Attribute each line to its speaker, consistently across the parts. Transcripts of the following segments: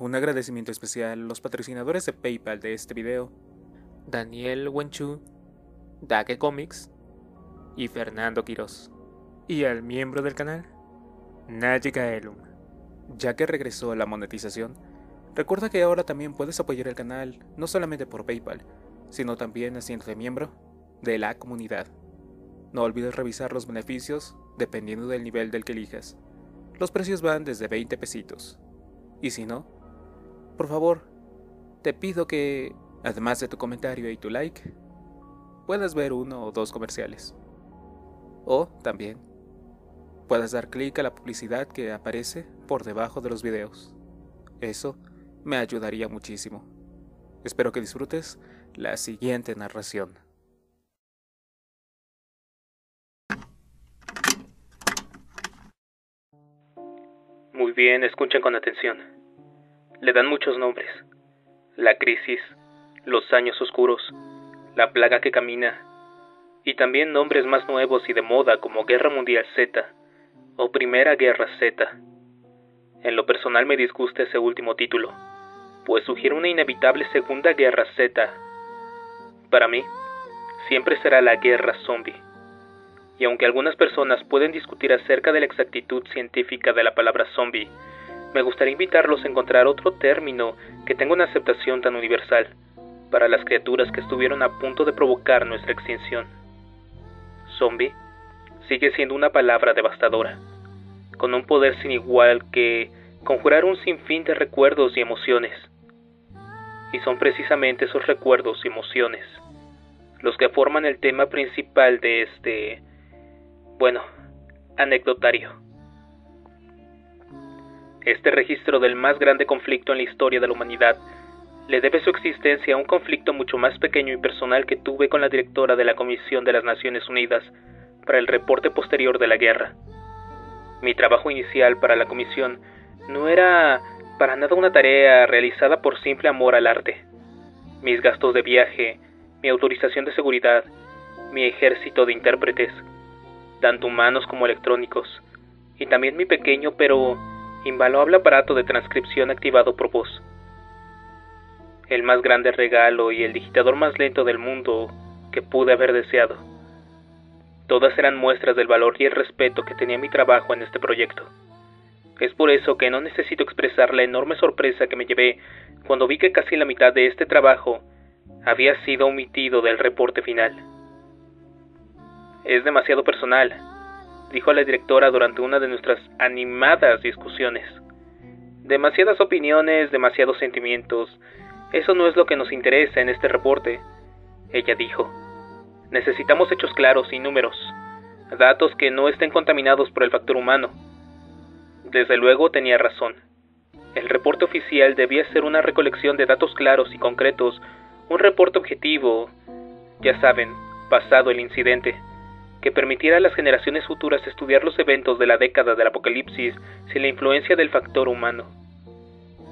Speaker 1: Un agradecimiento especial a los patrocinadores de PayPal de este video, Daniel Wenchu, Dake Comics y Fernando Quiroz. Y al miembro del canal, Najika Elum. Ya que regresó a la monetización, recuerda que ahora también puedes apoyar el canal no solamente por PayPal, sino también haciéndote miembro de la comunidad. No olvides revisar los beneficios dependiendo del nivel del que elijas. Los precios van desde 20 pesitos. Y si no, por favor, te pido que, además de tu comentario y tu like, puedas ver uno o dos comerciales. O también, puedas dar clic a la publicidad que aparece por debajo de los videos. Eso me ayudaría muchísimo. Espero que disfrutes la siguiente narración.
Speaker 2: Muy bien, escuchen con atención. Le dan muchos nombres. La crisis, los años oscuros, la plaga que camina, y también nombres más nuevos y de moda como Guerra Mundial Z o Primera Guerra Z. En lo personal me disgusta ese último título, pues sugiere una inevitable Segunda Guerra Z. Para mí, siempre será la guerra zombie. Y aunque algunas personas pueden discutir acerca de la exactitud científica de la palabra zombie, me gustaría invitarlos a encontrar otro término que tenga una aceptación tan universal para las criaturas que estuvieron a punto de provocar nuestra extinción. Zombie sigue siendo una palabra devastadora, con un poder sin igual que conjurar un sinfín de recuerdos y emociones. Y son precisamente esos recuerdos y emociones los que forman el tema principal de este, bueno, anecdotario. Este registro del más grande conflicto en la historia de la humanidad le debe su existencia a un conflicto mucho más pequeño y personal que tuve con la directora de la Comisión de las Naciones Unidas para el reporte posterior de la guerra. Mi trabajo inicial para la comisión no era para nada una tarea realizada por simple amor al arte. Mis gastos de viaje, mi autorización de seguridad, mi ejército de intérpretes, tanto humanos como electrónicos, y también mi pequeño pero invaluable aparato de transcripción activado por voz. El más grande regalo y el digitador más lento del mundo que pude haber deseado. Todas eran muestras del valor y el respeto que tenía mi trabajo en este proyecto. Es por eso que no necesito expresar la enorme sorpresa que me llevé cuando vi que casi la mitad de este trabajo había sido omitido del reporte final. Es demasiado personal, dijo la directora durante una de nuestras animadas discusiones. Demasiadas opiniones, demasiados sentimientos. Eso no es lo que nos interesa en este reporte, ella dijo. Necesitamos hechos claros y números, datos que no estén contaminados por el factor humano. Desde luego tenía razón. El reporte oficial debía ser una recolección de datos claros y concretos, un reporte objetivo, ya saben, pasado el incidente que permitiera a las generaciones futuras estudiar los eventos de la década del apocalipsis sin la influencia del factor humano.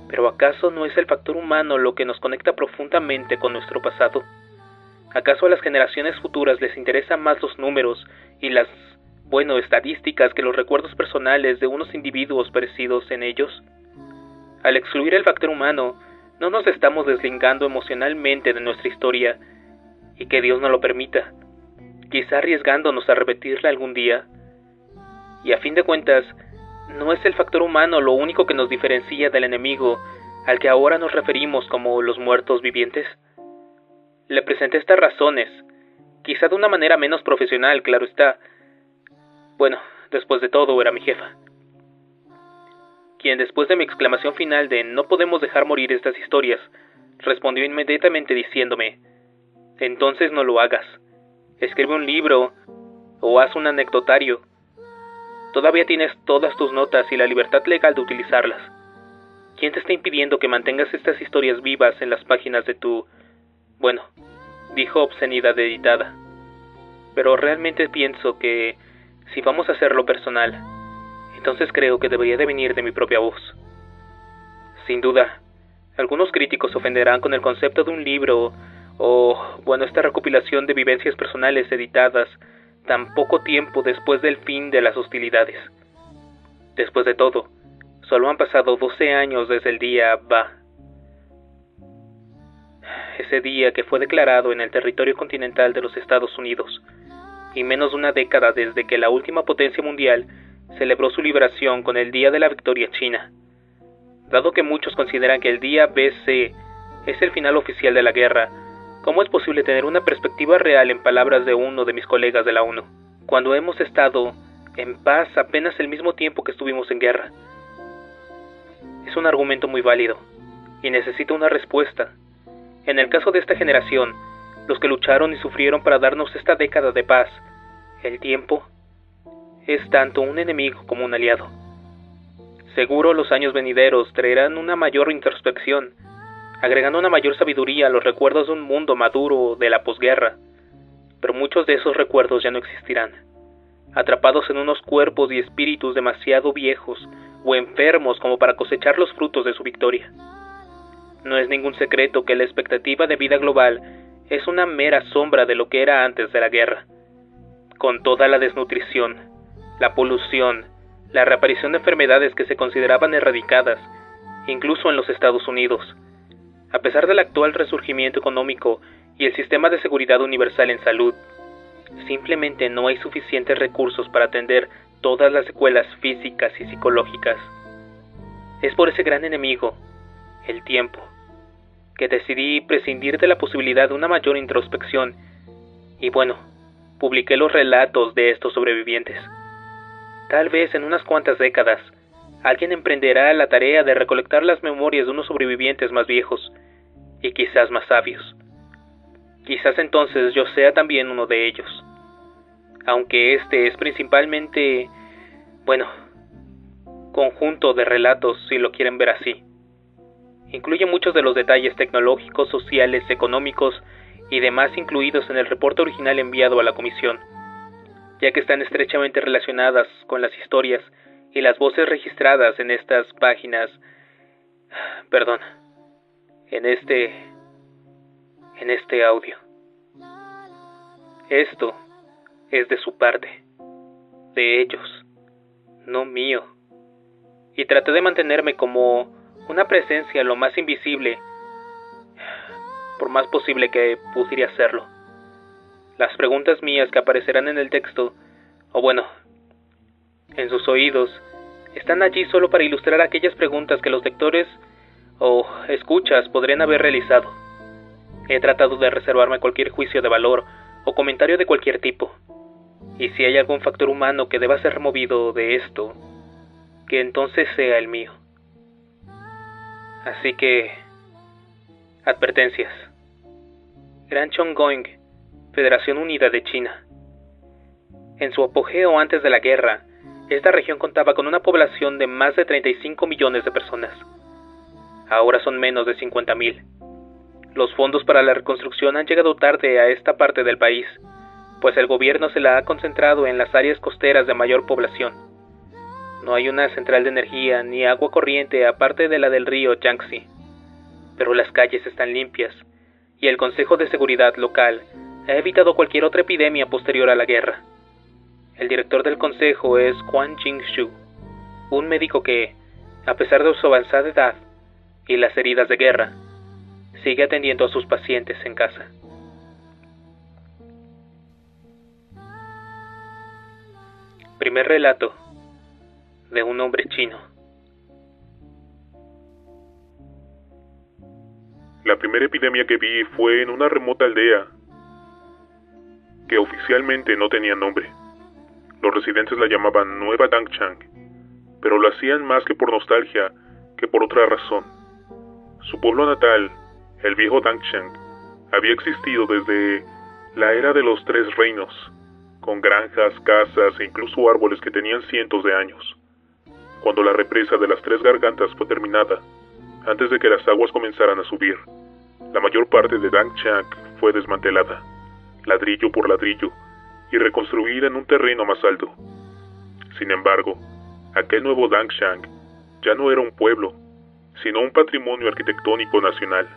Speaker 2: Pero ¿acaso no es el factor humano lo que nos conecta profundamente con nuestro pasado? ¿Acaso a las generaciones futuras les interesan más los números y las, bueno, estadísticas que los recuerdos personales de unos individuos parecidos en ellos? Al excluir el factor humano, no nos estamos deslingando emocionalmente de nuestra historia, y que Dios no lo permita quizá arriesgándonos a repetirla algún día. Y a fin de cuentas, ¿no es el factor humano lo único que nos diferencia del enemigo al que ahora nos referimos como los muertos vivientes? Le presenté estas razones, quizá de una manera menos profesional, claro está. Bueno, después de todo era mi jefa, quien después de mi exclamación final de no podemos dejar morir estas historias, respondió inmediatamente diciéndome, entonces no lo hagas escribe un libro o haz un anecdotario. Todavía tienes todas tus notas y la libertad legal de utilizarlas. ¿Quién te está impidiendo que mantengas estas historias vivas en las páginas de tu... Bueno, dijo obscenidad editada. Pero realmente pienso que si vamos a hacerlo personal, entonces creo que debería de venir de mi propia voz. Sin duda, algunos críticos ofenderán con el concepto de un libro o, bueno, esta recopilación de vivencias personales editadas tan poco tiempo después del fin de las hostilidades. Después de todo, Solo han pasado 12 años desde el día Ba. Ese día que fue declarado en el territorio continental de los Estados Unidos, y menos de una década desde que la última potencia mundial celebró su liberación con el Día de la Victoria China. Dado que muchos consideran que el día BC es el final oficial de la guerra, ¿cómo es posible tener una perspectiva real en palabras de uno de mis colegas de la ONU, cuando hemos estado en paz apenas el mismo tiempo que estuvimos en guerra? Es un argumento muy válido y necesita una respuesta. En el caso de esta generación, los que lucharon y sufrieron para darnos esta década de paz, el tiempo es tanto un enemigo como un aliado. Seguro los años venideros traerán una mayor introspección, agregando una mayor sabiduría a los recuerdos de un mundo maduro de la posguerra, pero muchos de esos recuerdos ya no existirán, atrapados en unos cuerpos y espíritus demasiado viejos o enfermos como para cosechar los frutos de su victoria. No es ningún secreto que la expectativa de vida global es una mera sombra de lo que era antes de la guerra, con toda la desnutrición, la polución, la reaparición de enfermedades que se consideraban erradicadas, incluso en los Estados Unidos. A pesar del actual resurgimiento económico y el sistema de seguridad universal en salud, simplemente no hay suficientes recursos para atender todas las secuelas físicas y psicológicas. Es por ese gran enemigo, el tiempo, que decidí prescindir de la posibilidad de una mayor introspección y bueno, publiqué los relatos de estos sobrevivientes. Tal vez en unas cuantas décadas, alguien emprenderá la tarea de recolectar las memorias de unos sobrevivientes más viejos y quizás más sabios. Quizás entonces yo sea también uno de ellos. Aunque este es principalmente, bueno, conjunto de relatos si lo quieren ver así. Incluye muchos de los detalles tecnológicos, sociales, económicos y demás incluidos en el reporte original enviado a la comisión ya que están estrechamente relacionadas con las historias y las voces registradas en estas páginas. Perdón, en este en este audio. Esto es de su parte, de ellos, no mío. Y traté de mantenerme como una presencia lo más invisible, por más posible que pudiera hacerlo. Las preguntas mías que aparecerán en el texto, o bueno, en sus oídos, están allí solo para ilustrar aquellas preguntas que los lectores o escuchas podrían haber realizado. He tratado de reservarme cualquier juicio de valor o comentario de cualquier tipo. Y si hay algún factor humano que deba ser removido de esto, que entonces sea el mío. Así que... Advertencias. Gran Chonggoing Federación Unida de China. En su apogeo antes de la guerra, esta región contaba con una población de más de 35 millones de personas. Ahora son menos de 50 mil. Los fondos para la reconstrucción han llegado tarde a esta parte del país, pues el gobierno se la ha concentrado en las áreas costeras de mayor población. No hay una central de energía ni agua corriente aparte de la del río Yangtze, pero las calles están limpias y el Consejo de Seguridad local ha evitado cualquier otra epidemia posterior a la guerra. El director del consejo es Quan Jing-shu, un médico que, a pesar de su avanzada edad y las heridas de guerra, sigue atendiendo a sus pacientes en casa. Primer relato de un hombre chino.
Speaker 3: La primera epidemia que vi fue en una remota aldea que oficialmente no tenía nombre. Los residentes la llamaban Nueva Dangchang, pero lo hacían más que por nostalgia que por otra razón. Su pueblo natal, el viejo Dangchang, había existido desde la era de los tres reinos, con granjas, casas e incluso árboles que tenían cientos de años. Cuando la represa de las tres gargantas fue terminada, antes de que las aguas comenzaran a subir, la mayor parte de Dangchang fue desmantelada ladrillo por ladrillo, y reconstruida en un terreno más alto. Sin embargo, aquel nuevo Dangshang ya no era un pueblo, sino un patrimonio arquitectónico nacional.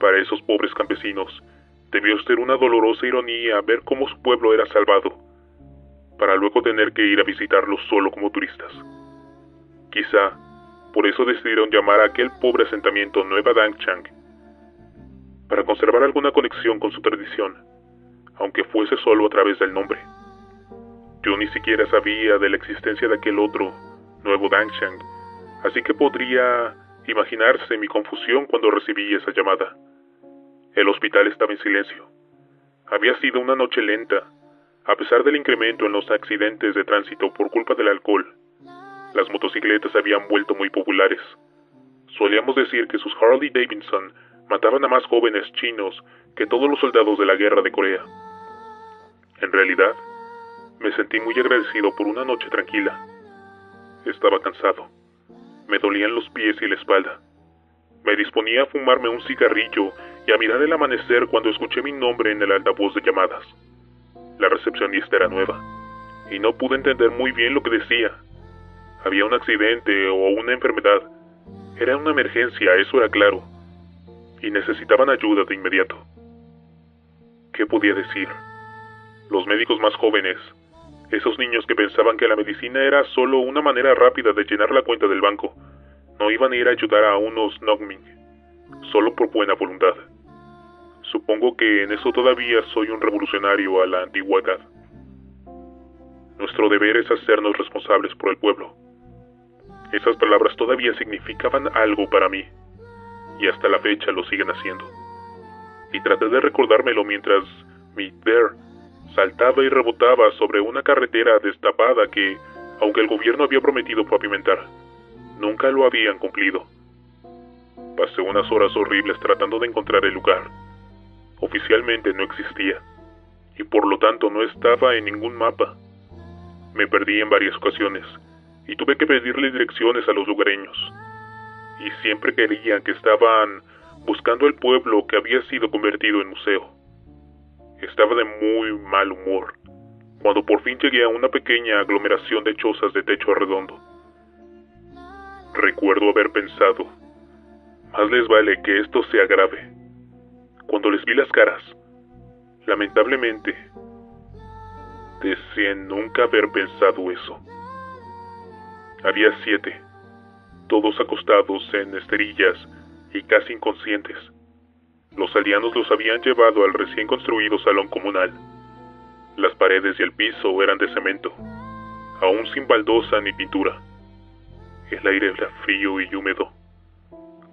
Speaker 3: Para esos pobres campesinos, debió ser una dolorosa ironía ver cómo su pueblo era salvado, para luego tener que ir a visitarlo solo como turistas. Quizá Por eso decidieron llamar a aquel pobre asentamiento Nueva Dangchang, para conservar alguna conexión con su tradición, aunque fuese solo a través del nombre. Yo ni siquiera sabía de la existencia de aquel otro, Nuevo Dangchang, así que podría imaginarse mi confusión cuando recibí esa llamada. El hospital estaba en silencio. Había sido una noche lenta, a pesar del incremento en los accidentes de tránsito por culpa del alcohol. Las motocicletas habían vuelto muy populares. Solíamos decir que sus Harley Davidson mataban a más jóvenes chinos que todos los soldados de la guerra de Corea. En realidad, me sentí muy agradecido por una noche tranquila. Estaba cansado. Me dolían los pies y la espalda. Me disponía a fumarme un cigarrillo y a mirar el amanecer cuando escuché mi nombre en el altavoz de llamadas. La recepcionista era nueva, y no pude entender muy bien lo que decía. Había un accidente o una enfermedad. Era una emergencia, eso era claro, y necesitaban ayuda de inmediato. ¿Qué podía decir? Los médicos más jóvenes, esos niños que pensaban que la medicina era solo una manera rápida de llenar la cuenta del banco, no iban a ir a ayudar a unos Nogmin, solo por buena voluntad. Supongo que en eso todavía soy un revolucionario a la antigüedad. Nuestro deber es hacernos responsables por el pueblo. Esas palabras todavía significaban algo para mí, y hasta la fecha lo siguen haciendo. Y traté de recordármelo mientras mi Bear saltaba y rebotaba sobre una carretera destapada que, aunque el gobierno había prometido pavimentar, nunca lo habían cumplido. Pasé unas horas horribles tratando de encontrar el lugar. Oficialmente no existía, y por lo tanto no estaba en ningún mapa. Me perdí en varias ocasiones, y tuve que pedirle direcciones a los lugareños. Y siempre creían que estaban buscando el pueblo que había sido convertido en museo. Estaba de muy mal humor cuando por fin llegué a una pequeña aglomeración de chozas de techo redondo. Recuerdo haber pensado, más les vale que esto sea grave. Cuando les vi las caras, lamentablemente, deseé nunca haber pensado eso. Había siete, todos acostados en esterillas y casi inconscientes. Los aldeanos los habían llevado al recién construido salón comunal. Las paredes y el piso eran de cemento, aún sin baldosa ni pintura. El aire era frío y húmedo.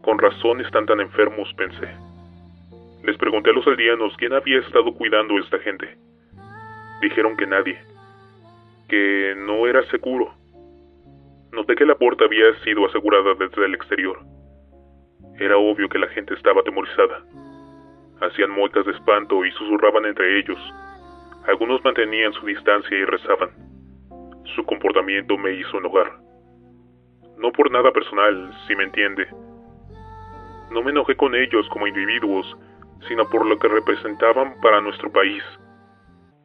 Speaker 3: Con razón están tan enfermos, pensé. Les pregunté a los aldeanos quién había estado cuidando a esta gente. Dijeron que nadie, que no era seguro Noté que la puerta había sido asegurada desde el exterior. Era obvio que la gente estaba atemorizada. Hacían muecas de espanto y susurraban entre ellos. Algunos mantenían su distancia y rezaban. Su comportamiento me hizo enojar. No por nada personal, si me entiende. No me enojé con ellos como individuos, sino por lo que representaban para nuestro país.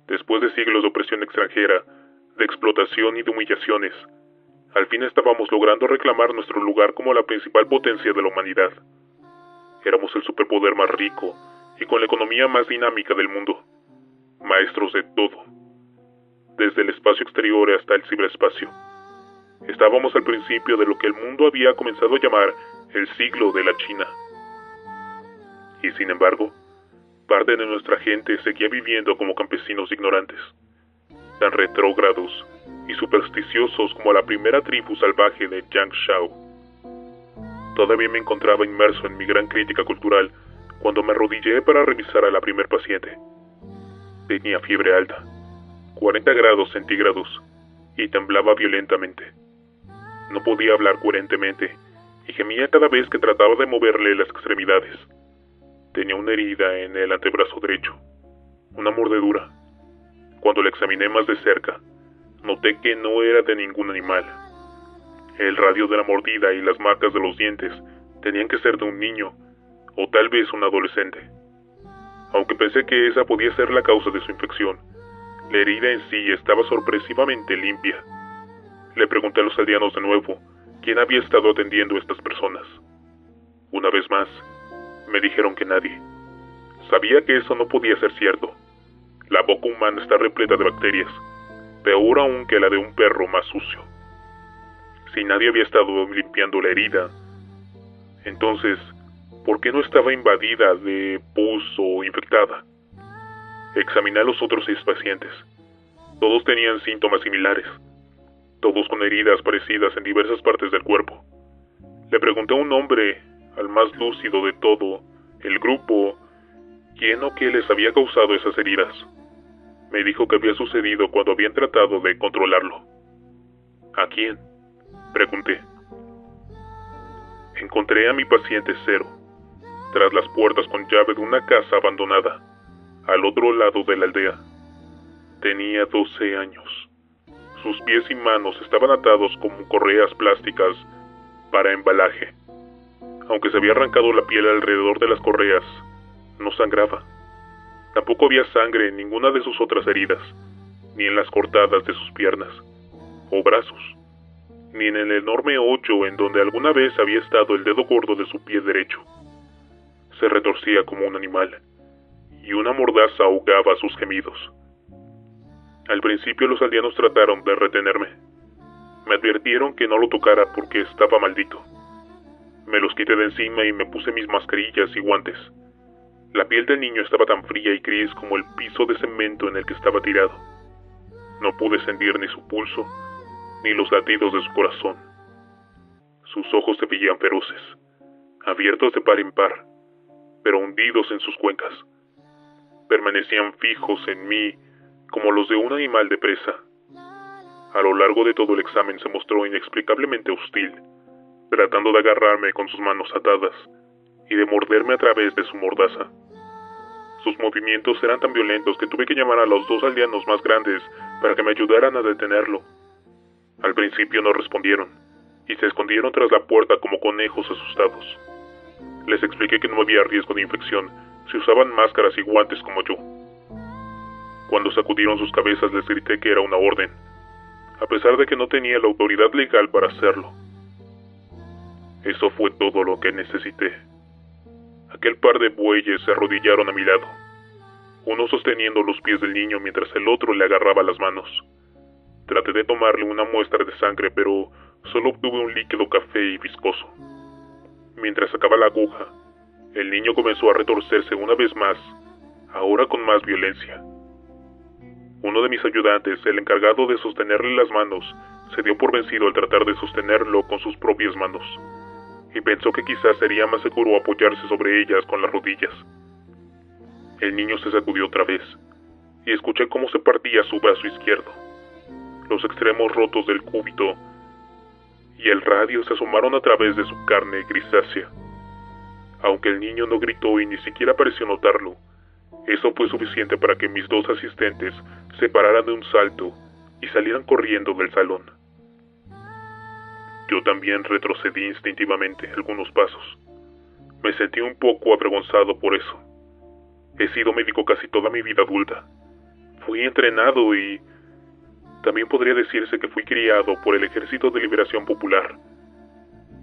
Speaker 3: Después de siglos de opresión extranjera, de explotación y de humillaciones, al fin estábamos logrando reclamar nuestro lugar como la principal potencia de la humanidad. Éramos el superpoder más rico y con la economía más dinámica del mundo. Maestros de todo. Desde el espacio exterior hasta el ciberespacio. Estábamos al principio de lo que el mundo había comenzado a llamar el siglo de la China. Y sin embargo, parte de nuestra gente seguía viviendo como campesinos ignorantes, tan retrógrados y supersticiosos como la primera tribu salvaje de Jiang Shao. Todavía me encontraba inmerso en mi gran crítica cultural cuando me arrodillé para revisar a la primer paciente. Tenía fiebre alta, 40 grados centígrados, y temblaba violentamente. No podía hablar coherentemente y gemía cada vez que trataba de moverle las extremidades. Tenía una herida en el antebrazo derecho, una mordedura. Cuando la examiné más de cerca, Noté que no era de ningún animal. El radio de la mordida y las marcas de los dientes tenían que ser de un niño, o tal vez un adolescente. Aunque pensé que esa podía ser la causa de su infección, la herida en sí estaba sorpresivamente limpia. Le pregunté a los aldeanos de nuevo quién había estado atendiendo a estas personas. Una vez más, me dijeron que nadie. Sabía que eso no podía ser cierto. La boca humana está repleta de bacterias peor aún que la de un perro más sucio. si nadie había estado limpiando la herida, entonces, ¿por qué no estaba invadida de pus o infectada? Examiné a los otros seis pacientes. Todos tenían síntomas similares, todos con heridas parecidas en diversas partes del cuerpo. Le pregunté a un hombre, al más lúcido de todo, el grupo, quién o qué les había causado esas heridas. Me dijo que había sucedido cuando habían tratado de controlarlo. ¿A quién? Pregunté. Encontré a mi paciente cero, tras las puertas con llave de una casa abandonada, al otro lado de la aldea. Tenía 12 años. Sus pies y manos estaban atados como correas plásticas para embalaje. Aunque se había arrancado la piel alrededor de las correas, no sangraba. Tampoco había sangre en ninguna de sus otras heridas, ni en las cortadas de sus piernas o brazos, ni en el enorme hoyo en donde alguna vez había estado el dedo gordo de su pie derecho. Se retorcía como un animal, y una mordaza ahogaba sus gemidos. Al principio los aldeanos trataron de retenerme. Me advirtieron que no lo tocara porque estaba maldito. Me los quité de encima y me puse mis mascarillas y guantes. La piel del niño estaba tan fría y gris como el piso de cemento en el que estaba tirado. No pude sentir ni su pulso, ni los latidos de su corazón. Sus ojos se veían feroces, abiertos de par en par, pero hundidos en sus cuencas. Permanecían fijos en mí como los de un animal de presa. A lo largo de todo el examen se mostró inexplicablemente hostil, tratando de agarrarme con sus manos atadas y de morderme a través de su mordaza. Sus movimientos eran tan violentos que tuve que llamar a los dos aldeanos más grandes para que me ayudaran a detenerlo. Al principio no respondieron, y se escondieron tras la puerta como conejos asustados. Les expliqué que no había riesgo de infección si usaban máscaras y guantes como yo. Cuando sacudieron sus cabezas les grité que era una orden, a pesar de que no tenía la autoridad legal para hacerlo. Eso fue todo lo que necesité. Aquel par de bueyes se arrodillaron a mi lado, uno sosteniendo los pies del niño mientras el otro le agarraba las manos. Traté de tomarle una muestra de sangre, pero solo obtuve un líquido café y viscoso. Mientras sacaba la aguja, el niño comenzó a retorcerse una vez más, ahora con más violencia. Uno de mis ayudantes, el encargado de sostenerle las manos, se dio por vencido al tratar de sostenerlo con sus propias manos y pensó que quizás sería más seguro apoyarse sobre ellas con las rodillas. El niño se sacudió otra vez, y escuché cómo se partía su brazo izquierdo. Los extremos rotos del cúbito y el radio se asomaron a través de su carne grisácea. Aunque el niño no gritó y ni siquiera pareció notarlo, eso fue suficiente para que mis dos asistentes se pararan de un salto y salieran corriendo del salón. Yo también retrocedí instintivamente algunos pasos. Me sentí un poco avergonzado por eso. He sido médico casi toda mi vida adulta. Fui entrenado y también podría decirse que fui criado por el Ejército de Liberación Popular.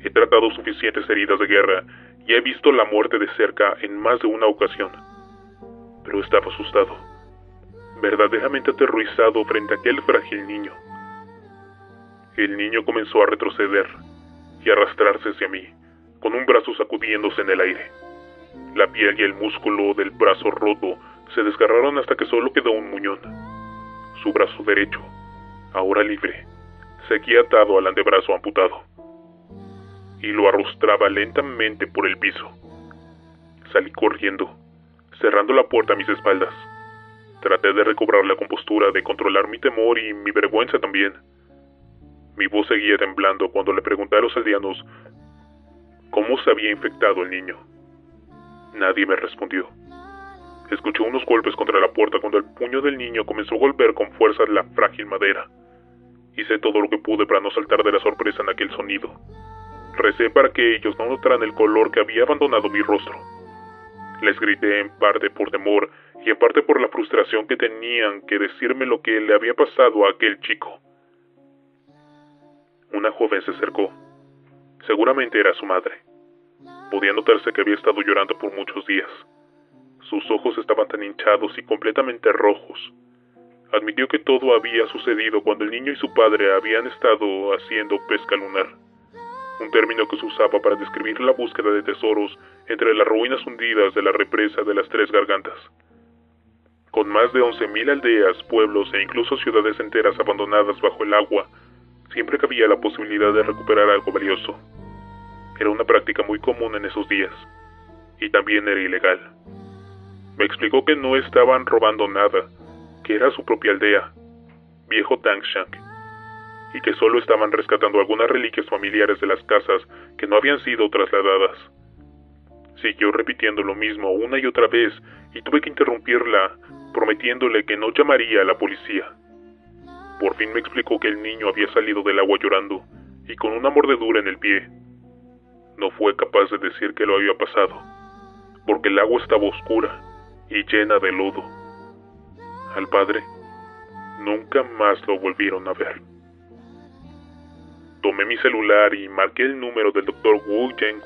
Speaker 3: He tratado suficientes heridas de guerra y he visto la muerte de cerca en más de una ocasión. Pero estaba asustado, verdaderamente aterrorizado frente a aquel frágil niño. El niño comenzó a retroceder y arrastrarse hacia mí, con un brazo sacudiéndose en el aire. La piel y el músculo del brazo roto se desgarraron hasta que solo quedó un muñón. Su brazo derecho, ahora libre, seguía atado al antebrazo amputado y lo arrostraba lentamente por el piso. Salí corriendo, cerrando la puerta a mis espaldas. Traté de recobrar la compostura, de controlar mi temor y mi vergüenza también. Mi voz seguía temblando cuando le pregunté a los aldeanos cómo se había infectado el niño. Nadie me respondió. Escuché unos golpes contra la puerta cuando el puño del niño comenzó a golpear con fuerza la frágil madera. Hice todo lo que pude para no saltar de la sorpresa en aquel sonido. Recé para que ellos no notaran el color que había abandonado mi rostro. Les grité en parte por temor y en parte por la frustración que tenían que decirme lo que le había pasado a aquel chico. Una joven se acercó. Seguramente era su madre. Podía notarse que había estado llorando por muchos días. Sus ojos estaban tan hinchados y completamente rojos. Admitió que todo había sucedido cuando el niño y su padre habían estado haciendo pesca lunar, un término que se usaba para describir la búsqueda de tesoros entre las ruinas hundidas de la represa de las Tres Gargantas. Con más de 11.000 aldeas, pueblos e incluso ciudades enteras abandonadas bajo el agua, siempre cabía la posibilidad de recuperar algo valioso. Era una práctica muy común en esos días, y también era ilegal. Me explicó que no estaban robando nada, que era su propia aldea, viejo Tangshank, y que solo estaban rescatando algunas reliquias familiares de las casas que no habían sido trasladadas. Siguió repitiendo lo mismo una y otra vez y tuve que interrumpirla, prometiéndole que no llamaría a la policía. Por fin me explicó que el niño había salido del agua llorando y con una mordedura en el pie. No fue capaz de decir que lo había pasado, porque el agua estaba oscura y llena de lodo. Al padre nunca más lo volvieron a ver. Tomé mi celular y marqué el número del doctor Wu Quinn,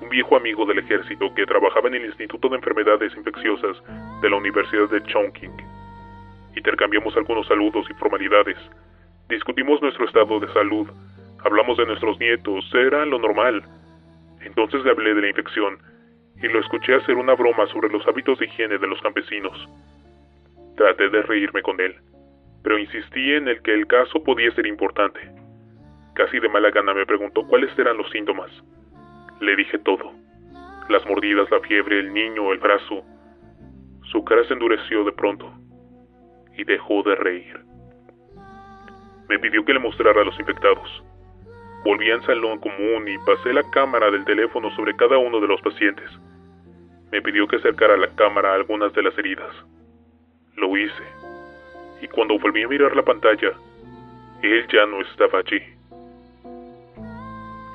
Speaker 3: un viejo amigo del ejército que trabajaba en el Instituto de Enfermedades Infecciosas de la Universidad de Chongqing. Intercambiamos algunos saludos y formalidades. Discutimos nuestro estado de salud. Hablamos de nuestros nietos. Era lo normal. Entonces le hablé de la infección y lo escuché hacer una broma sobre los hábitos de higiene de los campesinos. Traté de reírme con él, pero insistí en el que el caso podía ser importante. Casi de mala gana me preguntó cuáles eran los síntomas. Le dije todo. Las mordidas, la fiebre, el niño, el brazo. Su cara se endureció de pronto y dejó de reír. Me pidió que le mostrara a los infectados. Volví al salón común y pasé la cámara del teléfono sobre cada uno de los pacientes. Me pidió que acercara la cámara a algunas de las heridas. Lo hice. Y cuando volví a mirar la pantalla, él ya no estaba allí.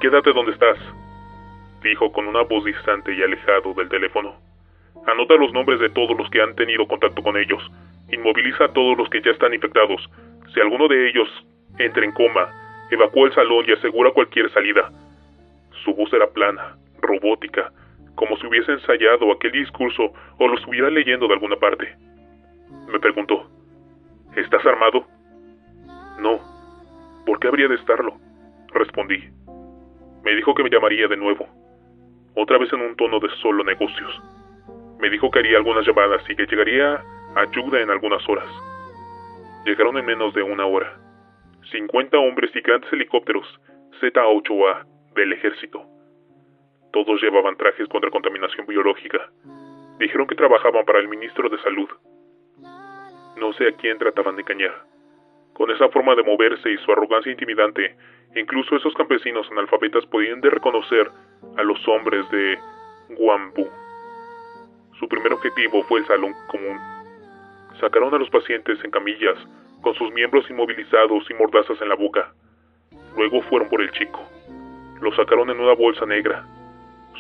Speaker 3: Quédate donde estás, dijo con una voz distante y alejado del teléfono. Anota los nombres de todos los que han tenido contacto con ellos. Inmoviliza a todos los que ya están infectados. Si alguno de ellos entra en coma, evacúa el salón y asegura cualquier salida. Su voz era plana, robótica, como si hubiese ensayado aquel discurso o lo estuviera leyendo de alguna parte. Me preguntó, ¿Estás armado? No. ¿Por qué habría de estarlo? Respondí. Me dijo que me llamaría de nuevo, otra vez en un tono de solo negocios. Me dijo que haría algunas llamadas y que llegaría ayuda en algunas horas. Llegaron en menos de una hora. 50 hombres y grandes helicópteros Z-8A del ejército. Todos llevaban trajes contra contaminación biológica. Dijeron que trabajaban para el ministro de Salud. No sé a quién trataban de engañar. Con esa forma de moverse y su arrogancia intimidante, incluso esos campesinos analfabetas podían reconocer a los hombres de Guambu. Su primer objetivo fue el salón común. Sacaron a los pacientes en camillas, con sus miembros inmovilizados y mordazas en la boca. Luego fueron por el chico. Lo sacaron en una bolsa negra.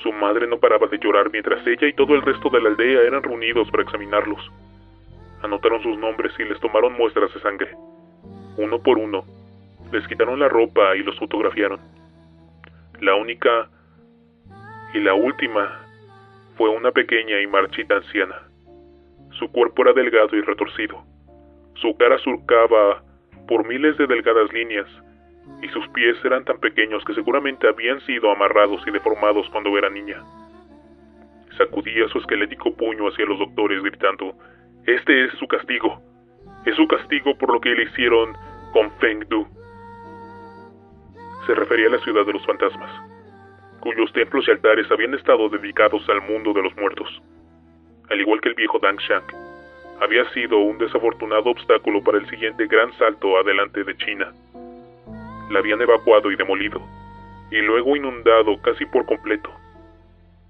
Speaker 3: Su madre no paraba de llorar mientras ella y todo el resto de la aldea eran reunidos para examinarlos. Anotaron sus nombres y les tomaron muestras de sangre. Uno por uno, les quitaron la ropa y los fotografiaron. La única y la última fue una pequeña y marchita anciana. Su cuerpo era delgado y retorcido. Su cara surcaba por miles de delgadas líneas y sus pies eran tan pequeños que seguramente habían sido amarrados y deformados cuando era niña. Sacudía su esquelético puño hacia los doctores gritando, Este es su castigo. Es su castigo por lo que le hicieron con Feng Du. Se refería a la ciudad de los fantasmas, cuyos templos y altares habían estado dedicados al mundo de los muertos. Al igual que el viejo Dang Shank, había sido un desafortunado obstáculo para el siguiente gran salto adelante de China la habían evacuado y demolido, y luego inundado casi por completo.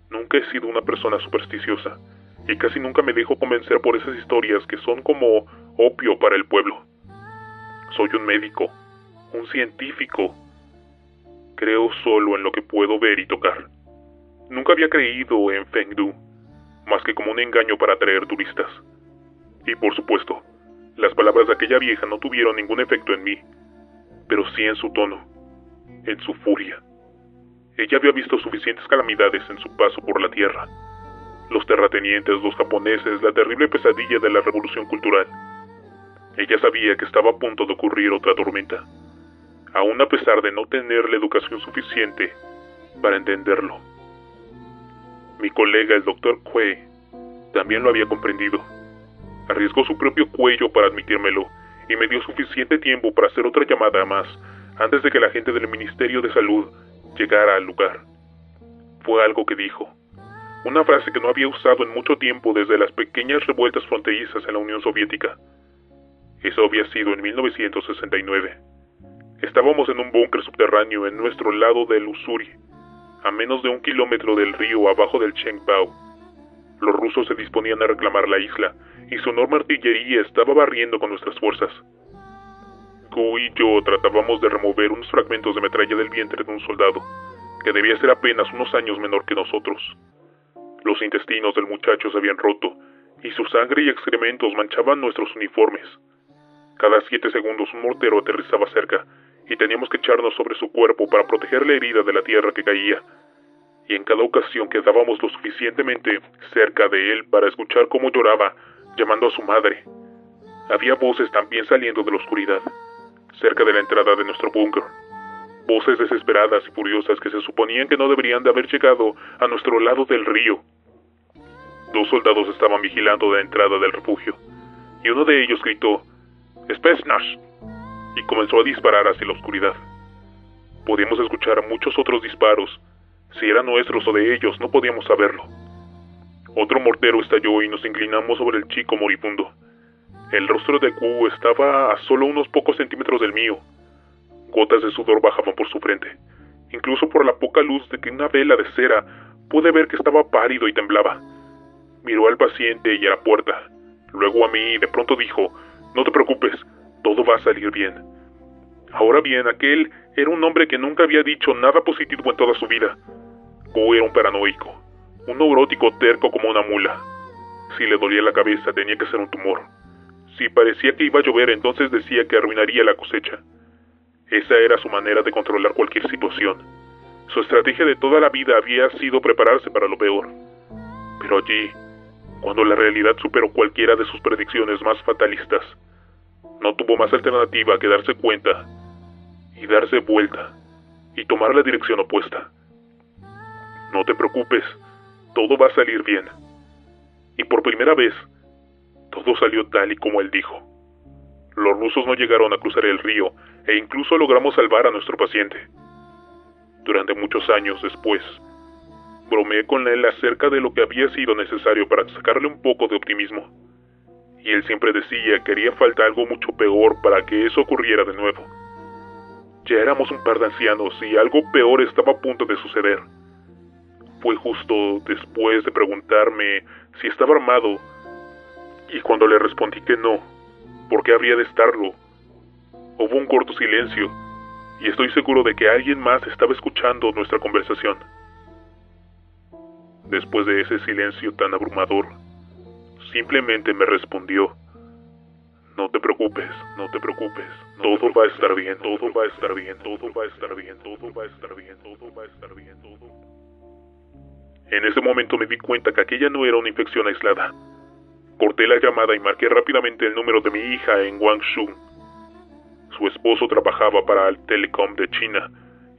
Speaker 3: Nunca he sido una persona supersticiosa, y casi nunca me dejo convencer por esas historias que son como opio para el pueblo. Soy un médico, un científico. Creo solo en lo que puedo ver y tocar. Nunca había creído en Feng Du, más que como un engaño para atraer turistas. Y por supuesto, las palabras de aquella vieja no tuvieron ningún efecto en mí pero sí en su tono, en su furia. Ella había visto suficientes calamidades en su paso por la tierra. Los terratenientes, los japoneses, la terrible pesadilla de la revolución cultural. Ella sabía que estaba a punto de ocurrir otra tormenta, aun a pesar de no tener la educación suficiente para entenderlo. Mi colega, el doctor Quay, también lo había comprendido. Arriesgó su propio cuello para admitírmelo y me dio suficiente tiempo para hacer otra llamada más antes de que la gente del Ministerio de Salud llegara al lugar. Fue algo que dijo, una frase que no había usado en mucho tiempo desde las pequeñas revueltas fronterizas en la Unión Soviética. Eso había sido en 1969. Estábamos en un búnker subterráneo en nuestro lado del Usuri, a menos de un kilómetro del río abajo del Chengbao. Los rusos se disponían a reclamar la isla y su enorme artillería estaba barriendo con nuestras fuerzas. Gu y yo tratábamos de remover unos fragmentos de metralla del vientre de un soldado, que debía ser apenas unos años menor que nosotros. Los intestinos del muchacho se habían roto, y su sangre y excrementos manchaban nuestros uniformes. Cada siete segundos un mortero aterrizaba cerca, y teníamos que echarnos sobre su cuerpo para proteger la herida de la tierra que caía. Y en cada ocasión quedábamos lo suficientemente cerca de él para escuchar cómo lloraba, llamando a su madre. Había voces también saliendo de la oscuridad cerca de la entrada de nuestro búnker. Voces desesperadas y furiosas que se suponían que no deberían de haber llegado a nuestro lado del río. Dos soldados estaban vigilando la entrada del refugio, y uno de ellos gritó, Spetsnaz, y comenzó a disparar hacia la oscuridad. Podíamos escuchar muchos otros disparos. Si eran nuestros o de ellos, no podíamos saberlo. Otro mortero estalló y nos inclinamos sobre el chico moribundo. El rostro de Q estaba a solo unos pocos centímetros del mío. Gotas de sudor bajaban por su frente. Incluso por la poca luz de que una vela de cera pude ver que estaba pálido y temblaba. Miró al paciente y a la puerta. Luego a mí y de pronto dijo, no te preocupes, todo va a salir bien. Ahora bien, aquel era un hombre que nunca había dicho nada positivo en toda su vida. Era un paranoico, un neurótico terco como una mula. Si le dolía la cabeza tenía que ser un tumor. Si parecía que iba a llover, entonces decía que arruinaría la cosecha. Esa era su manera de controlar cualquier situación. Su estrategia de toda la vida había sido prepararse para lo peor. Pero allí, cuando la realidad superó cualquiera de sus predicciones más fatalistas, no tuvo más alternativa que darse cuenta y darse vuelta y tomar la dirección opuesta. No te preocupes, todo va a salir bien. Y por primera vez, todo salió tal y como él dijo. Los rusos no llegaron a cruzar el río e incluso logramos salvar a nuestro paciente. Durante muchos años después, bromeé con él acerca de lo que había sido necesario para sacarle un poco de optimismo. Y él siempre decía que haría falta algo mucho peor para que eso ocurriera de nuevo. Ya éramos un par de ancianos y algo peor estaba a punto de suceder. Fue justo después de preguntarme si estaba armado y cuando le respondí que no, porque habría de estarlo, hubo un corto silencio, y estoy seguro de que alguien más estaba escuchando nuestra conversación. Después de ese silencio tan abrumador, simplemente me respondió, no te preocupes, no te preocupes, todo va a estar bien, todo va a estar bien, todo va a estar bien, todo va a estar bien, todo va a estar bien, todo. En ese momento me di cuenta que aquella no era una infección aislada Corté la llamada y marqué rápidamente el número de mi hija en Guangzhou. Su esposo trabajaba para el Telecom de China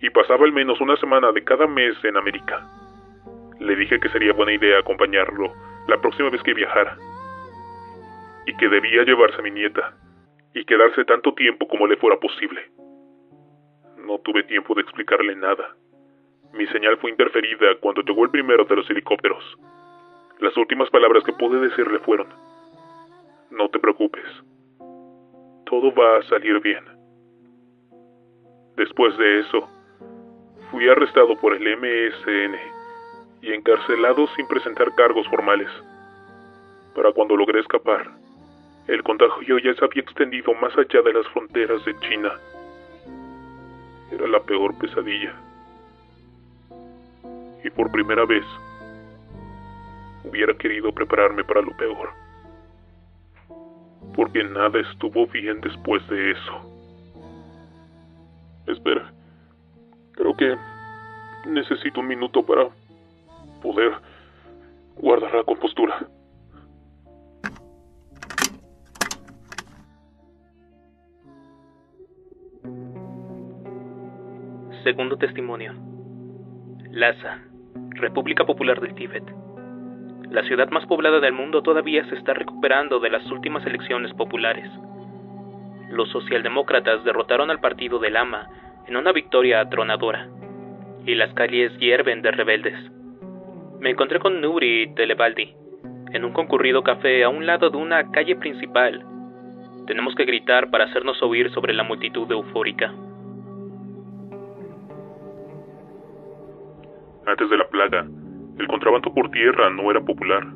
Speaker 3: y pasaba al menos una semana de cada mes en América. Le dije que sería buena idea acompañarlo la próxima vez que viajara y que debía llevarse a mi nieta y quedarse tanto tiempo como le fuera posible. No tuve tiempo de explicarle nada. Mi señal fue interferida cuando llegó el primero de los helicópteros. Las últimas palabras que pude decirle fueron, no te preocupes, todo va a salir bien. Después de eso, fui arrestado por el MSN y encarcelado sin presentar cargos formales. Para cuando logré escapar, el contagio ya se había extendido más allá de las fronteras de China. Era la peor pesadilla y por primera vez hubiera querido prepararme para lo peor. Porque nada estuvo bien después de eso. Espera, creo que necesito un minuto para poder guardar la compostura.
Speaker 2: Segundo testimonio. Laza, República Popular del Tíbet. La ciudad más poblada del mundo todavía se está recuperando de las últimas elecciones populares. Los socialdemócratas derrotaron al partido de Lama en una victoria atronadora, y las calles hierven de rebeldes. Me encontré con Nuri Telebaldi en un concurrido café a un lado de una calle principal. Tenemos que gritar para hacernos oír sobre la multitud eufórica.
Speaker 3: Antes de la plaga, el contrabando por tierra no era popular.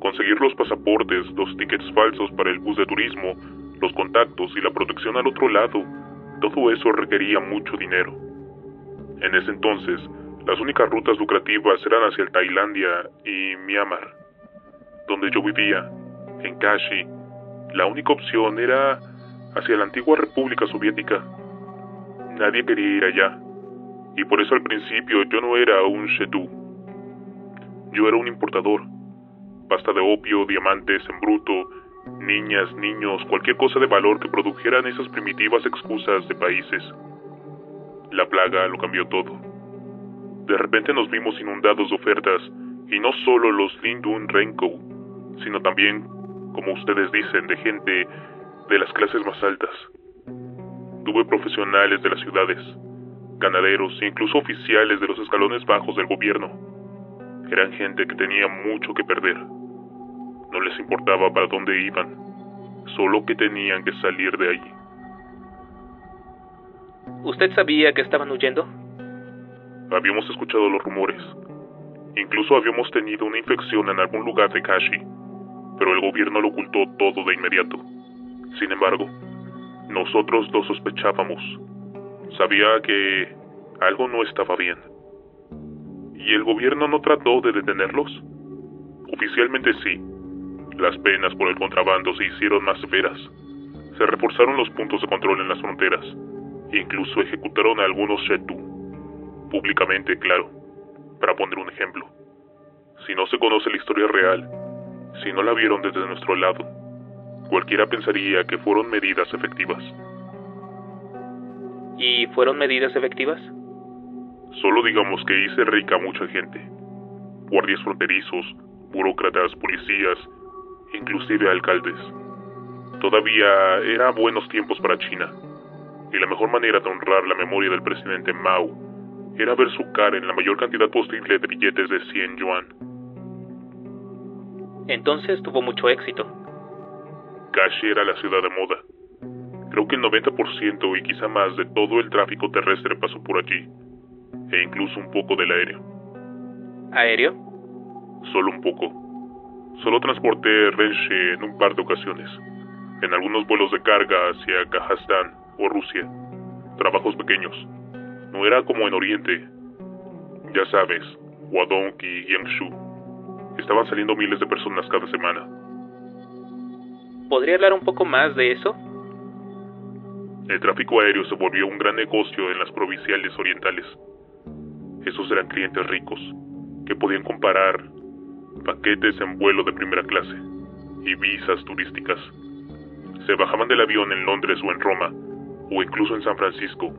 Speaker 3: Conseguir los pasaportes, los tickets falsos para el bus de turismo, los contactos y la protección al otro lado, todo eso requería mucho dinero. En ese entonces, las únicas rutas lucrativas eran hacia Tailandia y Myanmar donde yo vivía, en Kashi, la única opción era hacia la antigua República Soviética. Nadie quería ir allá, y por eso al principio yo no era un Shetu. Yo era un importador. Pasta de opio, diamantes en bruto, niñas, niños, cualquier cosa de valor que produjeran esas primitivas excusas de países. La plaga lo cambió todo. De repente nos vimos inundados de ofertas, y no solo los Lindun Renko, sino también, como ustedes dicen, de gente de las clases más altas. Tuve profesionales de las ciudades, ganaderos e incluso oficiales de los escalones bajos del gobierno. Eran gente que tenía mucho que perder. No les importaba para dónde iban, solo que tenían que salir de allí.
Speaker 2: ¿Usted sabía que estaban huyendo?
Speaker 3: Habíamos escuchado los rumores. Incluso habíamos tenido una infección en algún lugar de Kashi pero el gobierno lo ocultó todo de inmediato. Sin embargo, nosotros lo sospechábamos. Sabía que algo no estaba bien. ¿Y el gobierno no trató de detenerlos? Oficialmente sí. Las penas por el contrabando se hicieron más severas. Se reforzaron los puntos de control en las fronteras. E incluso ejecutaron a algunos Shetu. Públicamente, claro. Para poner un ejemplo. Si no se conoce la historia real, si no la vieron desde nuestro lado, cualquiera pensaría que fueron medidas efectivas.
Speaker 2: ¿Y fueron medidas efectivas?
Speaker 3: Solo digamos que hice rica a mucha gente. Guardias fronterizos, burócratas, policías, inclusive alcaldes. Todavía eran buenos tiempos para China, y la mejor manera de honrar la memoria del presidente Mao era ver su cara en la mayor cantidad posible de billetes de 100 yuan.
Speaker 2: Entonces tuvo mucho éxito.
Speaker 3: Kashi era la ciudad de moda. Creo que el 90% y quizá más de todo el tráfico terrestre pasó por allí, e incluso un poco del aéreo.
Speaker 2: ¿Aéreo?
Speaker 3: Solo un poco. Solo transporté Renshe en un par de ocasiones, en algunos vuelos de carga hacia Kazajstán o Rusia. Trabajos pequeños. No era como en Oriente. Ya sabes, Guadong y Yangshu estaban saliendo miles de personas cada semana.
Speaker 2: ¿Podría hablar un poco más de eso?
Speaker 3: El tráfico aéreo se volvió un gran negocio en las provinciales orientales. Esos eran clientes ricos, que podían comparar paquetes en vuelo de primera clase y visas turísticas. Se bajaban del avión en Londres o en Roma, o incluso en San Francisco.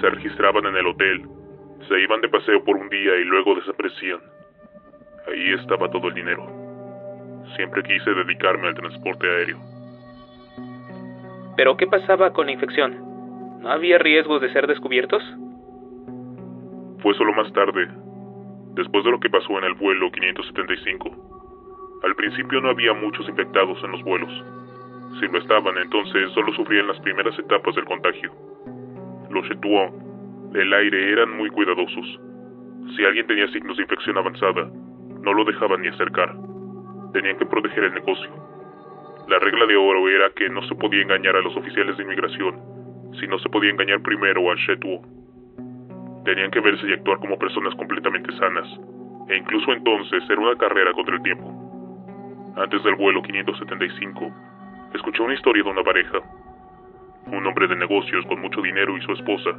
Speaker 3: Se registraban en el hotel, se iban de paseo por un día y luego desaparecían. Ahí estaba todo el dinero. Siempre quise dedicarme al transporte aéreo.
Speaker 2: ¿Pero qué pasaba con la infección? ¿No había riesgos de ser descubiertos?
Speaker 3: Fue solo más tarde, después de lo que pasó en el vuelo 575. Al principio no había muchos infectados en los vuelos. Si lo estaban, entonces solo sufrían las primeras etapas del contagio. Los Shetuo del aire eran muy cuidadosos. Si alguien tenía signos de infección avanzada, no lo dejaban ni acercar. Tenían que proteger el negocio. La regla de oro era que no se podía engañar a los oficiales de inmigración, sino se podía engañar primero al Shetuo. Tenían que verse y actuar como personas completamente sanas, e incluso entonces era una carrera contra el tiempo. Antes del vuelo 575, escuché una historia de una pareja. Un hombre de negocios con mucho dinero y su esposa.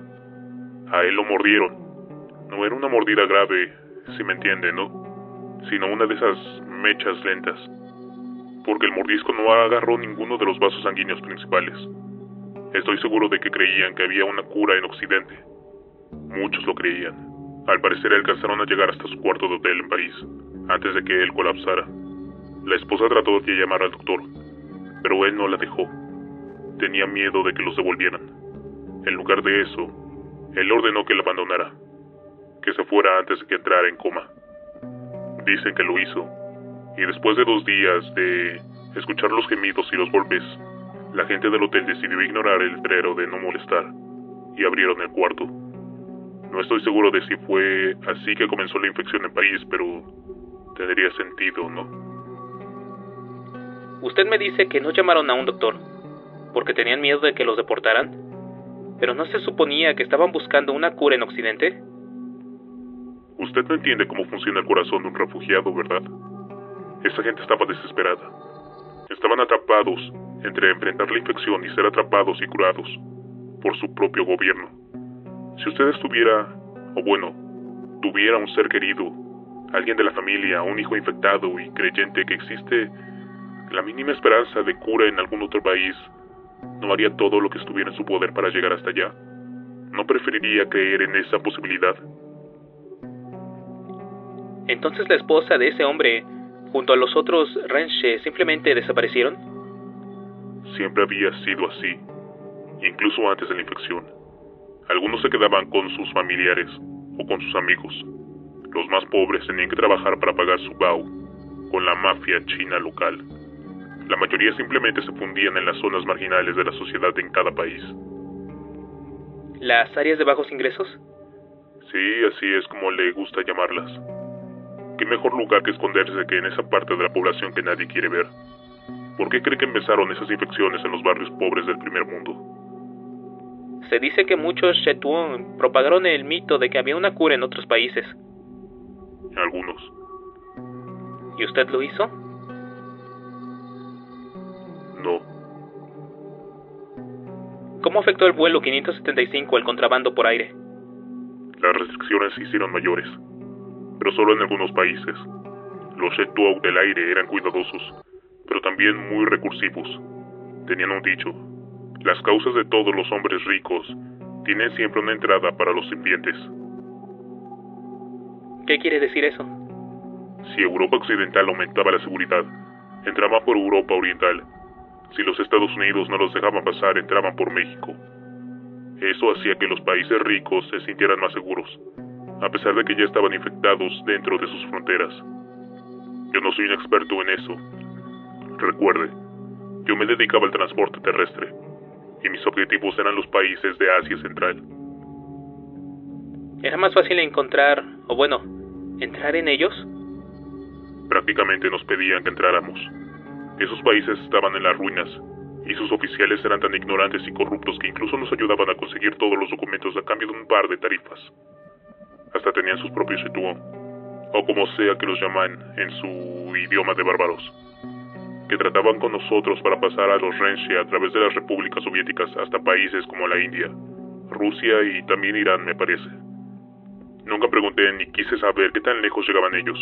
Speaker 3: A él lo mordieron. No era una mordida grave, si me entiende, ¿no? sino una de esas mechas lentas, porque el mordisco no agarró ninguno de los vasos sanguíneos principales. Estoy seguro de que creían que había una cura en Occidente, Muchos lo creían. Al parecer alcanzaron a llegar hasta su cuarto de hotel en París, antes de que él colapsara. La esposa trató de llamar al doctor, pero él no la dejó. Tenía miedo de que los devolvieran. En lugar de eso, él ordenó que la abandonara, que se fuera antes de que entrara en coma. Dicen que lo hizo, y después de dos días de escuchar los gemidos y los golpes, la gente del hotel decidió ignorar el letrero de no molestar y abrieron el cuarto. No estoy seguro de si fue así que comenzó la infección en París, pero tendría sentido, ¿no?
Speaker 2: Usted me dice que no llamaron a un doctor porque tenían miedo de que los deportaran, pero ¿no se suponía que estaban buscando una cura en Occidente?
Speaker 3: Usted no entiende cómo funciona el corazón de un refugiado, ¿verdad? Esa gente estaba desesperada. Estaban atrapados entre enfrentar la infección y ser atrapados y curados por su propio gobierno. Si usted estuviera, o bueno, tuviera un ser querido, alguien de la familia, un hijo infectado y creyente que existe la mínima esperanza de cura en algún otro país, ¿no haría todo lo que estuviera en su poder para llegar hasta allá? ¿No preferiría creer en esa posibilidad?
Speaker 2: Entonces la esposa de ese hombre, junto a los otros Renche, simplemente desaparecieron?
Speaker 3: Siempre había sido así, incluso antes de la infección. Algunos se quedaban con sus familiares o con sus amigos. Los más pobres tenían que trabajar para pagar su BAU con la mafia china local. La mayoría simplemente se fundían en las zonas marginales de la sociedad en cada país.
Speaker 2: ¿Las áreas de bajos ingresos?
Speaker 3: Sí, así es como le gusta llamarlas. ¿Qué mejor lugar que esconderse que en esa parte de la población que nadie quiere ver? ¿Por qué cree que empezaron esas infecciones en los barrios pobres del primer mundo?
Speaker 2: Se dice que muchos Chetuon propagaron el mito de que había una cura en otros países.
Speaker 3: Algunos.
Speaker 2: ¿Y usted lo hizo?
Speaker 3: No.
Speaker 2: ¿Cómo afectó el vuelo 575 el contrabando por aire?
Speaker 3: Las restricciones se hicieron mayores, pero solo en algunos países. Los Chetuo del aire eran cuidadosos, pero también muy recursivos. Tenían un dicho, las causas de todos los hombres ricos tienen siempre una entrada para los sirvientes.
Speaker 2: ¿Qué quiere decir eso?
Speaker 3: Si Europa Occidental aumentaba la seguridad, entraban por Europa Oriental. Si los Estados Unidos no los dejaban pasar, entraban por México. Eso hacía que los países ricos se sintieran más seguros, a pesar de que ya estaban infectados dentro de sus fronteras. Yo no soy un experto en eso. Recuerde, yo me dedicaba al transporte terrestre, y mis objetivos eran los países de Asia Central.
Speaker 2: ¿Era más fácil encontrar, o bueno, entrar en ellos?
Speaker 3: Prácticamente nos pedían que entráramos. Esos países estaban en las ruinas, y sus oficiales eran tan ignorantes y corruptos que incluso nos ayudaban a conseguir todos los documentos a cambio de un par de tarifas. Hasta tenían sus propios etuo, o como sea que los llaman en su idioma de bárbaros, que trataban con nosotros para pasar a los Renche a través de las repúblicas soviéticas hasta países como la India, Rusia y también Irán, me parece. Nunca pregunté ni quise saber qué tan lejos llegaban ellos.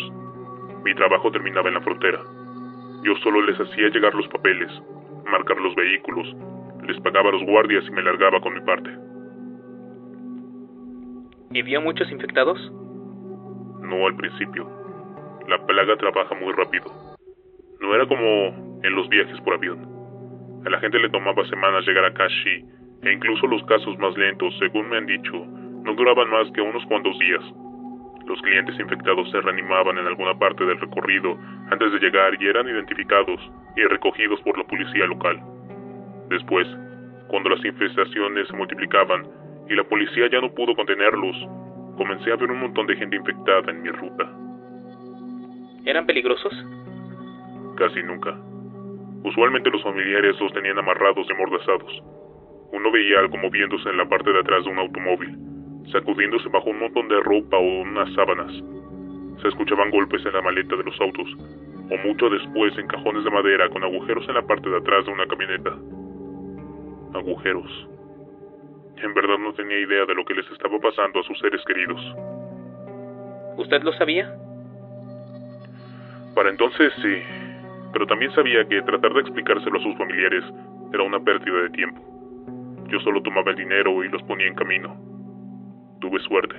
Speaker 3: Mi trabajo terminaba en la frontera. Yo solo les hacía llegar los papeles, marcar los vehículos, les pagaba a los guardias y me largaba con mi parte.
Speaker 2: ¿Y vio muchos infectados?
Speaker 3: No al principio. La plaga trabaja muy rápido. No era como en los viajes por avión. A la gente le tomaba semanas llegar a Kashi, e incluso los casos más lentos, según me han dicho, no duraban más que unos cuantos días. Los clientes infectados se reanimaban en alguna parte del recorrido antes de llegar y eran identificados y recogidos por la policía local. Después, cuando las infestaciones se multiplicaban y la policía ya no pudo contenerlos, comencé a ver un montón de gente infectada en mi ruta.
Speaker 2: ¿Eran peligrosos?
Speaker 3: Casi nunca. Usualmente los familiares los tenían amarrados y amordazados. Uno veía algo moviéndose en la parte de atrás de un automóvil, sacudiéndose bajo un montón de ropa o unas sábanas. Se escuchaban golpes en la maleta de los autos, o mucho después en cajones de madera con agujeros en la parte de atrás de una camioneta. Agujeros. En verdad no tenía idea de lo que les estaba pasando a sus seres queridos.
Speaker 2: ¿Usted lo sabía?
Speaker 3: Para entonces sí, pero también sabía que tratar de explicárselo a sus familiares era una pérdida de tiempo. Yo solo tomaba el dinero y los ponía en camino. Tuve suerte.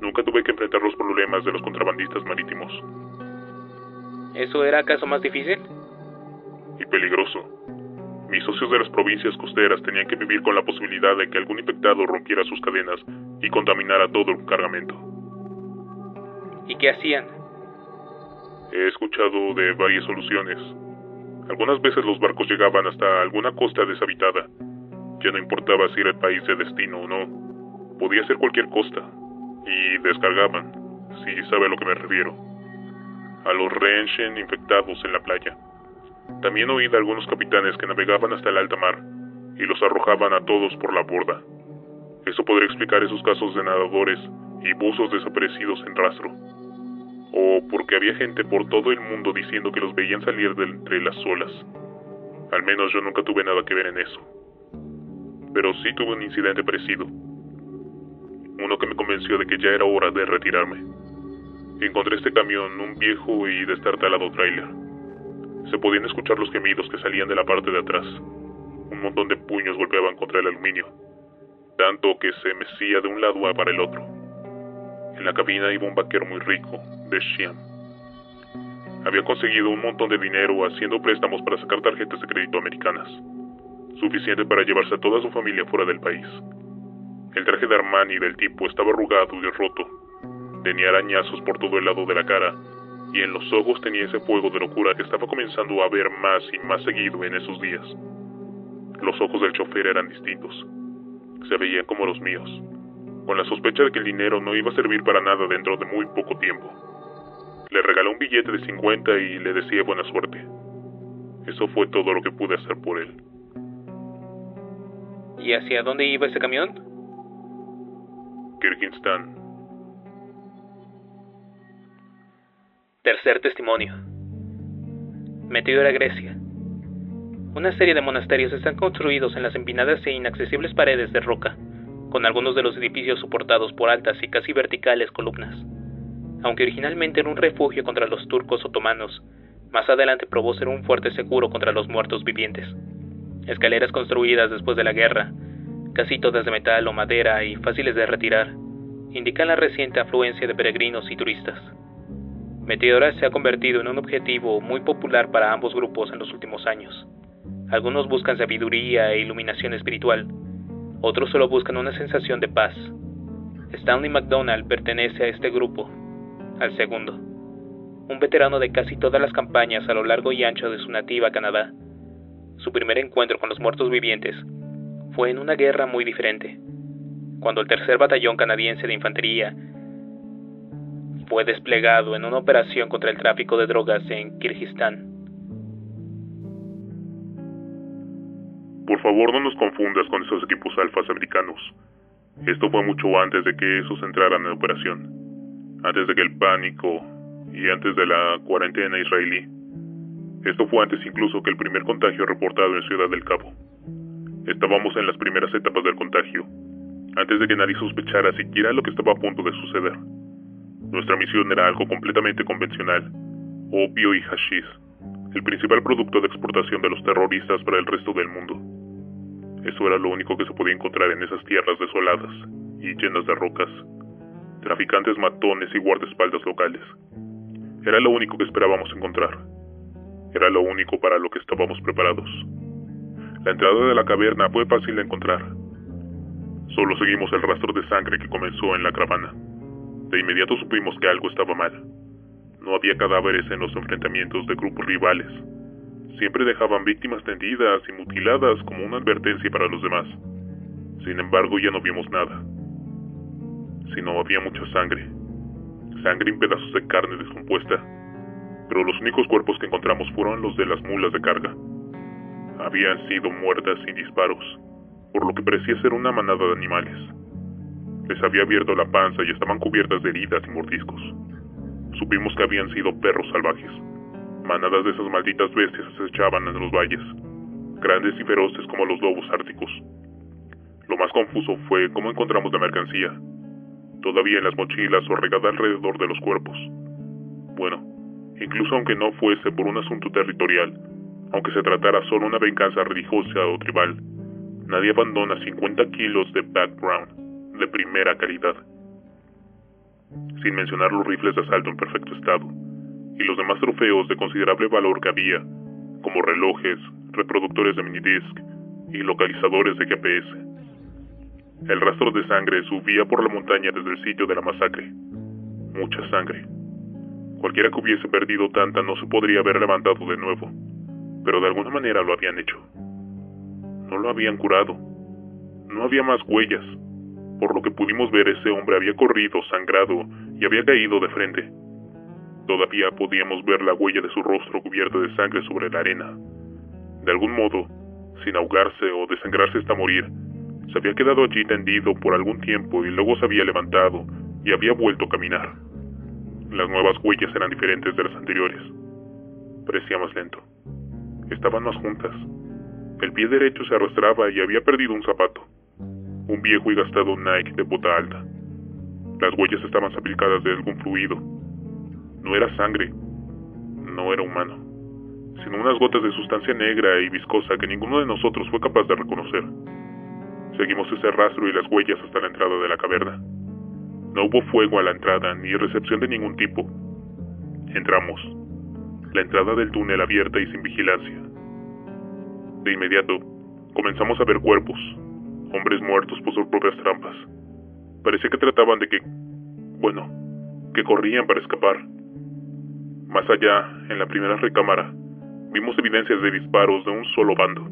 Speaker 3: Nunca tuve que enfrentar los problemas de los contrabandistas marítimos.
Speaker 2: ¿Eso era acaso más difícil?
Speaker 3: Y peligroso. Mis socios de las provincias costeras tenían que vivir con la posibilidad de que algún infectado rompiera sus cadenas y contaminara todo el cargamento.
Speaker 2: ¿Y qué hacían?
Speaker 3: He escuchado de varias soluciones. Algunas veces los barcos llegaban hasta alguna costa deshabitada. Ya no importaba si era el país de destino o no. Podía ser cualquier costa. Y descargaban, si sabe a lo que me refiero. A los Renshen infectados en la playa. También oí de algunos capitanes que navegaban hasta el alta mar y los arrojaban a todos por la borda. Eso podría explicar esos casos de nadadores y buzos desaparecidos en rastro. O porque había gente por todo el mundo diciendo que los veían salir de entre las olas. Al menos yo nunca tuve nada que ver en eso. Pero sí tuve un incidente parecido. Uno que me convenció de que ya era hora de retirarme. Encontré este camión, un viejo y destartalado tráiler. Se podían escuchar los gemidos que salían de la parte de atrás. Un montón de puños golpeaban contra el aluminio, tanto que se mecía de un lado para el otro. En la cabina iba un vaquero muy rico, de Xi'an. Había conseguido un montón de dinero haciendo préstamos para sacar tarjetas de crédito americanas, suficiente para llevarse a toda su familia fuera del país. El traje de Armani del tipo estaba arrugado y roto. Tenía arañazos por todo el lado de la cara y en los ojos tenía ese fuego de locura que estaba comenzando a ver más y más seguido en esos días. Los ojos del chofer eran distintos. Se veían como los míos, con la sospecha de que el dinero no iba a servir para nada dentro de muy poco tiempo. Le regaló un billete de 50 y le decía buena suerte. Eso fue todo lo que pude hacer por él.
Speaker 2: ¿Y hacia dónde iba ese camión?
Speaker 3: Kirguistán.
Speaker 2: Tercer testimonio. Metido era Grecia. Una serie de monasterios están construidos en las empinadas e inaccesibles paredes de roca, con algunos de los edificios soportados por altas y casi verticales columnas. Aunque originalmente era un refugio contra los turcos otomanos, más adelante probó ser un fuerte seguro contra los muertos vivientes. Escaleras construidas después de la guerra, casi todas de metal o madera y fáciles de retirar, indican la reciente afluencia de peregrinos y turistas. Meteora se ha convertido en un objetivo muy popular para ambos grupos en los últimos años. Algunos buscan sabiduría e iluminación espiritual, otros solo buscan una sensación de paz. Stanley McDonald pertenece a este grupo, al segundo, un veterano de casi todas las campañas a lo largo y ancho de su nativa Canadá. Su primer encuentro con los muertos vivientes fue en una guerra muy diferente, cuando el tercer batallón canadiense de infantería fue desplegado en una operación contra el tráfico de drogas en Kirguistán.
Speaker 3: Por favor, no nos confundas con esos equipos alfas americanos. Esto fue mucho antes de que esos entraran en operación, antes de que el pánico y antes de la cuarentena israelí. Esto fue antes incluso que el primer contagio reportado en Ciudad del Cabo. Estábamos en las primeras etapas del contagio, antes de que nadie sospechara siquiera lo que estaba a punto de suceder. Nuestra misión era algo completamente convencional, opio y hashish, el principal producto de exportación de los terroristas para el resto del mundo. Eso era lo único que se podía encontrar en esas tierras desoladas y llenas de rocas, traficantes matones y guardaespaldas locales. Era lo único que esperábamos encontrar. Era lo único para lo que estábamos preparados. La entrada de la caverna fue fácil de encontrar. Solo seguimos el rastro de sangre que comenzó en la caravana. De inmediato supimos que algo estaba mal. No había cadáveres en los enfrentamientos de grupos rivales. Siempre dejaban víctimas tendidas y mutiladas como una advertencia para los demás. Sin embargo, ya no vimos nada. Sino había mucha sangre. Sangre en pedazos de carne descompuesta. Pero los únicos cuerpos que encontramos fueron los de las mulas de carga. Habían sido muertas sin disparos, por lo que parecía ser una manada de animales. Les había abierto la panza y estaban cubiertas de heridas y mordiscos. Supimos que habían sido perros salvajes. Manadas de esas malditas bestias se echaban en los valles, grandes y feroces como los lobos árticos. Lo más confuso fue cómo encontramos la mercancía, todavía en las mochilas o regada alrededor de los cuerpos. Bueno, incluso aunque no fuese por un asunto territorial, aunque se tratara solo una venganza religiosa o tribal, nadie abandona 50 kilos de background de primera calidad. Sin mencionar los rifles de asalto en perfecto estado y los demás trofeos de considerable valor que había, como relojes, reproductores de minidisc y localizadores de GPS. El rastro de sangre subía por la montaña desde el sitio de la masacre. Mucha sangre. Cualquiera que hubiese perdido tanta no se podría haber levantado de nuevo, pero de alguna manera lo habían hecho. No lo habían curado. No había más huellas. Por lo que pudimos ver, ese hombre había corrido, sangrado y había caído de frente. Todavía podíamos ver la huella de su rostro cubierta de sangre sobre la arena. De algún modo, sin ahogarse o desangrarse hasta morir, se había quedado allí tendido por algún tiempo y luego se había levantado y había vuelto a caminar. Las nuevas huellas eran diferentes de las anteriores. Parecía más lento. Estaban más juntas. El pie derecho se arrastraba y había perdido un zapato. Un viejo y gastado Nike de bota alta. Las huellas estaban salpicadas de algún fluido. No era sangre. No era humano. Sino unas gotas de sustancia negra y viscosa que ninguno de nosotros fue capaz de reconocer. Seguimos ese rastro y las huellas hasta la entrada de la caverna. No hubo fuego a la entrada ni recepción de ningún tipo. Entramos. La entrada del túnel abierta y sin vigilancia. De inmediato, comenzamos a ver cuerpos, hombres muertos por sus propias trampas. Parecía que trataban de que, bueno, que corrían para escapar. Más allá, en la primera recámara, vimos evidencias de disparos de un solo bando.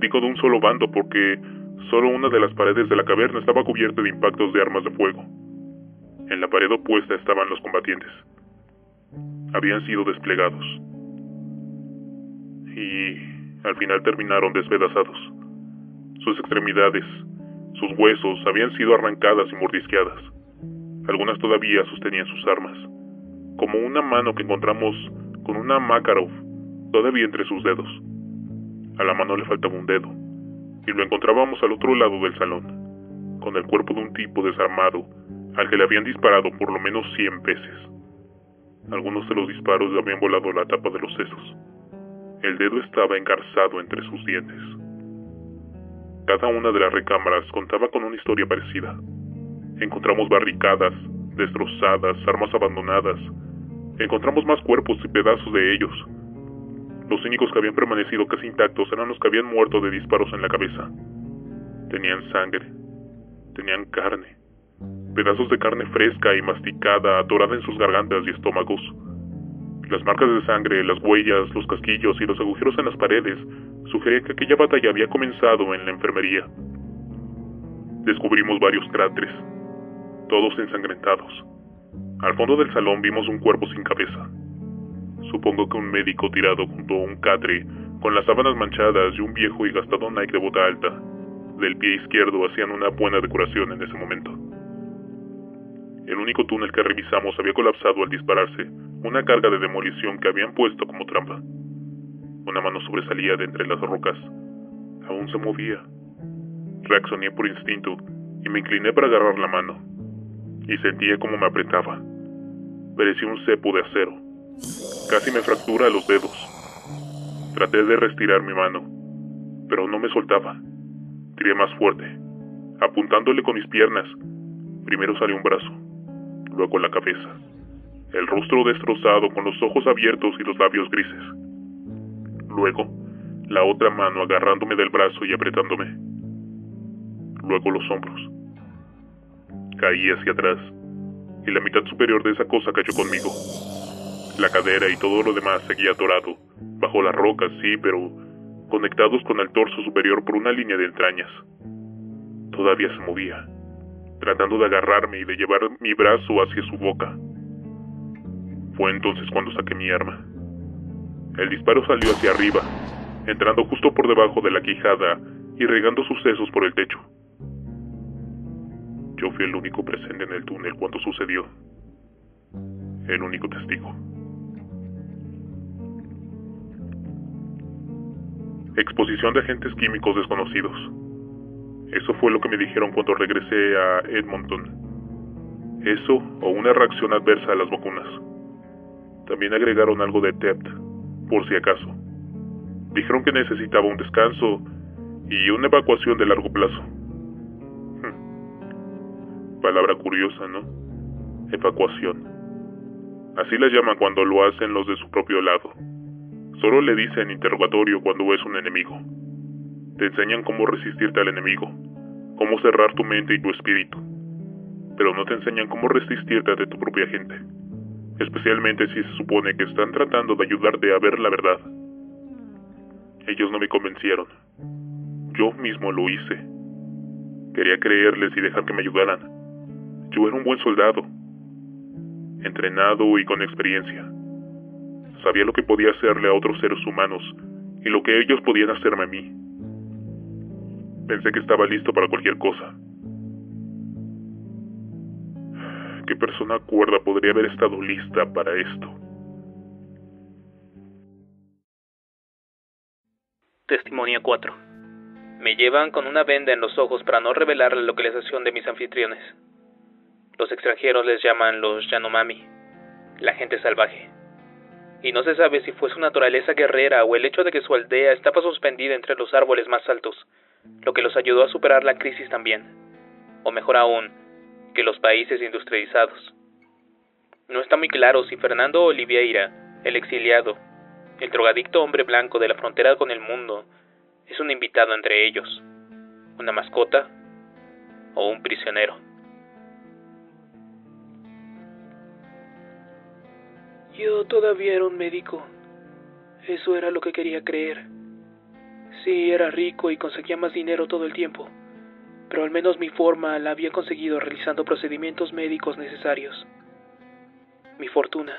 Speaker 3: Digo de un solo bando porque Solo una de las paredes de la caverna estaba cubierta de impactos de armas de fuego. En la pared opuesta estaban los combatientes. Habían sido desplegados. Y al final terminaron despedazados. Sus extremidades, sus huesos habían sido arrancadas y mordisqueadas. Algunas todavía sostenían sus armas, como una mano que encontramos con una Makarov todavía entre sus dedos. A la mano le faltaba un dedo y lo encontrábamos al otro lado del salón, con el cuerpo de un tipo desarmado al que le habían disparado por lo menos cien veces. Algunos de los disparos le habían volado la tapa de los sesos. El dedo estaba engarzado entre sus dientes. Cada una de las recámaras contaba con una historia parecida. Encontramos barricadas, destrozadas, armas abandonadas. Encontramos más cuerpos y pedazos de ellos, los únicos que habían permanecido casi intactos eran los que habían muerto de disparos en la cabeza. Tenían sangre, tenían carne, pedazos de carne fresca y masticada atorada en sus gargantas y estómagos. Las marcas de sangre, las huellas, los casquillos y los agujeros en las paredes sugerían que aquella batalla había comenzado en la enfermería. Descubrimos varios cráteres, todos ensangrentados. Al fondo del salón vimos un cuerpo sin cabeza. Supongo que un médico tirado junto a un catre, con las sábanas manchadas y un viejo y gastado Nike de bota alta, del pie izquierdo hacían una buena decoración en ese momento. El único túnel que revisamos había colapsado al dispararse una carga de demolición que habían puesto como trampa. Una mano sobresalía de entre las rocas. Aún se movía. Reaccioné por instinto y me incliné para agarrar la mano. Y sentía como me apretaba. Parecía un cepo de acero. Casi me fractura los dedos. Traté de restirar mi mano, pero no me soltaba. Tiré más fuerte, apuntándole con mis piernas. Primero salió un brazo, luego la cabeza, el rostro destrozado con los ojos abiertos y los labios grises. Luego, la otra mano agarrándome del brazo y apretándome. Luego los hombros. Caí hacia atrás y la mitad superior de esa cosa cayó conmigo. La cadera y todo lo demás seguía atorado, bajo las rocas, sí, pero conectados con el torso superior por una línea de entrañas. Todavía se movía, tratando de agarrarme y de llevar mi brazo hacia su boca. Fue entonces cuando saqué mi arma. El disparo salió hacia arriba, entrando justo por debajo de la quijada y regando sus sesos por el techo. Yo fui el único presente en el túnel cuando sucedió. El único testigo. exposición de agentes químicos desconocidos. Eso fue lo que me dijeron cuando regresé a Edmonton. Eso o una reacción adversa a las vacunas. También agregaron algo de TEPT, por si acaso. Dijeron que necesitaba un descanso y una evacuación de largo plazo. Hmm. palabra curiosa, ¿no? Evacuación. Así la llaman cuando lo hacen los de su propio lado. Solo le dicen interrogatorio cuando es un enemigo. Te enseñan cómo resistirte al enemigo, cómo cerrar tu mente y tu espíritu, pero no te enseñan cómo resistirte ante tu propia gente, especialmente si se supone que están tratando de ayudarte a ver la verdad. Ellos no me convencieron. Yo mismo lo hice. Quería creerles y dejar que me ayudaran. Yo era un buen soldado, entrenado y con experiencia. Sabía lo que podía hacerle a otros seres humanos y lo que ellos podían hacerme a mí. Pensé que estaba listo para cualquier cosa. ¿Qué persona cuerda podría haber estado lista para esto?
Speaker 4: Testimonio 4. Me llevan con una venda en los ojos para no revelar la localización de mis anfitriones. Los extranjeros les llaman los Yanomami, la gente salvaje. Y no se sabe si fue su naturaleza guerrera o el hecho de que su aldea estaba suspendida entre los árboles más altos, lo que los ayudó a superar la crisis también. O mejor aún, que los países industrializados. No está muy claro si Fernando Oliveira, el exiliado, el drogadicto hombre blanco de la frontera con el mundo, es un invitado entre ellos, una mascota o un prisionero.
Speaker 2: Yo todavía era un médico. Eso era lo que quería creer. Sí, era rico y conseguía más dinero todo el tiempo, pero al menos mi forma la había conseguido realizando procedimientos médicos necesarios. Mi fortuna.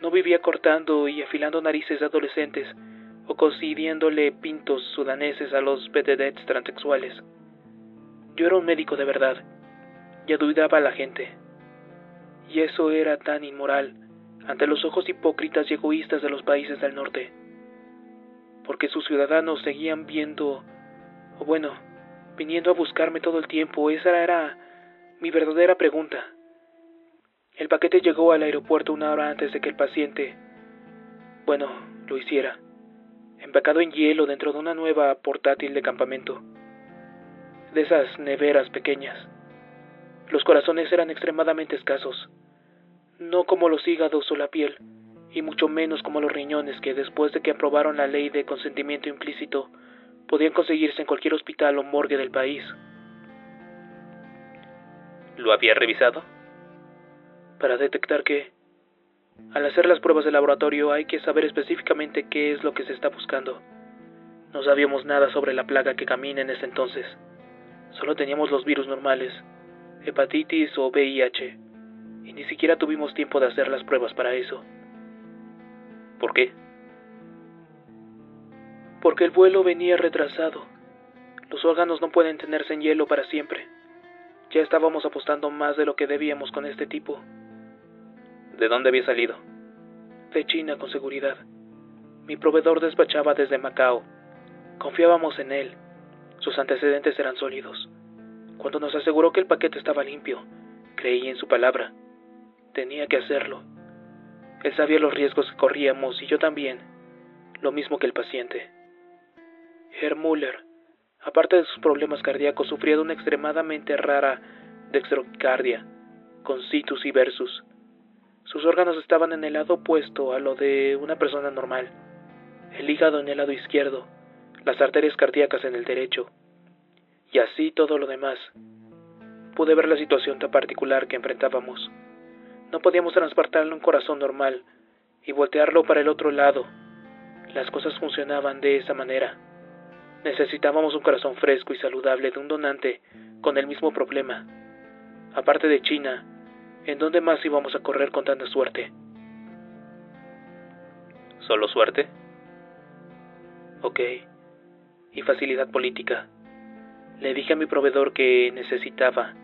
Speaker 2: No vivía cortando y afilando narices de adolescentes o consiguiéndole pintos sudaneses a los vedettes transexuales. Yo era un médico de verdad y ayudaba a la gente. Y eso era tan inmoral ante los ojos hipócritas y egoístas de los países del norte. Porque sus ciudadanos seguían viendo, o bueno, viniendo a buscarme todo el tiempo. Esa era mi verdadera pregunta. El paquete llegó al aeropuerto una hora antes de que el paciente, bueno, lo hiciera, empacado en hielo dentro de una nueva portátil de campamento, de esas neveras pequeñas. Los corazones eran extremadamente escasos, no como los hígados o la piel, y mucho menos como los riñones que después de que aprobaron la ley de consentimiento implícito, podían conseguirse en cualquier hospital o morgue del país.
Speaker 4: ¿Lo había revisado?
Speaker 2: Para detectar que, al hacer las pruebas de laboratorio, hay que saber específicamente qué es lo que se está buscando. No sabíamos nada sobre la plaga que camina en ese entonces. Solo teníamos los virus normales, hepatitis o VIH, y ni siquiera tuvimos tiempo de hacer las pruebas para eso.
Speaker 4: ¿Por qué?
Speaker 2: Porque el vuelo venía retrasado. Los órganos no pueden tenerse en hielo para siempre. Ya estábamos apostando más de lo que debíamos con este tipo.
Speaker 4: ¿De dónde había salido?
Speaker 2: De China, con seguridad. Mi proveedor despachaba desde Macao. Confiábamos en él. Sus antecedentes eran sólidos. Cuando nos aseguró que el paquete estaba limpio, creí en su palabra. Tenía que hacerlo. Él sabía los riesgos que corríamos y yo también, lo mismo que el paciente. Herr Müller, aparte de sus problemas cardíacos, sufría de una extremadamente rara dextrocardia, con situs y versus. Sus órganos estaban en el lado opuesto a lo de una persona normal, el hígado en el lado izquierdo, las arterias cardíacas en el derecho, y así todo lo demás. Pude ver la situación tan particular que enfrentábamos. No podíamos transportarle un corazón normal y voltearlo para el otro lado. Las cosas funcionaban de esa manera. Necesitábamos un corazón fresco y saludable de un donante con el mismo problema. Aparte de China, ¿en dónde más íbamos a correr con tanta suerte?
Speaker 4: ¿Solo suerte?
Speaker 2: Ok. Y facilidad política. Le dije a mi proveedor que necesitaba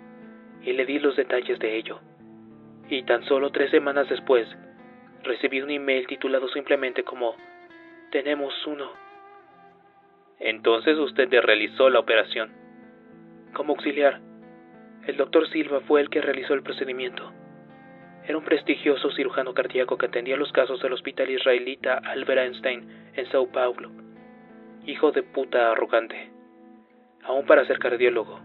Speaker 2: y le di los detalles de ello. Y tan solo tres semanas después, recibí un email titulado simplemente como Tenemos uno.
Speaker 4: Entonces usted realizó la operación.
Speaker 2: Como auxiliar, el doctor Silva fue el que realizó el procedimiento. Era un prestigioso cirujano cardíaco que atendía los casos del hospital israelita Albert Einstein en Sao Paulo. Hijo de puta arrogante, aún para ser cardiólogo.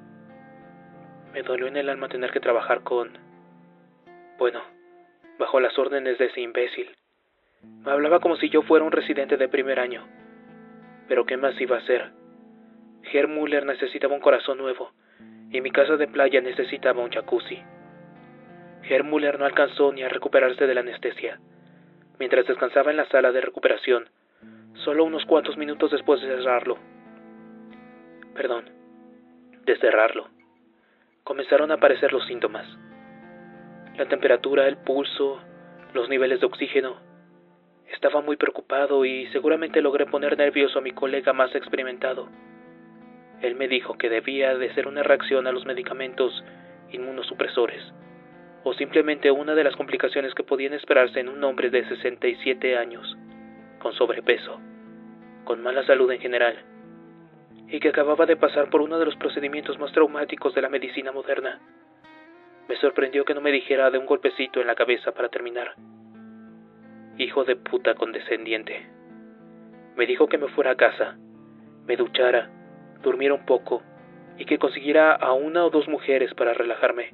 Speaker 2: Me dolió en el alma tener que trabajar con... Bueno, bajo las órdenes de ese imbécil. Me hablaba como si yo fuera un residente de primer año. Pero ¿qué más iba a hacer? Herr Müller necesitaba un corazón nuevo, y mi casa de playa necesitaba un jacuzzi. Herr Müller no alcanzó ni a recuperarse de la anestesia. Mientras descansaba en la sala de recuperación, solo unos cuantos minutos después de cerrarlo. Perdón, de cerrarlo. Comenzaron a aparecer los síntomas. La temperatura, el pulso, los niveles de oxígeno. Estaba muy preocupado y seguramente logré poner nervioso a mi colega más experimentado. Él me dijo que debía de ser una reacción a los medicamentos inmunosupresores, o simplemente una de las complicaciones que podían esperarse en un hombre de 67 años, con sobrepeso, con mala salud en general, y que acababa de pasar por uno de los procedimientos más traumáticos de la medicina moderna. Me sorprendió que no me dijera de un golpecito en la cabeza para terminar. Hijo de puta condescendiente. Me dijo que me fuera a casa, me duchara, durmiera un poco y que consiguiera a una o dos mujeres para relajarme.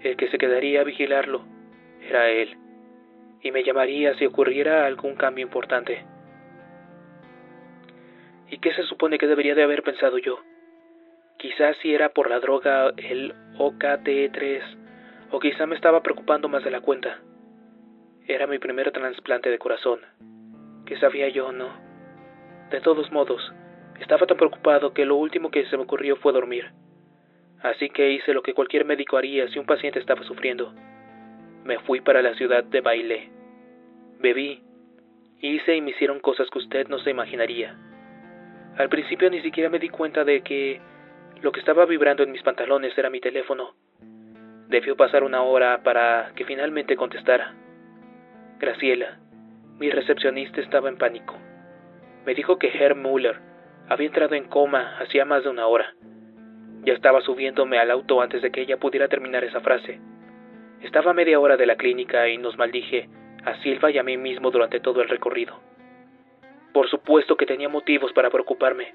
Speaker 2: El que se quedaría a vigilarlo era él, y me llamaría si ocurriera algún cambio importante. ¿Y qué se supone que debería de haber pensado yo? Quizás si era por la droga el OKT3, o quizá me estaba preocupando más de la cuenta. Era mi primer trasplante de corazón. ¿Qué sabía yo, no? De todos modos, estaba tan preocupado que lo último que se me ocurrió fue dormir. Así que hice lo que cualquier médico haría si un paciente estaba sufriendo. Me fui para la ciudad de baile. Bebí, hice y me hicieron cosas que usted no se imaginaría. Al principio ni siquiera me di cuenta de que lo que estaba vibrando en mis pantalones era mi teléfono. Debió pasar una hora para que finalmente contestara. Graciela, mi recepcionista, estaba en pánico. Me dijo que Herr Müller había entrado en coma hacía más de una hora. Ya estaba subiéndome al auto antes de que ella pudiera terminar esa frase. Estaba a media hora de la clínica y nos maldije a Silva y a mí mismo durante todo el recorrido. Por supuesto que tenía motivos para preocuparme.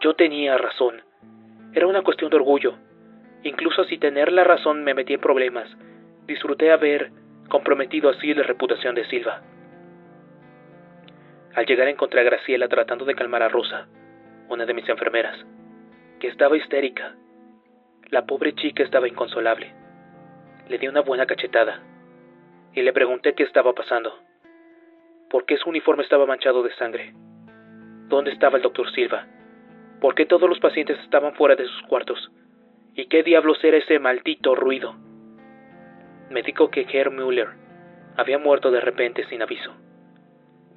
Speaker 2: Yo tenía razón. Era una cuestión de orgullo. Incluso si tener la razón me metía en problemas, disfruté haber comprometido así la reputación de Silva. Al llegar encontré a Graciela tratando de calmar a Rosa una de mis enfermeras, que estaba histérica. La pobre chica estaba inconsolable. Le di una buena cachetada y le pregunté qué estaba pasando. ¿Por qué su uniforme estaba manchado de sangre? ¿Dónde estaba el doctor Silva? ¿Por qué todos los pacientes estaban fuera de sus cuartos? ¿Y qué diablos era ese maldito ruido? Me dijo que Herr Müller había muerto de repente sin aviso.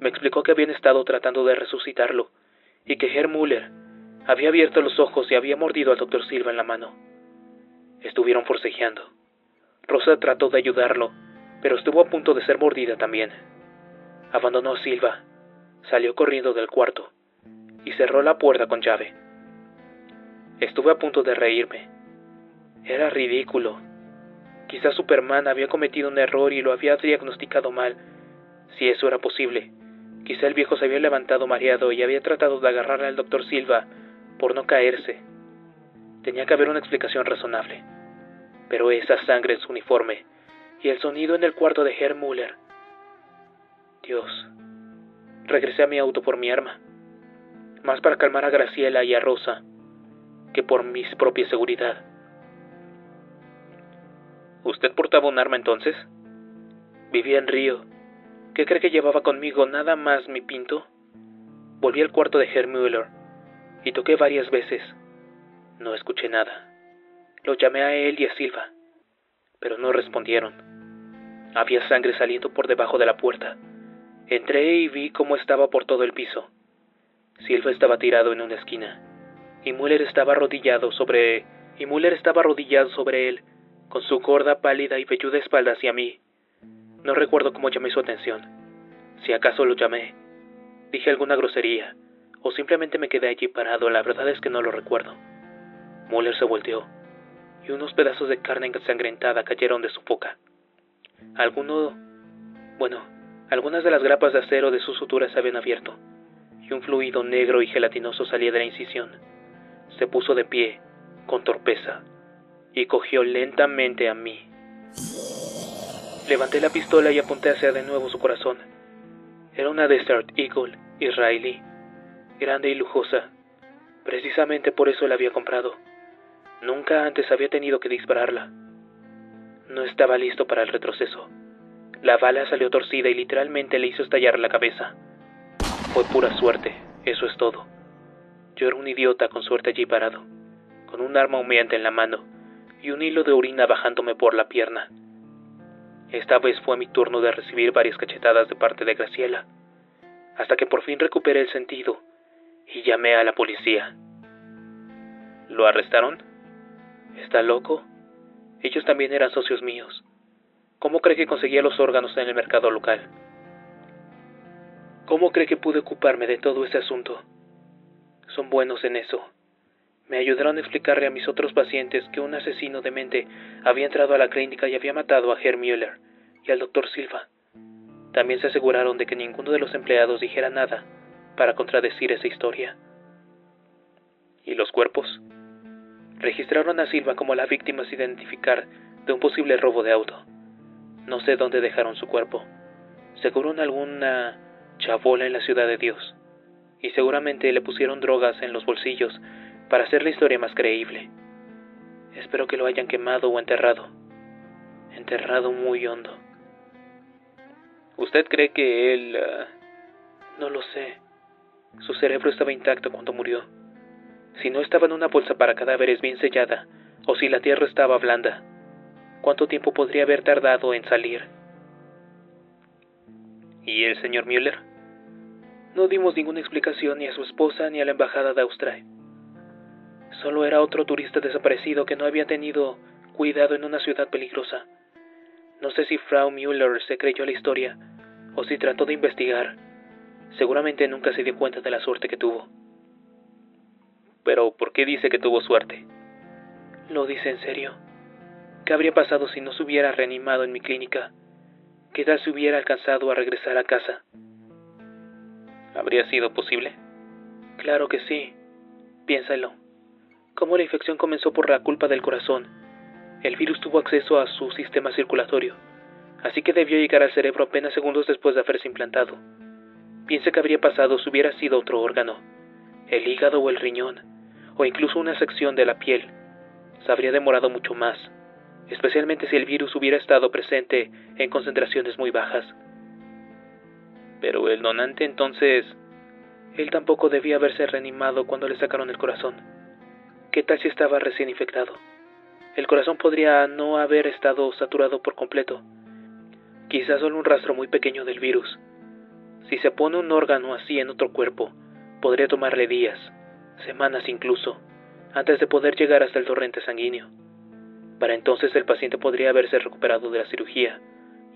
Speaker 2: Me explicó que habían estado tratando de resucitarlo y que Herr Müller había abierto los ojos y había mordido al doctor Silva en la mano. Estuvieron forcejeando. Rosa trató de ayudarlo, pero estuvo a punto de ser mordida también. Abandonó a Silva, salió corriendo del cuarto y cerró la puerta con llave. Estuve a punto de reírme. Era ridículo. Quizás Superman había cometido un error y lo había diagnosticado mal, si eso era posible. Quizá el viejo se había levantado mareado y había tratado de agarrarle al doctor Silva por no caerse. Tenía que haber una explicación razonable. Pero esa sangre en su uniforme y el sonido en el cuarto de Herr Müller. Dios. Regresé a mi auto por mi arma. Más para calmar a Graciela y a Rosa que por mi propia seguridad. ¿Usted portaba un arma entonces? Vivía en Río ¿Qué cree que llevaba conmigo nada más mi pinto? Volví al cuarto de Herr Müller y toqué varias veces. No escuché nada. Lo llamé a él y a Silva, pero no respondieron. Había sangre saliendo por debajo de la puerta. Entré y vi cómo estaba por todo el piso. Silva estaba tirado en una esquina y Müller estaba sobre y Müller estaba arrodillado sobre él, con su gorda, pálida y velluda espalda hacia mí. No recuerdo cómo llamé su atención. Si acaso lo llamé. Dije alguna grosería. O simplemente me quedé allí parado. La verdad es que no lo recuerdo. Muller se volteó. Y unos pedazos de carne ensangrentada cayeron de su boca. Alguno... Bueno, algunas de las grapas de acero de sus suturas se habían abierto. Y un fluido negro y gelatinoso salía de la incisión. Se puso de pie, con torpeza, y cogió lentamente a mí. Levanté la pistola y apunté hacia de nuevo su corazón. Era una Desert Eagle israelí, grande y lujosa. Precisamente por eso la había comprado. Nunca antes había tenido que dispararla. No estaba listo para el retroceso. La bala salió torcida y literalmente le hizo estallar la cabeza. Fue pura suerte, eso es todo. Yo era un idiota con suerte allí parado, con un arma humeante en la mano y un hilo de orina bajándome por la pierna. Esta vez fue mi turno de recibir varias cachetadas de parte de Graciela, hasta que por fin recuperé el sentido y llamé a la policía. ¿Lo arrestaron? ¿Está loco? Ellos también eran socios míos. ¿Cómo cree que conseguía los órganos en el mercado local? ¿Cómo cree que pude ocuparme de todo ese asunto? Son buenos en eso. Me ayudaron a explicarle a mis otros pacientes que un asesino de mente había entrado a la clínica y había matado a Herr Müller y al doctor Silva. También se aseguraron de que ninguno de los empleados dijera nada para contradecir esa historia. ¿Y los cuerpos? Registraron a Silva como la víctima sin identificar de un posible robo de auto. No sé dónde dejaron su cuerpo. Seguro en alguna chabola en la ciudad de Dios. Y seguramente le pusieron drogas en los bolsillos para hacer la historia más creíble. Espero que lo hayan quemado o enterrado. Enterrado muy hondo. ¿Usted cree que él... Ah, no lo sé. Su cerebro estaba intacto cuando murió. Si no estaba en una bolsa para cadáveres bien sellada, o si la tierra estaba blanda, ¿cuánto tiempo podría haber tardado en salir? ¿Y el señor Müller? No dimos ninguna explicación ni a su esposa ni a la embajada de Australia. Solo era otro turista desaparecido que no había tenido cuidado en una ciudad peligrosa. No sé si Frau Müller se creyó la historia o si trató de investigar. Seguramente nunca se dio cuenta de la suerte que tuvo. Pero, ¿por qué dice que tuvo suerte? Lo dice en serio. ¿Qué habría pasado si no se hubiera reanimado en mi clínica? ¿Qué tal si hubiera alcanzado a regresar a casa? ¿Habría sido posible? Claro que sí. Piénsalo. Cómo la infección comenzó por la culpa del corazón. El virus tuvo acceso a su sistema circulatorio, así que debió llegar al cerebro apenas segundos después de haberse implantado. Piense que habría pasado si hubiera sido otro órgano, el hígado o el riñón, o incluso una sección de la piel. Se habría demorado mucho más, especialmente si el virus hubiera estado presente en concentraciones muy bajas. Pero el donante entonces... Él tampoco debía haberse reanimado cuando le sacaron el corazón. ¿Qué tal si estaba recién infectado? El corazón podría no haber estado saturado por completo. Quizás solo un rastro muy pequeño del virus. Si se pone un órgano así en otro cuerpo, podría tomarle días, semanas incluso, antes de poder llegar hasta el torrente sanguíneo. Para entonces el paciente podría haberse recuperado de la cirugía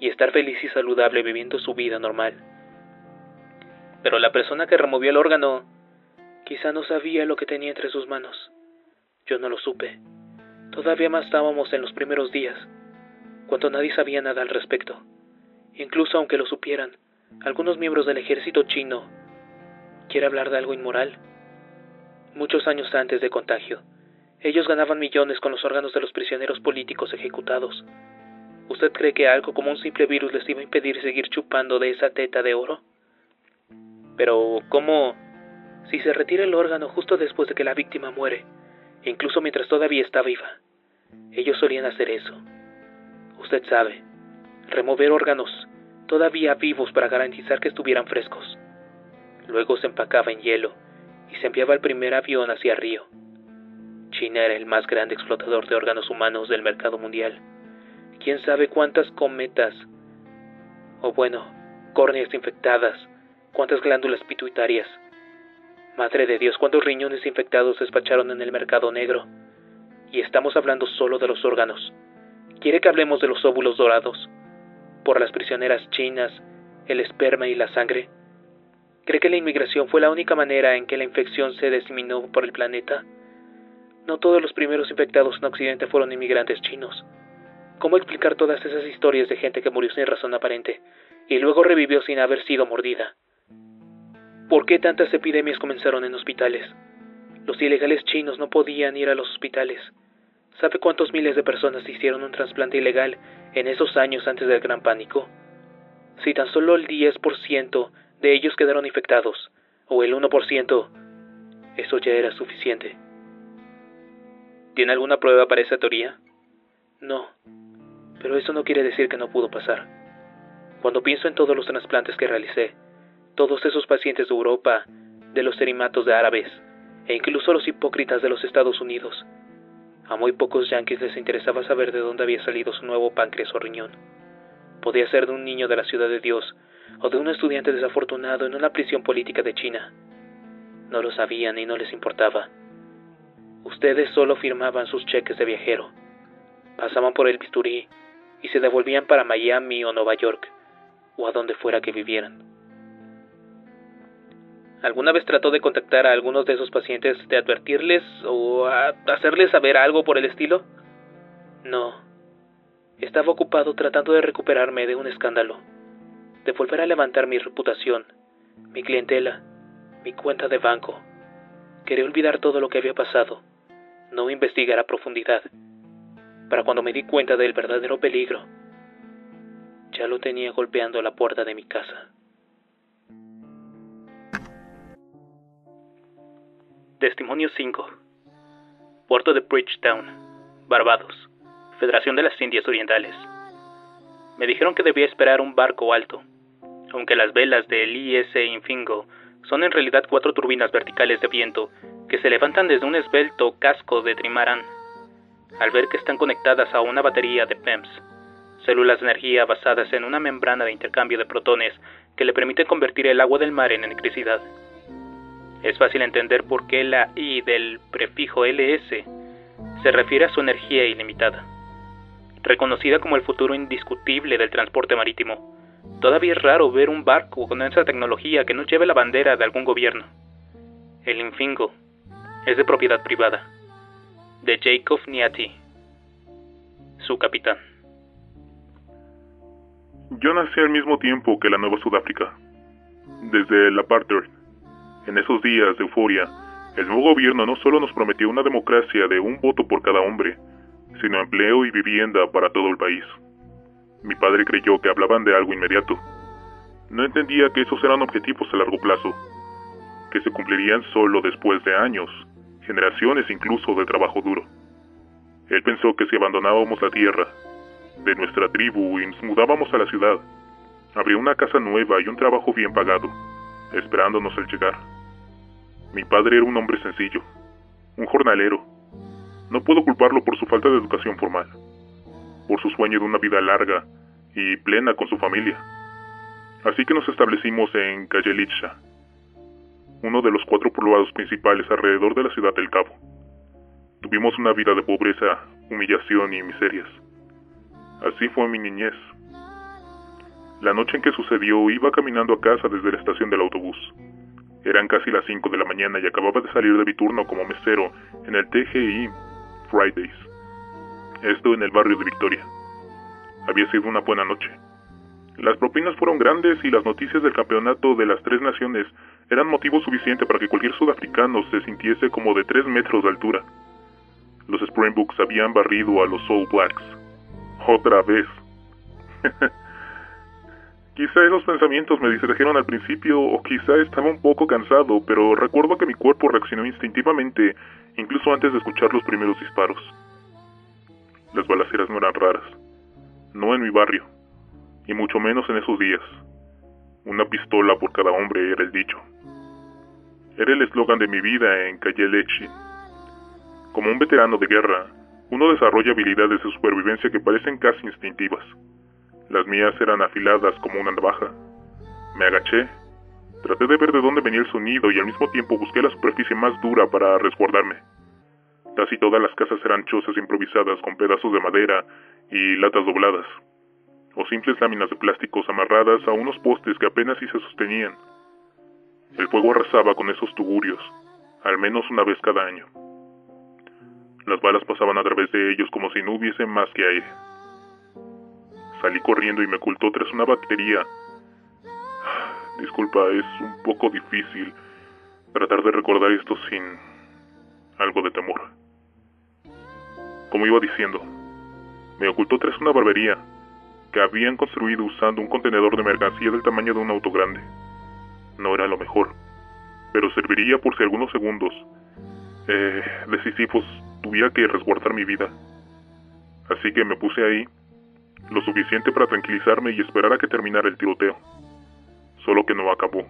Speaker 2: y estar feliz y saludable viviendo su vida normal. Pero la persona que removió el órgano quizá no sabía lo que tenía entre sus manos. Yo no lo supe. Todavía más estábamos en los primeros días, cuando nadie sabía nada al respecto. Incluso aunque lo supieran, algunos miembros del ejército chino. ¿Quiere hablar de algo inmoral? Muchos años antes de contagio, ellos ganaban millones con los órganos de los prisioneros políticos ejecutados. ¿Usted cree que algo como un simple virus les iba a impedir seguir chupando de esa teta de oro? Pero, ¿cómo? Si se retira el órgano justo después de que la víctima muere, incluso mientras todavía está viva. Ellos solían hacer eso. Usted sabe, remover órganos todavía vivos para garantizar que estuvieran frescos. Luego se empacaba en hielo y se enviaba el primer avión hacia Río. China era el más grande explotador de órganos humanos del mercado mundial. ¿Quién sabe cuántas cometas, o bueno, córneas infectadas, cuántas glándulas pituitarias, Madre de Dios, cuántos riñones infectados despacharon en el mercado negro. Y estamos hablando solo de los órganos. ¿Quiere que hablemos de los óvulos dorados? Por las prisioneras chinas, el esperma y la sangre. ¿Cree que la inmigración fue la única manera en que la infección se diseminó por el planeta? No todos los primeros infectados en Occidente fueron inmigrantes chinos. ¿Cómo explicar todas esas historias de gente que murió sin razón aparente y luego revivió sin haber sido mordida? ¿Por qué tantas epidemias comenzaron en hospitales? Los ilegales chinos no podían ir a los hospitales.
Speaker 5: ¿Sabe cuántos miles de personas hicieron un trasplante ilegal en esos años antes del gran pánico? Si tan solo el 10% de ellos quedaron infectados, o el 1%, eso ya era suficiente.
Speaker 2: ¿Tiene alguna prueba para esa teoría?
Speaker 5: No, pero eso no quiere decir que no pudo pasar. Cuando pienso en todos los trasplantes que realicé, todos esos pacientes de Europa, de los serimatos de árabes, e incluso los hipócritas de los Estados Unidos, a muy pocos yanquis les interesaba saber de dónde había salido su nuevo páncreas o riñón. Podía ser de un niño de la ciudad de Dios o de un estudiante desafortunado en una prisión política de China. No lo sabían y no les importaba. Ustedes solo firmaban sus cheques de viajero, pasaban por el bisturí y se devolvían para Miami o Nueva York, o a donde fuera que vivieran.
Speaker 2: ¿Alguna vez trató de contactar a algunos de esos pacientes, de advertirles o hacerles saber algo por el estilo?
Speaker 5: No. Estaba ocupado tratando de recuperarme de un escándalo, de volver a levantar mi reputación, mi clientela, mi cuenta de banco. Quería olvidar todo lo que había pasado, no investigar a profundidad. Para cuando me di cuenta del verdadero peligro, ya lo tenía golpeando la puerta de mi casa.
Speaker 2: Testimonio 5. Puerto de Bridgetown, Barbados, Federación de las Indias Orientales. Me dijeron que debía esperar un barco alto, aunque las velas del IS Infingo son en realidad cuatro turbinas verticales de viento que se levantan desde un esbelto casco de trimarán. Al ver que están conectadas a una batería de PEMS, células de energía basadas en una membrana de intercambio de protones que le permite convertir el agua del mar en electricidad. Es fácil entender por qué la I del prefijo LS se refiere a su energía ilimitada. Reconocida como el futuro indiscutible del transporte marítimo, todavía es raro ver un barco con esa tecnología que no lleve la bandera de algún gobierno. El Infingo es de propiedad privada, de Jacob Niati, su capitán.
Speaker 3: Yo nací al mismo tiempo que la Nueva Sudáfrica, desde el apartheid en esos días de euforia, el nuevo gobierno no solo nos prometió una democracia de un voto por cada hombre, sino empleo y vivienda para todo el país. Mi padre creyó que hablaban de algo inmediato. No entendía que esos eran objetivos a largo plazo, que se cumplirían solo después de años, generaciones incluso de trabajo duro. Él pensó que si abandonábamos la tierra de nuestra tribu y nos mudábamos a la ciudad, habría una casa nueva y un trabajo bien pagado, esperándonos al llegar. Mi padre era un hombre sencillo, un jornalero. No puedo culparlo por su falta de educación formal, por su sueño de una vida larga y plena con su familia. Así que nos establecimos en Calle Licha, uno de los cuatro poblados principales alrededor de la ciudad del Cabo. Tuvimos una vida de pobreza, humillación y miserias. Así fue mi niñez. La noche en que sucedió iba caminando a casa desde la estación del autobús. Eran casi las 5 de la mañana y acababa de salir de mi turno como mesero en el TGI Fridays. Esto en el barrio de Victoria. Había sido una buena noche. Las propinas fueron grandes y las noticias del campeonato de las tres naciones eran motivo suficiente para que cualquier sudafricano se sintiese como de tres metros de altura. Los Springboks habían barrido a los All Blacks. Otra vez. Quizá esos pensamientos me distrajeron al principio o quizá estaba un poco cansado, pero recuerdo que mi cuerpo reaccionó instintivamente incluso antes de escuchar los primeros disparos. Las balaceras no eran raras, no en mi barrio, y mucho menos en esos días. Una pistola por cada hombre era el dicho. Era el eslogan de mi vida en Calle Leche. Como un veterano de guerra, uno desarrolla habilidades de supervivencia que parecen casi instintivas. Las mías eran afiladas como una navaja. Me agaché. Traté de ver de dónde venía el sonido y al mismo tiempo busqué la superficie más dura para resguardarme. Casi todas las casas eran chozas improvisadas con pedazos de madera y latas dobladas, o simples láminas de plásticos amarradas a unos postes que apenas si se sostenían. El fuego arrasaba con esos tuburios, al menos una vez cada año. Las balas pasaban a través de ellos como si no hubiese más que aire. Salí corriendo y me ocultó tras una batería. Disculpa, es un poco difícil tratar de recordar esto sin algo de temor. Como iba diciendo, me ocultó tras una barbería que habían construido usando un contenedor de mercancía del tamaño de un auto grande. No era lo mejor, pero serviría por si algunos segundos eh, decisivos tuviera que resguardar mi vida. Así que me puse ahí lo suficiente para tranquilizarme y esperar a que terminara el tiroteo. Solo que no acabó.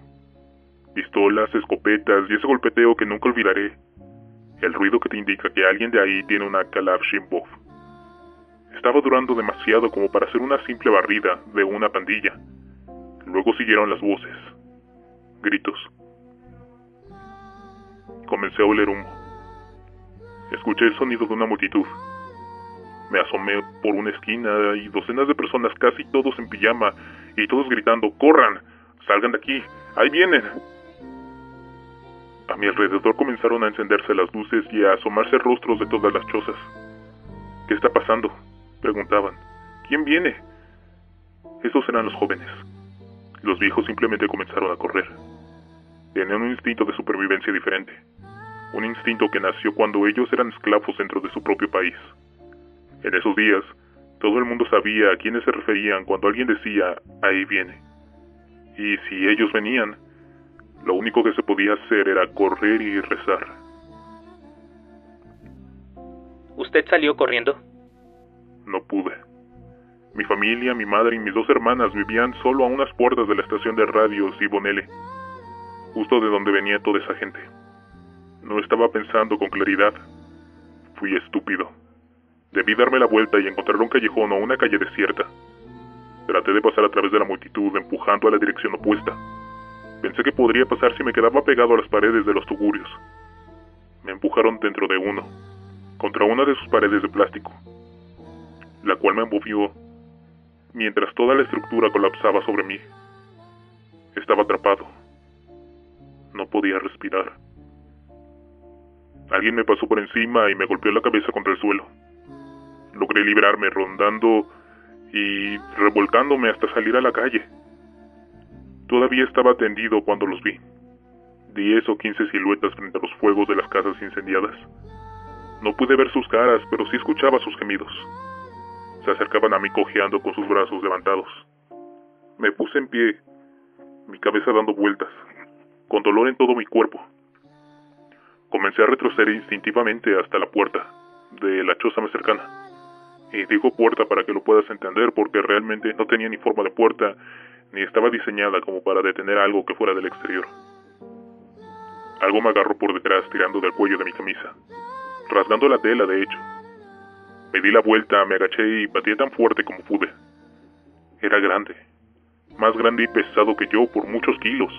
Speaker 3: Pistolas, escopetas y ese golpeteo que nunca olvidaré. El ruido que te indica que alguien de ahí tiene una Kalashnikov. Estaba durando demasiado como para hacer una simple barrida de una pandilla. Luego siguieron las voces, gritos. Comencé a oler humo. Escuché el sonido de una multitud. Me asomé por una esquina y docenas de personas, casi todos en pijama, y todos gritando, ¡Corran! ¡Salgan de aquí! ¡Ahí vienen! A mi alrededor comenzaron a encenderse las luces y a asomarse rostros de todas las chozas. ¿Qué está pasando? preguntaban. ¿Quién viene? Esos eran los jóvenes. Los viejos simplemente comenzaron a correr. Tenían un instinto de supervivencia diferente. Un instinto que nació cuando ellos eran esclavos dentro de su propio país. En esos días, todo el mundo sabía a quiénes se referían cuando alguien decía, ahí viene. Y si ellos venían, lo único que se podía hacer era correr y rezar.
Speaker 2: ¿Usted salió corriendo?
Speaker 3: No pude. Mi familia, mi madre y mis dos hermanas vivían solo a unas puertas de la estación de radio Sibonele, justo de donde venía toda esa gente. No estaba pensando con claridad. Fui estúpido. Debí darme la vuelta y encontrar un callejón o una calle desierta. Traté de pasar a través de la multitud empujando a la dirección opuesta. Pensé que podría pasar si me quedaba pegado a las paredes de los tugurios. Me empujaron dentro de uno, contra una de sus paredes de plástico, la cual me envolvió mientras toda la estructura colapsaba sobre mí. Estaba atrapado. No podía respirar. Alguien me pasó por encima y me golpeó la cabeza contra el suelo. Logré librarme rondando y revolcándome hasta salir a la calle. Todavía estaba tendido cuando los vi. Diez o quince siluetas frente a los fuegos de las casas incendiadas. No pude ver sus caras, pero sí escuchaba sus gemidos. Se acercaban a mí cojeando con sus brazos levantados. Me puse en pie, mi cabeza dando vueltas, con dolor en todo mi cuerpo. Comencé a retroceder instintivamente hasta la puerta de la choza más cercana. Y digo puerta para que lo puedas entender porque realmente no tenía ni forma de puerta ni estaba diseñada como para detener algo que fuera del exterior. Algo me agarró por detrás tirando del cuello de mi camisa, rasgando la tela de hecho. Me di la vuelta, me agaché y batí tan fuerte como pude. Era grande, más grande y pesado que yo por muchos kilos.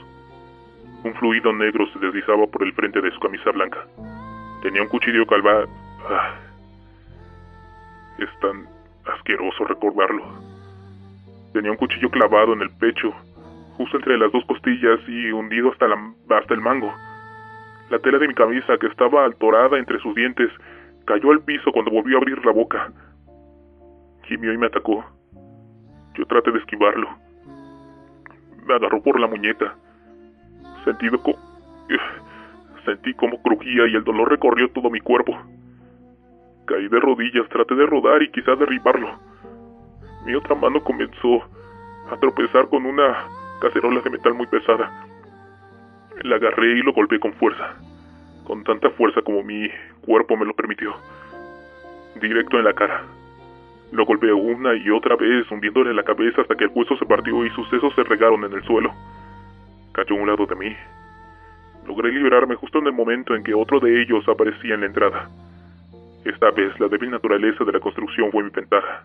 Speaker 3: Un fluido negro se deslizaba por el frente de su camisa blanca. Tenía un cuchillo calva... Ah, es tan asqueroso recordarlo. Tenía un cuchillo clavado en el pecho, justo entre las dos costillas y hundido hasta, la, hasta el mango. La tela de mi camisa, que estaba altorada entre sus dientes, cayó al piso cuando volvió a abrir la boca. Gimió y me atacó. Yo traté de esquivarlo. Me agarró por la muñeca. Sentí, co Sentí como crujía y el dolor recorrió todo mi cuerpo. Caí de rodillas, traté de rodar y quizás derribarlo. Mi otra mano comenzó a tropezar con una cacerola de metal muy pesada. La agarré y lo golpeé con fuerza, con tanta fuerza como mi cuerpo me lo permitió. Directo en la cara. Lo golpeé una y otra vez, hundiéndole la cabeza hasta que el hueso se partió y sus sesos se regaron en el suelo. Cayó a un lado de mí. Logré liberarme justo en el momento en que otro de ellos aparecía en la entrada. Esta vez la débil naturaleza de la construcción fue mi ventaja.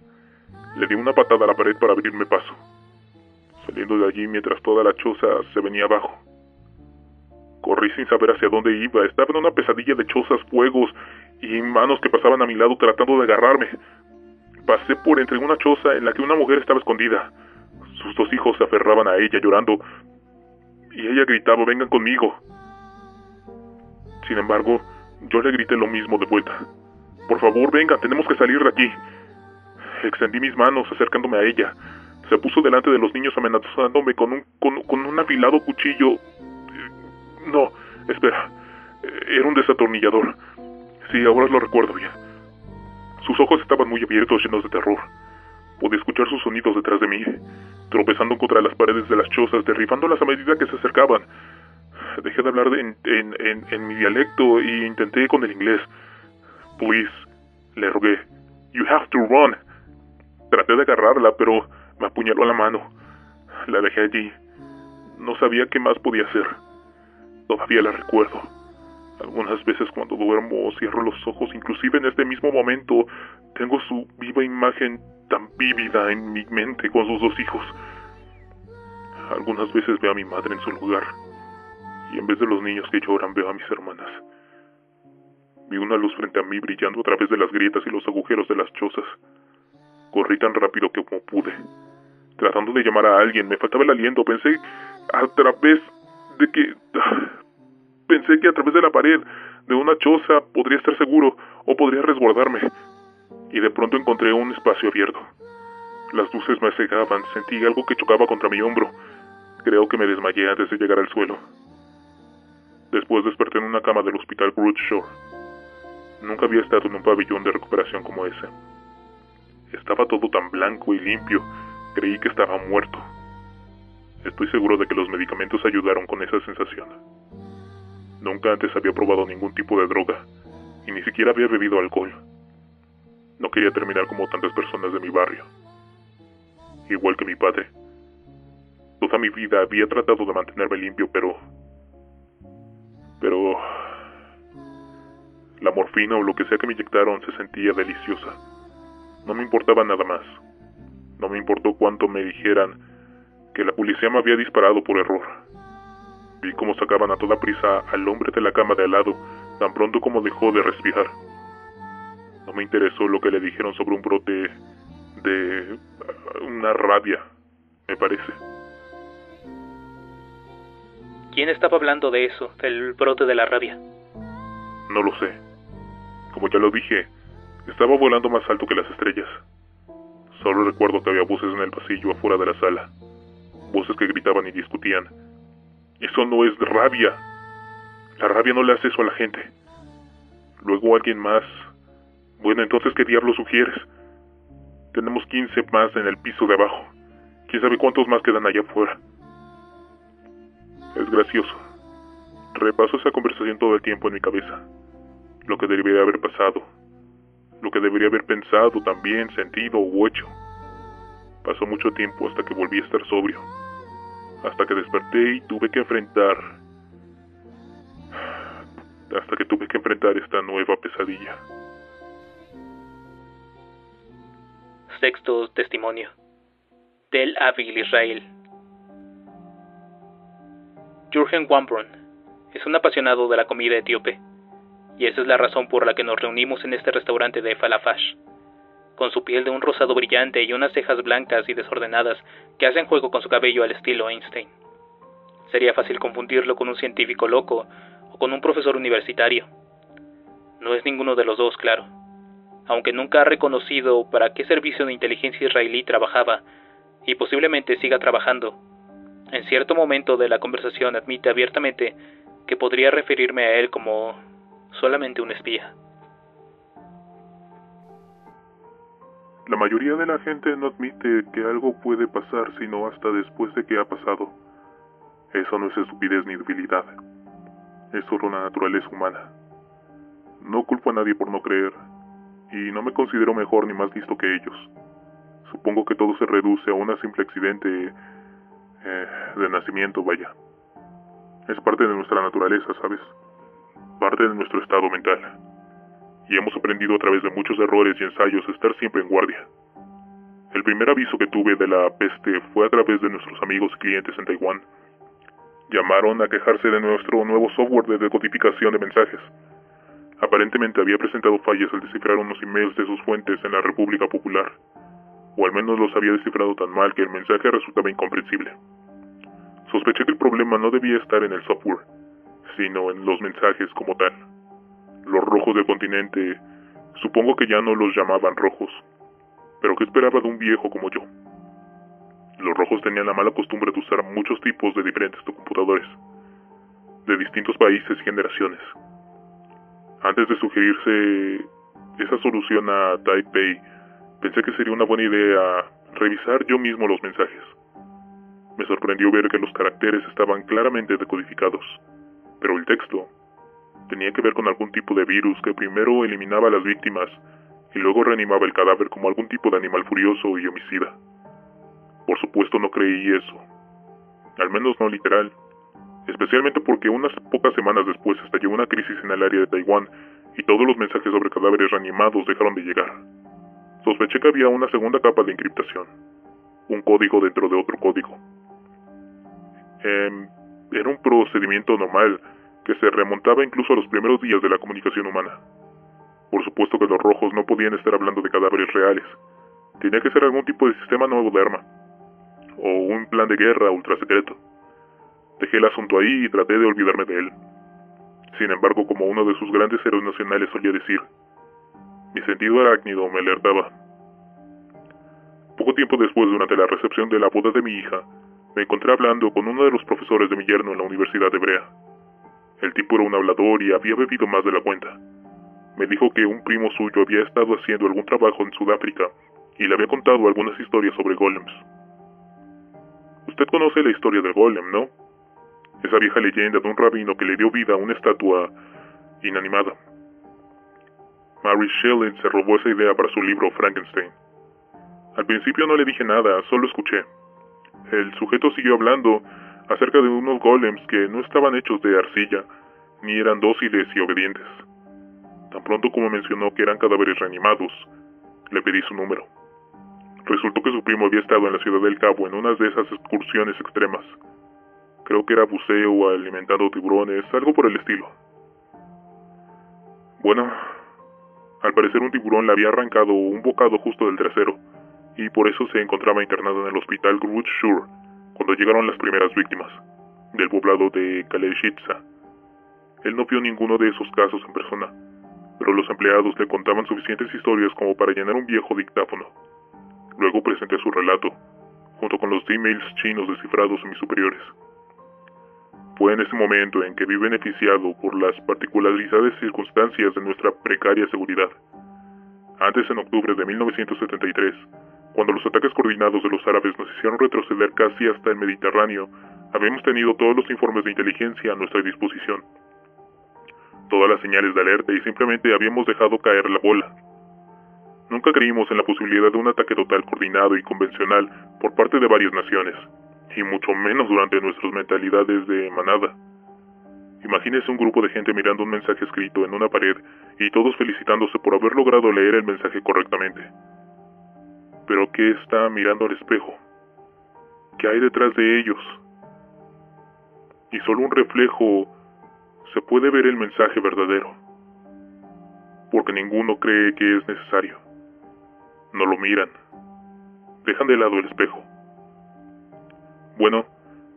Speaker 3: Le di una patada a la pared para abrirme paso, saliendo de allí mientras toda la choza se venía abajo. Corrí sin saber hacia dónde iba, estaba en una pesadilla de chozas, fuegos y manos que pasaban a mi lado tratando de agarrarme. Pasé por entre una choza en la que una mujer estaba escondida. Sus dos hijos se aferraban a ella llorando y ella gritaba, vengan conmigo. Sin embargo, yo le grité lo mismo de vuelta. Por favor, vengan, tenemos que salir de aquí. Extendí mis manos acercándome a ella. Se puso delante de los niños amenazándome con un, con, un afilado cuchillo. No, espera. Era un desatornillador. Sí, ahora lo recuerdo bien. Sus ojos estaban muy abiertos, llenos de terror. Podía escuchar sus sonidos detrás de mí, tropezando contra las paredes de las chozas, derribándolas a medida que se acercaban. Dejé de hablar en, en, en, mi dialecto e intenté con el inglés. Please, le rogué. You have to run. Traté de agarrarla, pero me apuñaló la mano. La dejé allí. No sabía qué más podía hacer. Todavía la recuerdo. Algunas veces cuando duermo cierro los ojos, inclusive en este mismo momento, tengo su viva imagen tan vívida en mi mente con sus dos hijos. Algunas veces veo a mi madre en su lugar, y en vez de los niños que lloran veo a mis hermanas. Vi una luz frente a mí brillando a través de las grietas y los agujeros de las chozas. Corrí tan rápido como pude, tratando de llamar a alguien. Me faltaba el aliento. Pensé a través de que Pensé que a través de la pared de una choza podría estar seguro o podría resguardarme. Y de pronto encontré un espacio abierto. Las luces me cegaban, sentí algo que chocaba contra mi hombro. Creo que me desmayé antes de llegar al suelo. Después desperté en una cama del hospital Groot Shore. Nunca había estado en un pabellón de recuperación como ese. Estaba todo tan blanco y limpio, creí que estaba muerto. Estoy seguro de que los medicamentos ayudaron con esa sensación. Nunca antes había probado ningún tipo de droga, y ni siquiera había bebido alcohol. No quería terminar como tantas personas de mi barrio. Igual que mi padre. Toda mi vida había tratado de mantenerme limpio, pero... Pero... La morfina o lo que sea que me inyectaron se sentía deliciosa. No me importaba nada más. No me importó cuánto me dijeran que la policía me había disparado por error. Vi cómo sacaban a toda prisa al hombre de la cama de al lado, tan pronto como dejó de respirar. No me interesó lo que le dijeron sobre un brote de una rabia, me parece.
Speaker 2: ¿Quién estaba hablando de eso, del brote de la rabia?
Speaker 3: No lo sé. Como ya lo dije, estaba volando más alto que las estrellas. Solo recuerdo que había voces en el pasillo afuera de la sala. Voces que gritaban y discutían eso no es rabia. La rabia no le hace eso a la gente. Luego alguien más. Bueno, entonces, ¿qué diablo sugieres? Tenemos 15 más en el piso de abajo. ¿Quién sabe cuántos más quedan allá afuera? Es gracioso. Repaso esa conversación todo el tiempo en mi cabeza. Lo que debería haber pasado. Lo que debería haber pensado también, sentido o hecho. Pasó mucho tiempo hasta que volví a estar sobrio hasta que desperté y tuve que enfrentar hasta que tuve que enfrentar esta nueva pesadilla.
Speaker 2: Sexto testimonio. Tel Aviv, Israel. Jürgen Wambrun es un apasionado de la comida etíope, y esa es la razón por la que nos reunimos en este restaurante de Falafash con su piel de un rosado brillante y unas cejas blancas y desordenadas que hacen juego con su cabello al estilo Einstein. Sería fácil confundirlo con un científico loco o con un profesor universitario. No es ninguno de los dos, claro. Aunque nunca ha reconocido para qué servicio de inteligencia israelí trabajaba, y posiblemente siga trabajando, en cierto momento de la conversación admite abiertamente que podría referirme a él como solamente un espía.
Speaker 3: La mayoría de la gente no admite que algo puede pasar sino hasta después de que ha pasado. Eso no es estupidez ni debilidad. Es solo una naturaleza humana. No culpo a nadie por no creer, y no me considero mejor ni más listo que ellos. Supongo que todo se reduce a un simple accidente eh, de nacimiento, vaya. Es parte de nuestra naturaleza, ¿sabes? Parte de nuestro estado mental y hemos aprendido a través de muchos errores y ensayos a estar siempre en guardia. El primer aviso que tuve de la peste fue a través de nuestros amigos y clientes en Taiwán. Llamaron a quejarse de nuestro nuevo software de decodificación de mensajes. Aparentemente había presentado fallas al descifrar unos emails de sus fuentes en la República Popular, o al menos los había descifrado tan mal que el mensaje resultaba incomprensible. Sospeché que el problema no debía estar en el software, sino en los mensajes como tal. Los rojos del continente, supongo que ya no los llamaban rojos. Pero ¿qué esperaba de un viejo como yo? Los rojos tenían la mala costumbre de usar muchos tipos de diferentes computadores, de distintos países y generaciones. Antes de sugerirse esa solución a Taipei, pensé que sería una buena idea revisar yo mismo los mensajes. Me sorprendió ver que los caracteres estaban claramente decodificados, pero el texto tenía que ver con algún tipo de virus que primero eliminaba a las víctimas y luego reanimaba el cadáver como algún tipo de animal furioso y homicida. Por supuesto no creí eso, al menos no literal, especialmente porque unas pocas semanas después estalló una crisis en el área de Taiwán y todos los mensajes sobre cadáveres reanimados dejaron de llegar. Sospeché que había una segunda capa de encriptación, un código dentro de otro código. Em, era un procedimiento normal que se remontaba incluso a los primeros días de la comunicación humana. Por supuesto que los rojos no podían estar hablando de cadáveres reales. Tenía que ser algún tipo de sistema nuevo de arma. O un plan de guerra ultra secreto. Dejé el asunto ahí y traté de olvidarme de él. Sin embargo, como uno de sus grandes héroes nacionales solía decir, mi sentido arácnido me alertaba. Poco tiempo después, durante la recepción de la boda de mi hija, me encontré hablando con uno de los profesores de mi yerno en la Universidad de Brea. El tipo era un hablador y había bebido más de la cuenta. Me dijo que un primo suyo había estado haciendo algún trabajo en Sudáfrica y le había contado algunas historias sobre golems. Usted conoce la historia del golem, ¿no? Esa vieja leyenda de un rabino que le dio vida a una estatua inanimada. Mary Shelley se robó esa idea para su libro Frankenstein. Al principio no le dije nada, solo escuché. El sujeto siguió hablando acerca de unos golems que no estaban hechos de arcilla, ni eran dóciles y obedientes. Tan pronto como mencionó que eran cadáveres reanimados, le pedí su número. Resultó que su primo había estado en la ciudad del Cabo en una de esas excursiones extremas. Creo que era buceo, alimentando tiburones, algo por el estilo. Bueno, al parecer un tiburón le había arrancado un bocado justo del trasero, y por eso se encontraba internado en el hospital Groot Shore cuando llegaron las primeras víctimas, del poblado de Kaleshitsa. Él no vio ninguno de esos casos en persona, pero los empleados le contaban suficientes historias como para llenar un viejo dictáfono. Luego presenté su relato, junto con los emails chinos descifrados en mis superiores. Fue en ese momento en que vi beneficiado por las particularidades circunstancias de nuestra precaria seguridad. Antes, en octubre de 1973, cuando los ataques coordinados de los árabes nos hicieron retroceder casi hasta el Mediterráneo, habíamos tenido todos los informes de inteligencia a nuestra disposición. Todas las señales de alerta y simplemente habíamos dejado caer la bola. Nunca creímos en la posibilidad de un ataque total coordinado y convencional por parte de varias naciones, y mucho menos durante nuestras mentalidades de manada. Imagínese un grupo de gente mirando un mensaje escrito en una pared y todos felicitándose por haber logrado leer el mensaje correctamente. Pero ¿qué está mirando al espejo? ¿Qué hay detrás de ellos? Y solo un reflejo se puede ver el mensaje verdadero, porque ninguno cree que es necesario. No lo miran. Dejan de lado el espejo. Bueno,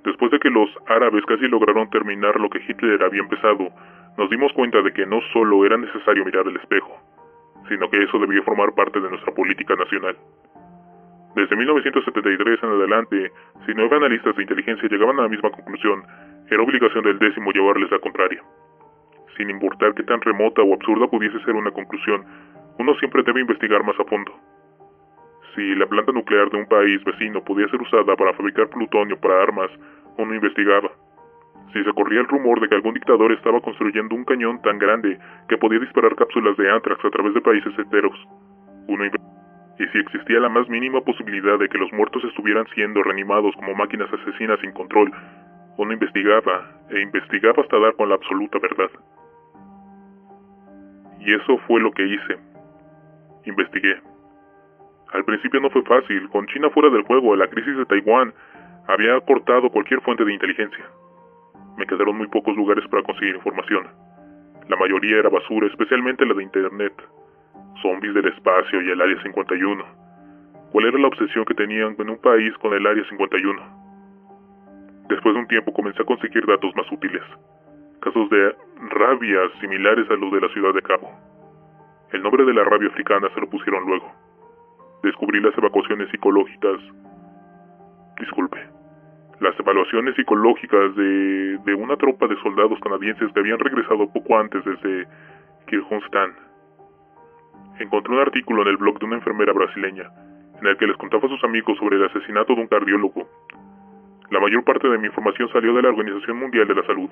Speaker 3: después de que los árabes casi lograron terminar lo que Hitler había empezado, nos dimos cuenta de que no solo era necesario mirar el espejo, sino que eso debía formar parte de nuestra política nacional. Desde 1973 en adelante, si nueve analistas de inteligencia llegaban a la misma conclusión, era obligación del décimo llevarles la contraria. Sin importar qué tan remota o absurda pudiese ser una conclusión, uno siempre debe investigar más a fondo. Si la planta nuclear de un país vecino podía ser usada para fabricar plutonio para armas, uno investigaba. Si se corría el rumor de que algún dictador estaba construyendo un cañón tan grande que podía disparar cápsulas de antrax a través de países enteros, uno investigaba y si existía la más mínima posibilidad de que los muertos estuvieran siendo reanimados como máquinas asesinas sin control, uno investigaba e investigaba hasta dar con la absoluta verdad. Y eso fue lo que hice. Investigué. Al principio no fue fácil, con China fuera del juego, la crisis de Taiwán había cortado cualquier fuente de inteligencia. Me quedaron muy pocos lugares para conseguir información. La mayoría era basura, especialmente la de Internet zombies del espacio y el Área 51. ¿Cuál era la obsesión que tenían en un país con el Área 51? Después de un tiempo comencé a conseguir datos más útiles. Casos de rabias similares a los de la ciudad de Cabo. El nombre de la rabia africana se lo pusieron luego. Descubrí las evacuaciones psicológicas. Disculpe. Las evaluaciones psicológicas de, de una tropa de soldados canadienses que habían regresado poco antes desde Kirguistan encontré un artículo en el blog de una enfermera brasileña, en el que les contaba a sus amigos sobre el asesinato de un cardiólogo. La mayor parte de mi información salió de la Organización Mundial de la Salud.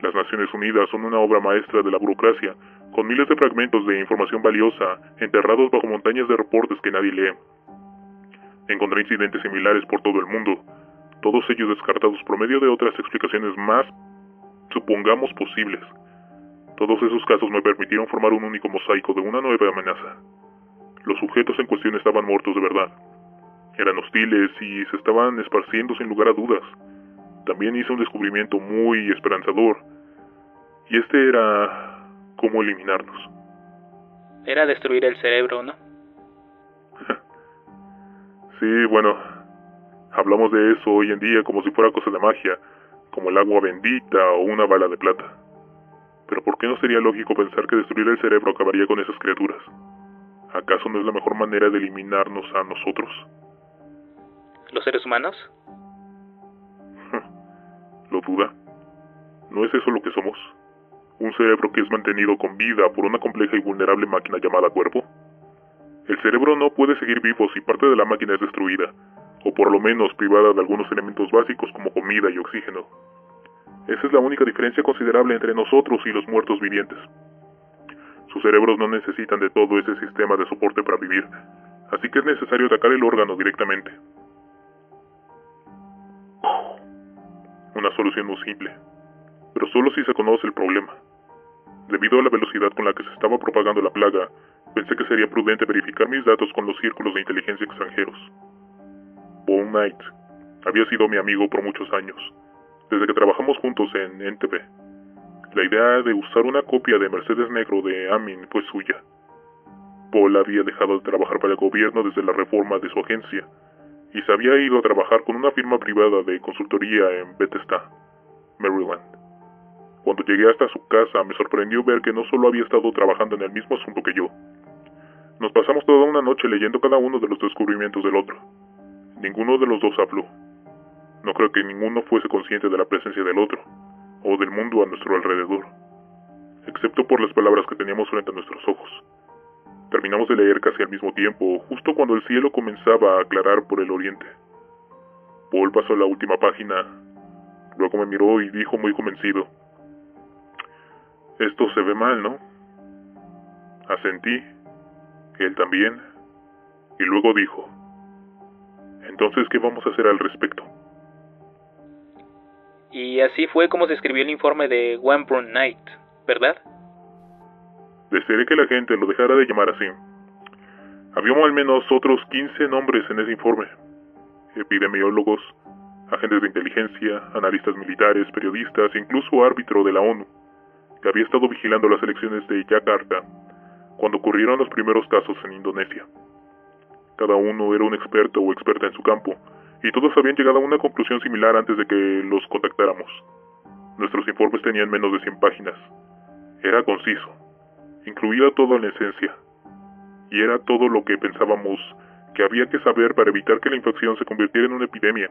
Speaker 3: Las Naciones Unidas son una obra maestra de la burocracia, con miles de fragmentos de información valiosa enterrados bajo montañas de reportes que nadie lee. Encontré incidentes similares por todo el mundo, todos ellos descartados por medio de otras explicaciones más, supongamos, posibles. Todos esos casos me permitieron formar un único mosaico de una nueva amenaza. Los sujetos en cuestión estaban muertos de verdad. Eran hostiles y se estaban esparciendo sin lugar a dudas. También hice un descubrimiento muy esperanzador. Y este era cómo eliminarnos.
Speaker 2: Era destruir el cerebro, ¿no?
Speaker 3: sí, bueno, hablamos de eso hoy en día como si fuera cosa de magia, como el agua bendita o una bala de plata. Pero ¿por qué no sería lógico pensar que destruir el cerebro acabaría con esas criaturas? ¿Acaso no es la mejor manera de eliminarnos a nosotros?
Speaker 2: ¿Los seres humanos?
Speaker 3: ¿Lo duda? ¿No es eso lo que somos? ¿Un cerebro que es mantenido con vida por una compleja y vulnerable máquina llamada cuerpo? El cerebro no puede seguir vivo si parte de la máquina es destruida, o por lo menos privada de algunos elementos básicos como comida y oxígeno. Esa es la única diferencia considerable entre nosotros y los muertos vivientes. Sus cerebros no necesitan de todo ese sistema de soporte para vivir, así que es necesario atacar el órgano directamente. Una solución muy simple, pero solo si se conoce el problema. Debido a la velocidad con la que se estaba propagando la plaga, pensé que sería prudente verificar mis datos con los círculos de inteligencia extranjeros. Bone Knight había sido mi amigo por muchos años, desde que trabajamos juntos en NTV. La idea de usar una copia de Mercedes Negro de Amin fue suya. Paul había dejado de trabajar para el gobierno desde la reforma de su agencia y se había ido a trabajar con una firma privada de consultoría en Bethesda, Maryland. Cuando llegué hasta su casa me sorprendió ver que no solo había estado trabajando en el mismo asunto que yo. Nos pasamos toda una noche leyendo cada uno de los descubrimientos del otro. Ninguno de los dos habló. No creo que ninguno fuese consciente de la presencia del otro, o del mundo a nuestro alrededor, excepto por las palabras que teníamos frente a nuestros ojos. Terminamos de leer casi al mismo tiempo, justo cuando el cielo comenzaba a aclarar por el oriente. Paul pasó la última página, luego me miró y dijo muy convencido, Esto se ve mal, ¿no? Asentí, él también, y luego dijo, Entonces, ¿qué vamos a hacer al respecto?
Speaker 2: Y así fue como se escribió el informe de Wembrun Knight, ¿verdad?
Speaker 3: Desearé que la gente lo dejara de llamar así. Había al menos otros 15 nombres en ese informe. Epidemiólogos, agentes de inteligencia, analistas militares, periodistas, incluso árbitro de la ONU, que había estado vigilando las elecciones de Yakarta cuando ocurrieron los primeros casos en Indonesia. Cada uno era un experto o experta en su campo, y todos habían llegado a una conclusión similar antes de que los contactáramos. Nuestros informes tenían menos de 100 páginas. Era conciso, incluía todo en esencia, y era todo lo que pensábamos que había que saber para evitar que la infección se convirtiera en una epidemia.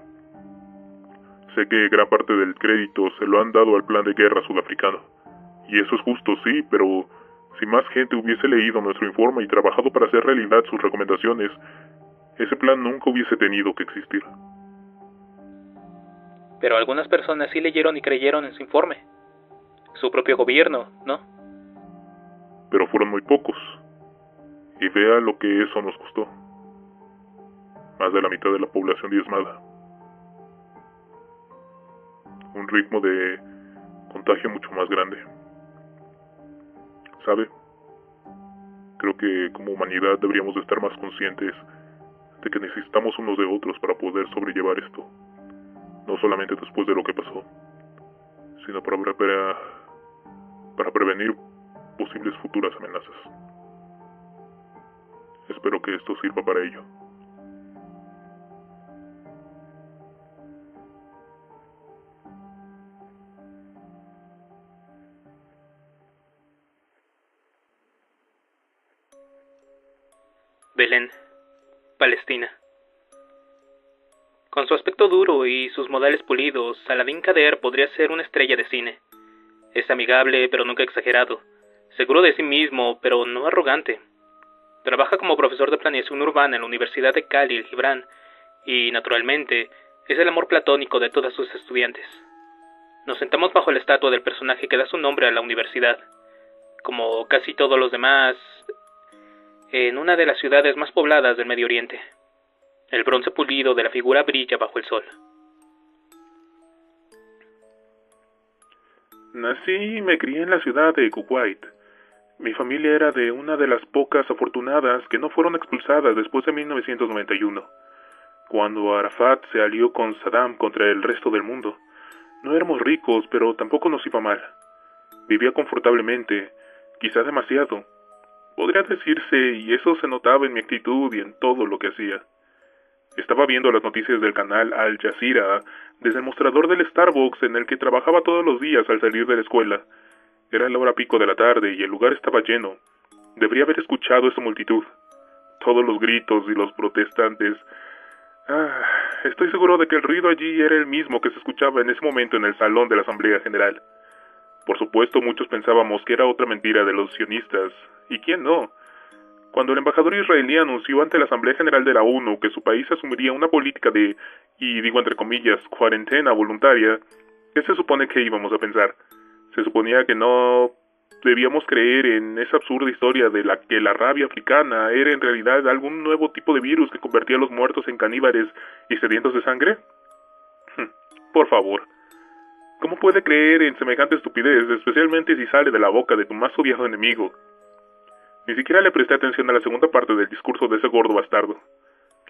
Speaker 3: Sé que gran parte del crédito se lo han dado al plan de guerra sudafricano, y eso es justo, sí, pero si más gente hubiese leído nuestro informe y trabajado para hacer realidad sus recomendaciones, ese plan nunca hubiese tenido que existir.
Speaker 2: Pero algunas personas sí leyeron y creyeron en su informe. Su propio gobierno, ¿no?
Speaker 3: Pero fueron muy pocos. Y vea lo que eso nos costó. Más de la mitad de la población diezmada. Un ritmo de contagio mucho más grande. ¿Sabe? Creo que como humanidad deberíamos de estar más conscientes de que necesitamos unos de otros para poder sobrellevar esto. No solamente después de lo que pasó, sino para, para, para prevenir posibles futuras amenazas. Espero que esto sirva para ello.
Speaker 2: Belén Palestina. Con su aspecto duro y sus modales pulidos, Saladin Kader podría ser una estrella de cine. Es amigable, pero nunca exagerado. Seguro de sí mismo, pero no arrogante. Trabaja como profesor de planeación urbana en la Universidad de Cali, el Gibran, y, naturalmente, es el amor platónico de todas sus estudiantes. Nos sentamos bajo la estatua del personaje que da su nombre a la universidad, como casi todos los demás, en una de las ciudades más pobladas del Medio Oriente. El bronce pulido de la figura brilla bajo el sol.
Speaker 3: Nací y me crié en la ciudad de Kuwait. Mi familia era de una de las pocas afortunadas que no fueron expulsadas después de 1991, cuando Arafat se alió con Saddam contra el resto del mundo. No éramos ricos, pero tampoco nos iba mal. Vivía confortablemente, quizá demasiado. Podría decirse, y eso se notaba en mi actitud y en todo lo que hacía. Estaba viendo las noticias del canal Al Jazeera desde el mostrador del Starbucks en el que trabajaba todos los días al salir de la escuela. Era la hora pico de la tarde y el lugar estaba lleno. Debería haber escuchado esa multitud. Todos los gritos y los protestantes. Ah, estoy seguro de que el ruido allí era el mismo que se escuchaba en ese momento en el salón de la Asamblea General. Por supuesto, muchos pensábamos que era otra mentira de los sionistas. ¿Y quién no? Cuando el embajador israelí anunció ante la Asamblea General de la ONU que su país asumiría una política de, y digo entre comillas, cuarentena voluntaria, ¿qué se supone que íbamos a pensar? Se suponía que no debíamos creer en esa absurda historia de la que la rabia africana era en realidad algún nuevo tipo de virus que convertía a los muertos en caníbales y sedientos de sangre? Por favor. ¿Cómo puede creer en semejante estupidez, especialmente si sale de la boca de tu más odiado enemigo? Ni siquiera le presté atención a la segunda parte del discurso de ese gordo bastardo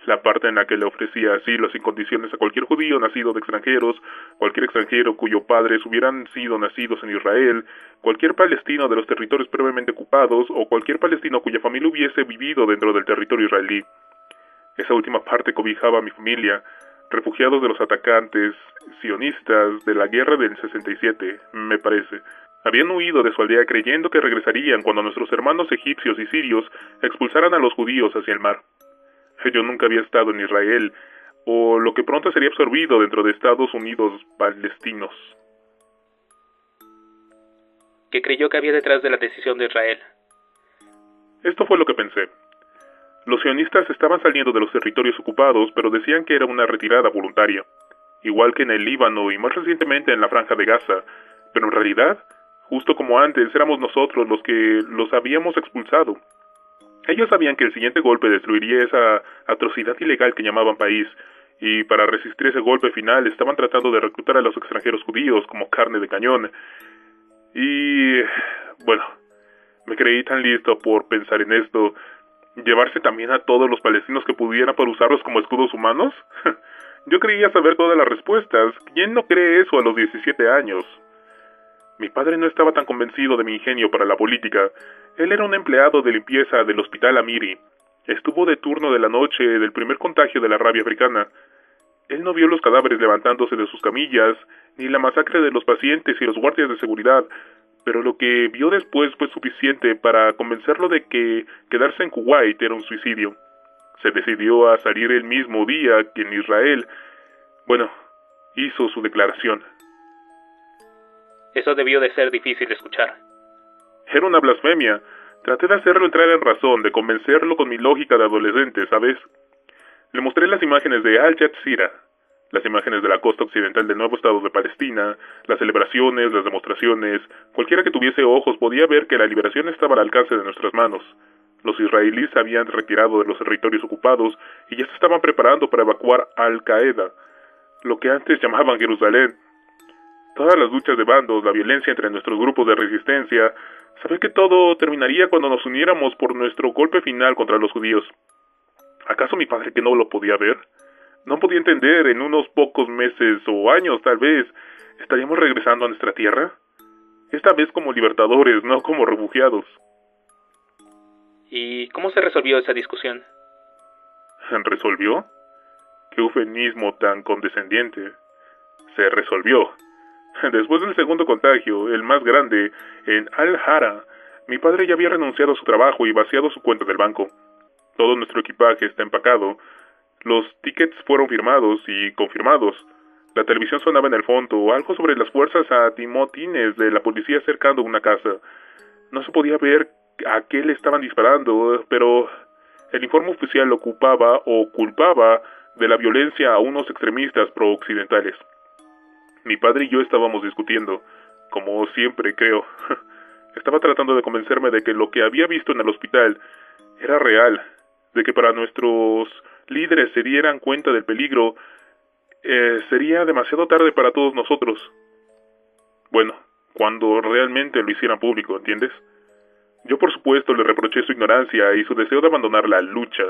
Speaker 3: la parte en la que le ofrecía asilo sin condiciones a cualquier judío nacido de extranjeros, cualquier extranjero cuyos padres hubieran sido nacidos en Israel, cualquier palestino de los territorios previamente ocupados o cualquier palestino cuya familia hubiese vivido dentro del territorio israelí. Esa última parte cobijaba a mi familia, refugiados de los atacantes sionistas de la guerra del 67, me parece. Habían huido de su aldea creyendo que regresarían cuando nuestros hermanos egipcios y sirios expulsaran a los judíos hacia el mar. Yo nunca había estado en Israel, o lo que pronto sería absorbido dentro de Estados Unidos palestinos.
Speaker 2: ¿Qué creyó que había detrás de la decisión de Israel?
Speaker 3: Esto fue lo que pensé. Los sionistas estaban saliendo de los territorios ocupados, pero decían que era una retirada voluntaria, igual que en el Líbano y más recientemente en la franja de Gaza, pero en realidad, justo como antes, éramos nosotros los que los habíamos expulsado. Ellos sabían que el siguiente golpe destruiría esa atrocidad ilegal que llamaban país, y para resistir ese golpe final estaban tratando de reclutar a los extranjeros judíos como carne de cañón. Y bueno, me creí tan listo por pensar en esto. ¿Llevarse también a todos los palestinos que pudieran para usarlos como escudos humanos? Yo creía saber todas las respuestas. ¿Quién no cree eso a los 17 años? Mi padre no estaba tan convencido de mi ingenio para la política. Él era un empleado de limpieza del hospital Amiri. Estuvo de turno de la noche del primer contagio de la rabia africana. Él no vio los cadáveres levantándose de sus camillas, ni la masacre de los pacientes y los guardias de seguridad, pero lo que vio después fue suficiente para convencerlo de que quedarse en Kuwait era un suicidio. Se decidió a salir el mismo día que en Israel. Bueno, hizo su declaración.
Speaker 2: Eso debió de ser difícil de escuchar.
Speaker 3: Era una blasfemia. Traté de hacerlo entrar en razón, de convencerlo con mi lógica de adolescente, ¿sabes? Le mostré las imágenes de Al Jazeera, las imágenes de la costa occidental del nuevo Estado de Palestina, las celebraciones, las demostraciones. Cualquiera que tuviese ojos podía ver que la liberación estaba al alcance de nuestras manos. Los israelíes se habían retirado de los territorios ocupados y ya se estaban preparando para evacuar Al Qaeda, lo que antes llamaban Jerusalén. Todas las luchas de bandos, la violencia entre nuestros grupos de resistencia, sabía que todo terminaría cuando nos uniéramos por nuestro golpe final contra los judíos. ¿Acaso mi padre que no lo podía ver? No podía entender en unos pocos meses o años tal vez estaríamos regresando a nuestra tierra. Esta vez como libertadores, no como refugiados.
Speaker 2: ¿Y cómo se resolvió esa discusión?
Speaker 3: ¿Resolvió? Qué eufemismo tan condescendiente. Se resolvió. Después del segundo contagio, el más grande, en Al-Hara, mi padre ya había renunciado a su trabajo y vaciado su cuenta del banco. Todo nuestro equipaje está empacado. Los tickets fueron firmados y confirmados. La televisión sonaba en el fondo, algo sobre las fuerzas a timotines de la policía cercando una casa. No se podía ver a qué le estaban disparando, pero el informe oficial ocupaba o culpaba de la violencia a unos extremistas pro-occidentales. Mi padre y yo estábamos discutiendo, como siempre creo. Estaba tratando de convencerme de que lo que había visto en el hospital era real, de que para nuestros líderes se dieran cuenta del peligro eh, sería demasiado tarde para todos nosotros. Bueno, cuando realmente lo hicieran público, ¿entiendes? Yo por supuesto le reproché su ignorancia y su deseo de abandonar la lucha.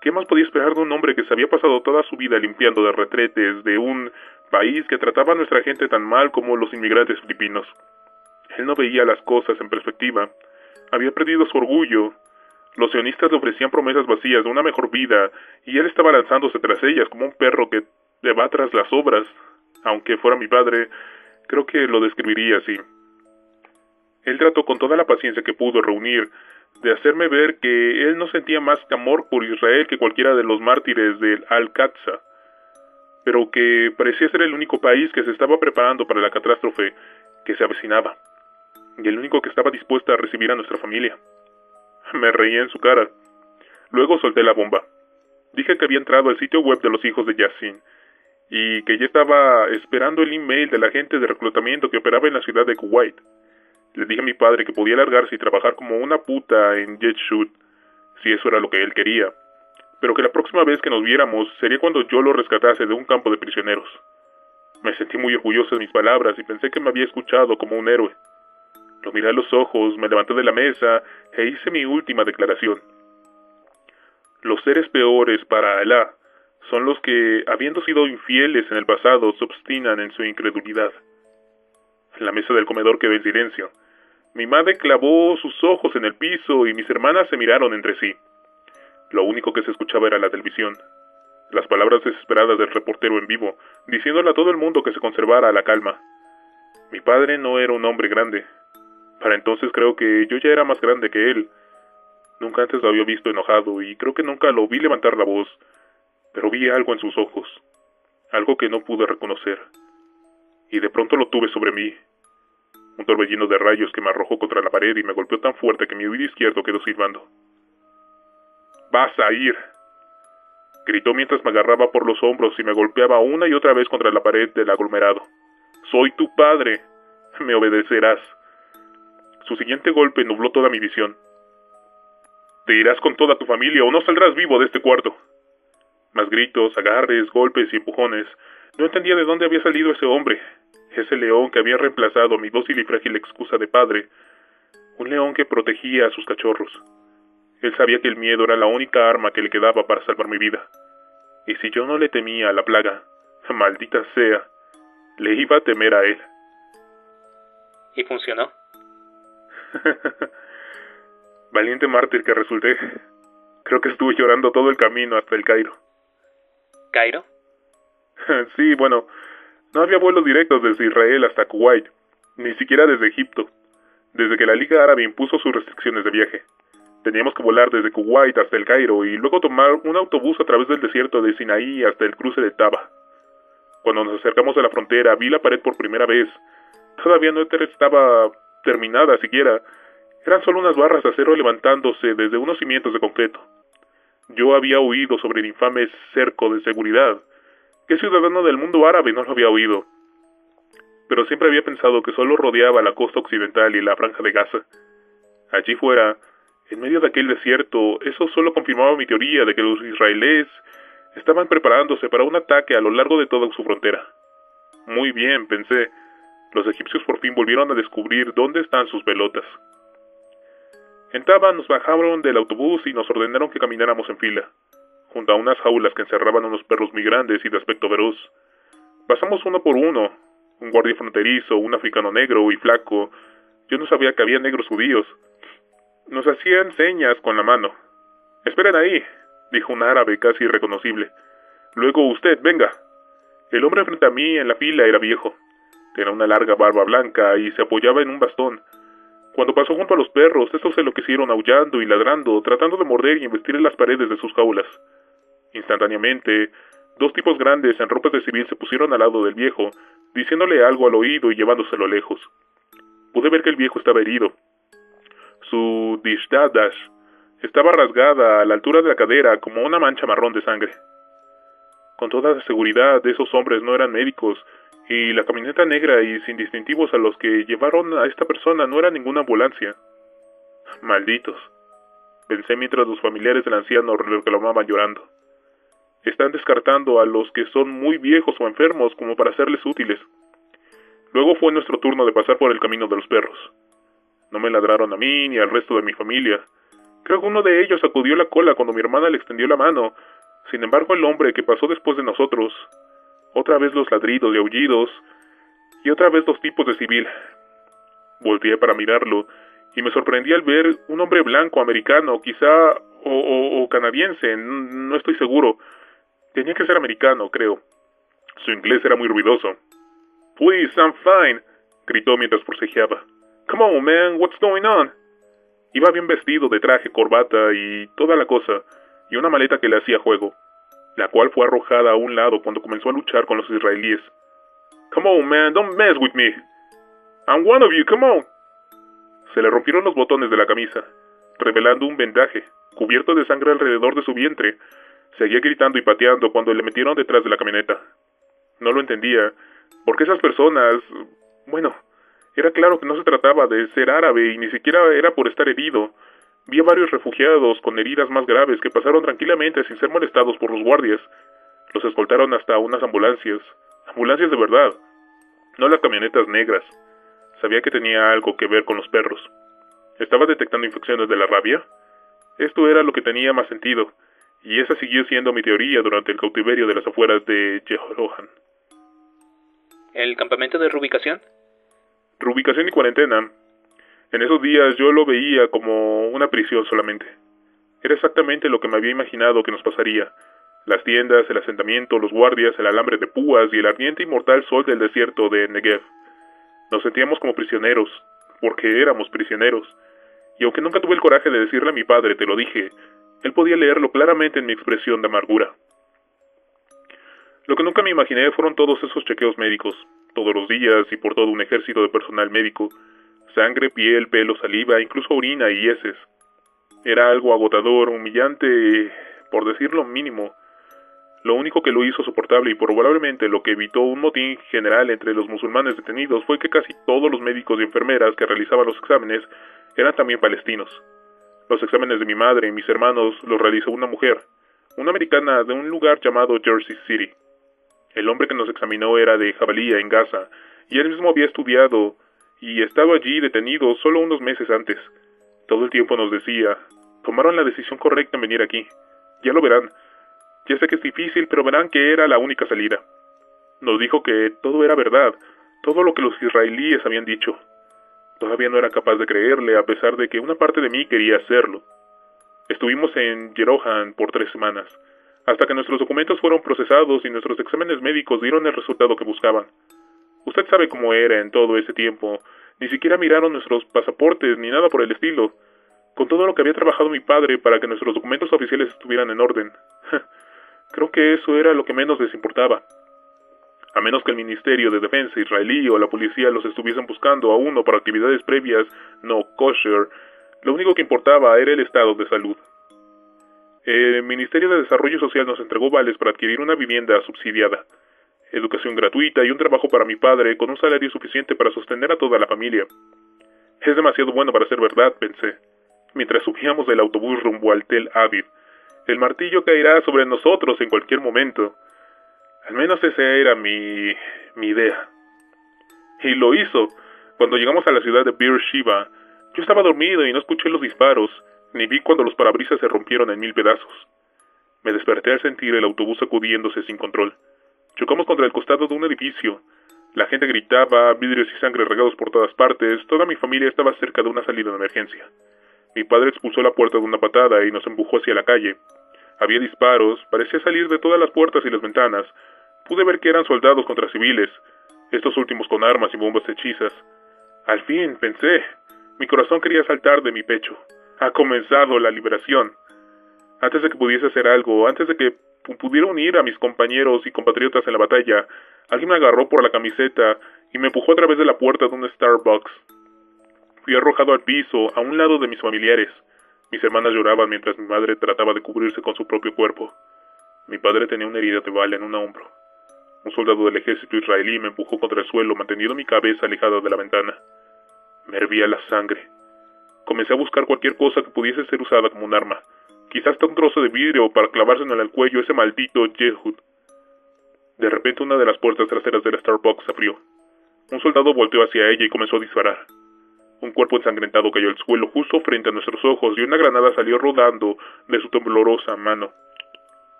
Speaker 3: ¿Qué más podía esperar de un hombre que se había pasado toda su vida limpiando de retretes de un país que trataba a nuestra gente tan mal como los inmigrantes filipinos? Él no veía las cosas en perspectiva. Había perdido su orgullo. Los sionistas le ofrecían promesas vacías de una mejor vida, y él estaba lanzándose tras ellas como un perro que va tras las obras. Aunque fuera mi padre, creo que lo describiría así. Él trató con toda la paciencia que pudo reunir de hacerme ver que él no sentía más amor por Israel que cualquiera de los mártires del Al-Qadsa, pero que parecía ser el único país que se estaba preparando para la catástrofe que se avecinaba, y el único que estaba dispuesto a recibir a nuestra familia. Me reí en su cara. Luego solté la bomba. Dije que había entrado al sitio web de los hijos de Yassin y que ya estaba esperando el email de la gente de reclutamiento que operaba en la ciudad de Kuwait. Le dije a mi padre que podía largarse y trabajar como una puta en Jet Shoot, si eso era lo que él quería, pero que la próxima vez que nos viéramos sería cuando yo lo rescatase de un campo de prisioneros. Me sentí muy orgulloso de mis palabras y pensé que me había escuchado como un héroe. Lo miré a los ojos, me levanté de la mesa e hice mi última declaración. Los seres peores para Alá son los que, habiendo sido infieles en el pasado, se obstinan en su incredulidad. La mesa del comedor quedó en silencio. Mi madre clavó sus ojos en el piso y mis hermanas se miraron entre sí. Lo único que se escuchaba era la televisión. Las palabras desesperadas del reportero en vivo, diciéndole a todo el mundo que se conservara la calma. Mi padre no era un hombre grande. Para entonces creo que yo ya era más grande que él. Nunca antes lo había visto enojado y creo que nunca lo vi levantar la voz, pero vi algo en sus ojos, algo que no pude reconocer. Y de pronto lo tuve sobre mí, un torbellino de rayos que me arrojó contra la pared y me golpeó tan fuerte que mi oído izquierdo quedó silbando. Vas a ir. Gritó mientras me agarraba por los hombros y me golpeaba una y otra vez contra la pared del aglomerado. Soy tu padre. Me obedecerás. Su siguiente golpe nubló toda mi visión. Te irás con toda tu familia o no saldrás vivo de este cuarto. Más gritos, agarres, golpes y empujones. No entendía de dónde había salido ese hombre, ese león que había reemplazado mi dócil y frágil excusa de padre, un león que protegía a sus cachorros. Él sabía que el miedo era la única arma que le quedaba para salvar mi vida. Y si yo no le temía a la plaga, maldita sea, le iba a temer a él.
Speaker 2: ¿Y funcionó?
Speaker 3: Valiente mártir que resulté. Creo que estuve llorando todo el camino hasta el Cairo.
Speaker 2: ¿Cairo?
Speaker 3: sí, bueno, no había vuelos directos desde Israel hasta Kuwait, ni siquiera desde Egipto, desde que la Liga Árabe impuso sus restricciones de viaje. Teníamos que volar desde Kuwait hasta el Cairo y luego tomar un autobús a través del desierto de Sinaí hasta el cruce de Taba. Cuando nos acercamos a la frontera vi la pared por primera vez. Todavía no estaba terminada siquiera. Eran solo unas barras de acero levantándose desde unos cimientos de concreto. Yo había oído sobre el infame cerco de seguridad, ¿Qué ciudadano del mundo árabe no lo había oído? Pero siempre había pensado que solo rodeaba la costa occidental y la franja de Gaza. Allí fuera, en medio de aquel desierto, eso solo confirmaba mi teoría de que los israelíes estaban preparándose para un ataque a lo largo de toda su frontera. Muy bien, pensé. Los egipcios por fin volvieron a descubrir dónde están sus pelotas. En nos bajaron del autobús y nos ordenaron que camináramos en fila junto a unas jaulas que encerraban unos perros muy grandes y de aspecto feroz. Pasamos uno por uno, un guardia fronterizo, un africano negro y flaco. Yo no sabía que había negros judíos. Nos hacían señas con la mano. Esperen ahí, dijo un árabe casi irreconocible. Luego usted, venga. El hombre frente a mí en la fila era viejo. Tenía una larga barba blanca y se apoyaba en un bastón. Cuando pasó junto a los perros, estos se lo quisieron aullando y ladrando, tratando de morder y investir en las paredes de sus jaulas. Instantáneamente, dos tipos grandes en ropas de civil se pusieron al lado del viejo, diciéndole algo al oído y llevándoselo lejos. Pude ver que el viejo estaba herido. Su dishdadas estaba rasgada a la altura de la cadera como una mancha marrón de sangre. Con toda seguridad, esos hombres no eran médicos, y la camioneta negra y sin distintivos a los que llevaron a esta persona no era ninguna ambulancia. Malditos. Pensé mientras los familiares del anciano reclamaban llorando. Están descartando a los que son muy viejos o enfermos como para serles útiles. Luego fue nuestro turno de pasar por el camino de los perros. No me ladraron a mí ni al resto de mi familia. Creo que uno de ellos sacudió la cola cuando mi hermana le extendió la mano. Sin embargo, el hombre que pasó después de nosotros, otra vez los ladridos y aullidos, y otra vez los tipos de civil. Volteé para mirarlo, y me sorprendí al ver un hombre blanco, americano, quizá, o, o canadiense, no estoy seguro. Tenía que ser americano, creo. Su inglés era muy ruidoso. Please, I'm fine, gritó mientras forcejeaba. Come on, man, what's going on? Iba bien vestido de traje, corbata y toda la cosa, y una maleta que le hacía juego, la cual fue arrojada a un lado cuando comenzó a luchar con los israelíes. Come on, man, don't mess with me. I'm one of you, come on. Se le rompieron los botones de la camisa, revelando un vendaje, cubierto de sangre alrededor de su vientre. Seguía gritando y pateando cuando le metieron detrás de la camioneta. No lo entendía, porque esas personas... Bueno, era claro que no se trataba de ser árabe y ni siquiera era por estar herido. Vi a varios refugiados con heridas más graves que pasaron tranquilamente sin ser molestados por los guardias. Los escoltaron hasta unas ambulancias. Ambulancias de verdad. No las camionetas negras. Sabía que tenía algo que ver con los perros. ¿Estaba detectando infecciones de la rabia? Esto era lo que tenía más sentido, y esa siguió siendo mi teoría durante el cautiverio de las afueras de Jehorahan.
Speaker 2: ¿El campamento de reubicación?
Speaker 3: Reubicación y cuarentena. En esos días yo lo veía como una prisión solamente. Era exactamente lo que me había imaginado que nos pasaría. Las tiendas, el asentamiento, los guardias, el alambre de púas y el ardiente y mortal sol del desierto de Negev. Nos sentíamos como prisioneros, porque éramos prisioneros. Y aunque nunca tuve el coraje de decirle a mi padre, te lo dije, él podía leerlo claramente en mi expresión de amargura. Lo que nunca me imaginé fueron todos esos chequeos médicos, todos los días y por todo un ejército de personal médico, sangre, piel, pelo, saliva, incluso orina y heces. Era algo agotador, humillante, por decirlo mínimo. Lo único que lo hizo soportable y probablemente lo que evitó un motín general entre los musulmanes detenidos fue que casi todos los médicos y enfermeras que realizaban los exámenes eran también palestinos. Los exámenes de mi madre y mis hermanos los realizó una mujer, una americana de un lugar llamado Jersey City. El hombre que nos examinó era de Jabalía, en Gaza, y él mismo había estudiado y estado allí detenido solo unos meses antes. Todo el tiempo nos decía, tomaron la decisión correcta en venir aquí. Ya lo verán. Ya sé que es difícil, pero verán que era la única salida. Nos dijo que todo era verdad, todo lo que los israelíes habían dicho. Todavía no era capaz de creerle, a pesar de que una parte de mí quería hacerlo. Estuvimos en Jerohan por tres semanas hasta que nuestros documentos fueron procesados y nuestros exámenes médicos dieron el resultado que buscaban. Usted sabe cómo era en todo ese tiempo. Ni siquiera miraron nuestros pasaportes ni nada por el estilo. Con todo lo que había trabajado mi padre para que nuestros documentos oficiales estuvieran en orden. Creo que eso era lo que menos les importaba. A menos que el Ministerio de Defensa israelí o la policía los estuviesen buscando a uno para actividades previas no kosher, lo único que importaba era el estado de salud. El Ministerio de Desarrollo Social nos entregó vales para adquirir una vivienda subsidiada, educación gratuita y un trabajo para mi padre con un salario suficiente para sostener a toda la familia. Es demasiado bueno para ser verdad, pensé, mientras subíamos del autobús rumbo al Tel Aviv. El martillo caerá sobre nosotros en cualquier momento. Al menos esa era mi, mi idea. Y lo hizo. Cuando llegamos a la ciudad de Beersheba, yo estaba dormido y no escuché los disparos, ni vi cuando los parabrisas se rompieron en mil pedazos. Me desperté al sentir el autobús sacudiéndose sin control. Chocamos contra el costado de un edificio. La gente gritaba, vidrios y sangre regados por todas partes. Toda mi familia estaba cerca de una salida de emergencia. Mi padre expulsó la puerta de una patada y nos empujó hacia la calle. Había disparos, parecía salir de todas las puertas y las ventanas. Pude ver que eran soldados contra civiles, estos últimos con armas y bombas hechizas. Al fin, pensé. Mi corazón quería saltar de mi pecho ha comenzado la liberación. Antes de que pudiese hacer algo, antes de que pudiera unir a mis compañeros y compatriotas en la batalla, alguien me agarró por la camiseta y me empujó a través de la puerta de un Starbucks. Fui arrojado al piso, a un lado de mis familiares. Mis hermanas lloraban mientras mi madre trataba de cubrirse con su propio cuerpo. Mi padre tenía una herida de bala en un hombro. Un soldado del ejército israelí me empujó contra el suelo, manteniendo mi cabeza alejada de la ventana. Me hervía la sangre. Comencé a buscar cualquier cosa que pudiese ser usada como un arma. Quizás hasta un trozo de vidrio para clavárselo en el cuello ese maldito Jehud. De repente una de las puertas traseras del Starbucks se abrió. Un soldado volteó hacia ella y comenzó a disparar. Un cuerpo ensangrentado cayó al suelo justo frente a nuestros ojos y una granada salió rodando de su temblorosa mano.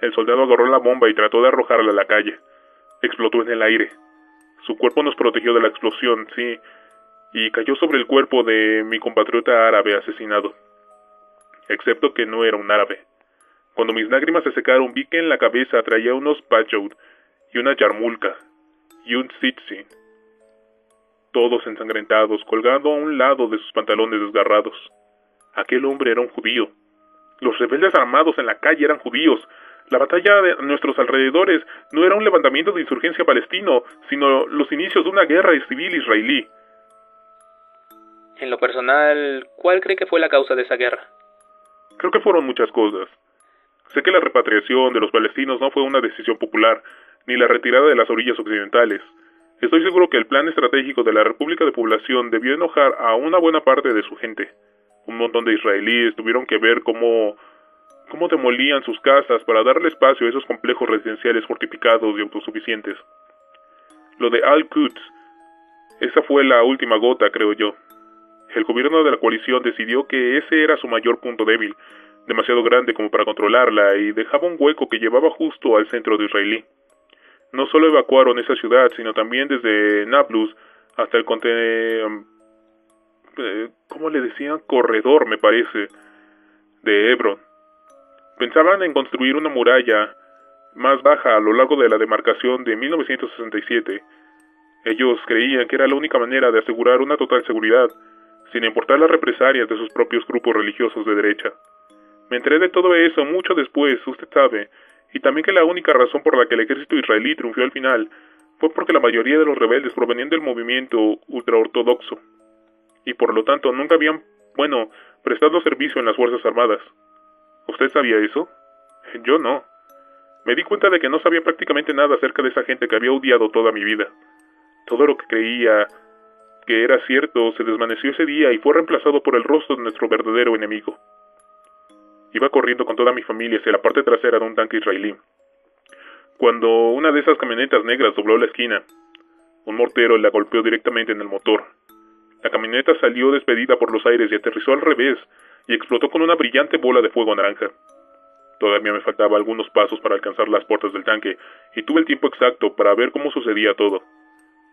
Speaker 3: El soldado agarró la bomba y trató de arrojarla a la calle. Explotó en el aire. Su cuerpo nos protegió de la explosión, sí, y cayó sobre el cuerpo de mi compatriota árabe asesinado. Excepto que no era un árabe. Cuando mis lágrimas se secaron vi que en la cabeza traía unos bajoud y una yarmulka y un tzitzit, todos ensangrentados, colgando a un lado de sus pantalones desgarrados. Aquel hombre era un judío. Los rebeldes armados en la calle eran judíos. La batalla de nuestros alrededores no era un levantamiento de insurgencia palestino, sino los inicios de una guerra civil israelí.
Speaker 2: En lo personal, ¿cuál cree que fue la causa de esa guerra?
Speaker 3: Creo que fueron muchas cosas. Sé que la repatriación de los palestinos no fue una decisión popular, ni la retirada de las orillas occidentales. Estoy seguro que el plan estratégico de la República de Población debió enojar a una buena parte de su gente. Un montón de israelíes tuvieron que ver cómo, cómo demolían sus casas para darle espacio a esos complejos residenciales fortificados y autosuficientes. Lo de Al-Quds, esa fue la última gota, creo yo. El gobierno de la coalición decidió que ese era su mayor punto débil, demasiado grande como para controlarla, y dejaba un hueco que llevaba justo al centro de Israelí. No solo evacuaron esa ciudad, sino también desde Nablus hasta el conte... Eh, ¿Cómo le decían? Corredor, me parece, de Hebron. Pensaban en construir una muralla más baja a lo largo de la demarcación de 1967. Ellos creían que era la única manera de asegurar una total seguridad, sin importar las represalias de sus propios grupos religiosos de derecha. Me enteré de todo eso mucho después, usted sabe, y también que la única razón por la que el ejército israelí triunfó al final fue porque la mayoría de los rebeldes provenían del movimiento ultraortodoxo, y por lo tanto nunca habían, bueno, prestado servicio en las Fuerzas Armadas. ¿Usted sabía eso? Yo no. Me di cuenta de que no sabía prácticamente nada acerca de esa gente que había odiado toda mi vida. Todo lo que creía que era cierto se desvaneció ese día y fue reemplazado por el rostro de nuestro verdadero enemigo. Iba corriendo con toda mi familia hacia la parte trasera de un tanque israelí. Cuando una de esas camionetas negras dobló la esquina, un mortero la golpeó directamente en el motor. La camioneta salió despedida por los aires y aterrizó al revés y explotó con una brillante bola de fuego naranja. Todavía me faltaba algunos pasos para alcanzar las puertas del tanque y tuve el tiempo exacto para ver cómo sucedía todo.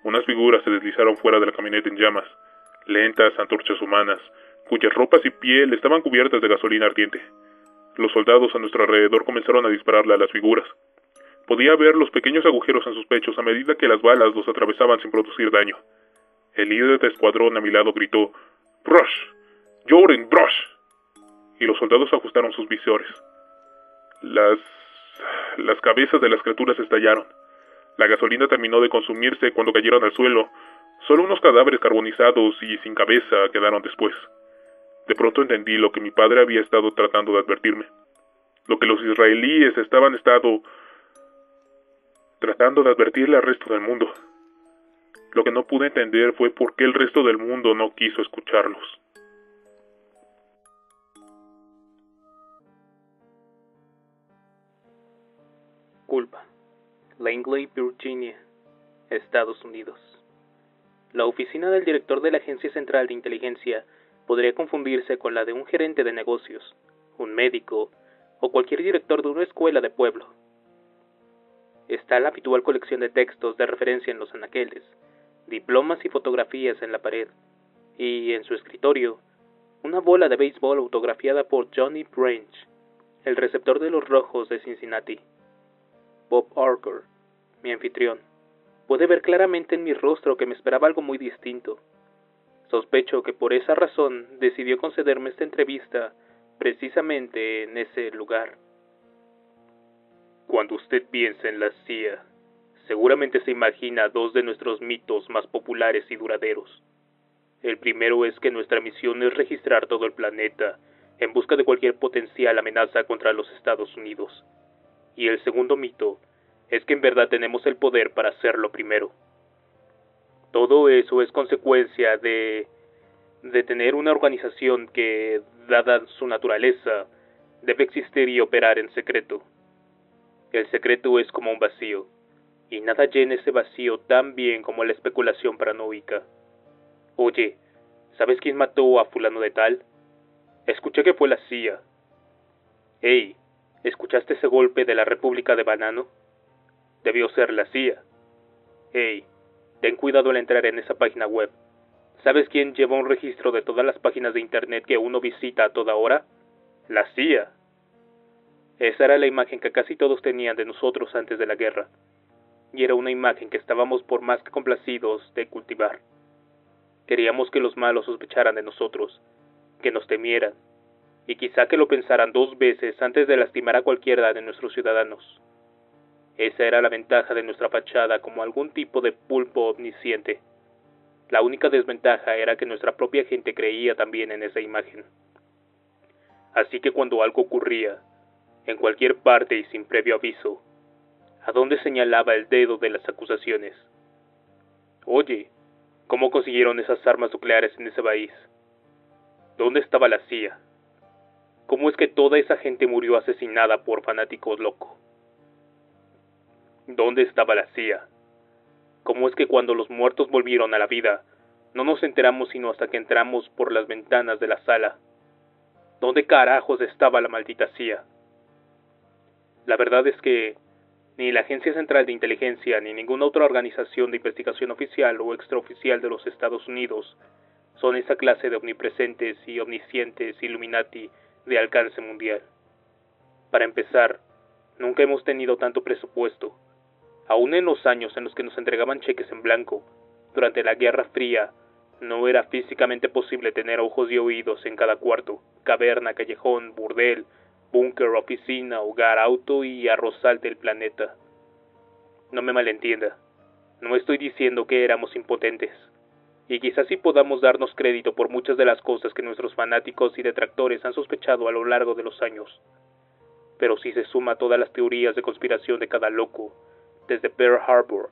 Speaker 3: Unas figuras se deslizaron fuera de la camioneta en llamas, lentas antorchas humanas, cuyas ropas y piel estaban cubiertas de gasolina ardiente. Los soldados a nuestro alrededor comenzaron a dispararle a las figuras. Podía ver los pequeños agujeros en sus pechos a medida que las balas los atravesaban sin producir daño. El líder de escuadrón a mi lado gritó Brush. Jordan, Brush. Y los soldados ajustaron sus visores. Las las cabezas de las criaturas estallaron. La gasolina terminó de consumirse cuando cayeron al suelo. Solo unos cadáveres carbonizados y sin cabeza quedaron después. De pronto entendí lo que mi padre había estado tratando de advertirme. Lo que los israelíes estaban estado tratando de advertirle al resto del mundo. Lo que no pude entender fue por qué el resto del mundo no quiso escucharlos.
Speaker 2: Culpa. Langley, Virginia, Estados Unidos. La oficina del director de la Agencia Central de Inteligencia podría confundirse con la de un gerente de negocios, un médico o cualquier director de una escuela de pueblo. Está la habitual colección de textos de referencia en los anaqueles, diplomas y fotografías en la pared, y en su escritorio, una bola de béisbol autografiada por Johnny Branch, el receptor de los rojos de Cincinnati. Bob Archer, mi anfitrión, puede ver claramente en mi rostro que me esperaba algo muy distinto. Sospecho que por esa razón decidió concederme esta entrevista precisamente en ese lugar. Cuando usted piensa en la CIA, seguramente se imagina dos de nuestros mitos más populares y duraderos. El primero es que nuestra misión es registrar todo el planeta en busca de cualquier potencial amenaza contra los Estados Unidos. Y el segundo mito es que en verdad tenemos el poder para hacerlo primero. Todo eso es consecuencia de de tener una organización que, dada su naturaleza, debe existir y operar en secreto. El secreto es como un vacío, y nada llena ese vacío tan bien como la especulación paranoica. Oye, ¿sabes quién mató a fulano de tal? Escuché que fue la CIA. Hey, ¿escuchaste ese golpe de la República de Banano? Debió ser la CIA. Hey, ten cuidado al entrar en esa página web. ¿Sabes quién lleva un registro de todas las páginas de Internet que uno visita a toda hora? La CIA. Esa era la imagen que casi todos tenían de nosotros antes de la guerra, y era una imagen que estábamos por más que complacidos de cultivar. Queríamos que los malos sospecharan de nosotros, que nos temieran, y quizá que lo pensaran dos veces antes de lastimar a cualquiera de nuestros ciudadanos. Esa era la ventaja de nuestra fachada como algún tipo de pulpo omnisciente. La única desventaja era que nuestra propia gente creía también en esa imagen. Así que cuando algo ocurría, en cualquier parte y sin previo aviso, ¿a dónde señalaba el dedo de las acusaciones? Oye, ¿cómo consiguieron esas armas nucleares en ese país? ¿Dónde estaba la CIA? ¿Cómo es que toda esa gente murió asesinada por fanáticos locos? ¿Dónde estaba la CIA? ¿Cómo es que cuando los muertos volvieron a la vida, no nos enteramos sino hasta que entramos por las ventanas de la sala? ¿Dónde carajos estaba la maldita CIA? La verdad es que ni la Agencia Central de Inteligencia ni ninguna otra organización de investigación oficial o extraoficial de los Estados Unidos son esa clase de omnipresentes y omniscientes Illuminati de alcance mundial. Para empezar, nunca hemos tenido tanto presupuesto, Aún en los años en los que nos entregaban cheques en blanco, durante la Guerra Fría, no era físicamente posible tener ojos y oídos en cada cuarto, caverna, callejón, burdel, búnker, oficina, hogar, auto y arrozal del planeta. No me malentienda, no estoy diciendo que éramos impotentes, y quizás sí podamos darnos crédito por muchas de las cosas que nuestros fanáticos y detractores han sospechado a lo largo de los años. Pero si se suma todas las teorías de conspiración de cada loco, desde Pearl Harbor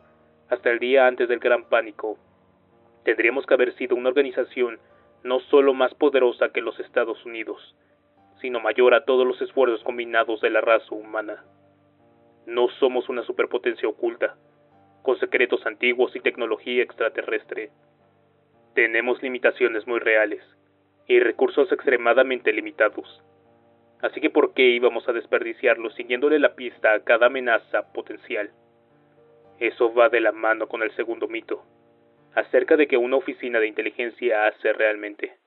Speaker 2: hasta el día antes del Gran Pánico, tendríamos que haber sido una organización no solo más poderosa que los Estados Unidos, sino mayor a todos los esfuerzos combinados de la raza humana. No somos una superpotencia oculta, con secretos antiguos y tecnología extraterrestre. Tenemos limitaciones muy reales y recursos extremadamente limitados. Así que ¿por qué íbamos a desperdiciarlos siguiéndole la pista a cada amenaza potencial? Eso va de la mano con el segundo mito, acerca de que una oficina de inteligencia hace realmente.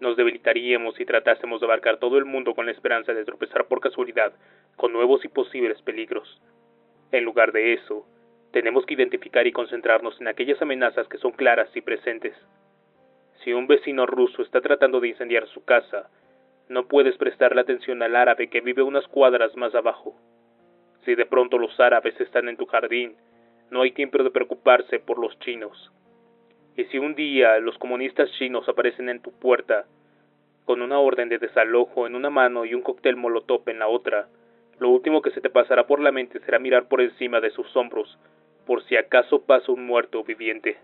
Speaker 2: Nos debilitaríamos si tratásemos de abarcar todo el mundo con la esperanza de tropezar por casualidad con nuevos y posibles peligros. En lugar de eso, tenemos que identificar y concentrarnos en aquellas amenazas que son claras y presentes. Si un vecino ruso está tratando de incendiar su casa, no puedes prestarle atención al árabe que vive unas cuadras más abajo. Si de pronto los árabes están en tu jardín, no hay tiempo de preocuparse por los chinos. Y si un día los comunistas chinos aparecen en tu puerta, con una orden de desalojo en una mano y un cóctel molotov en la otra, lo último que se te pasará por la mente será mirar por encima de sus hombros, por si acaso pasa un muerto viviente.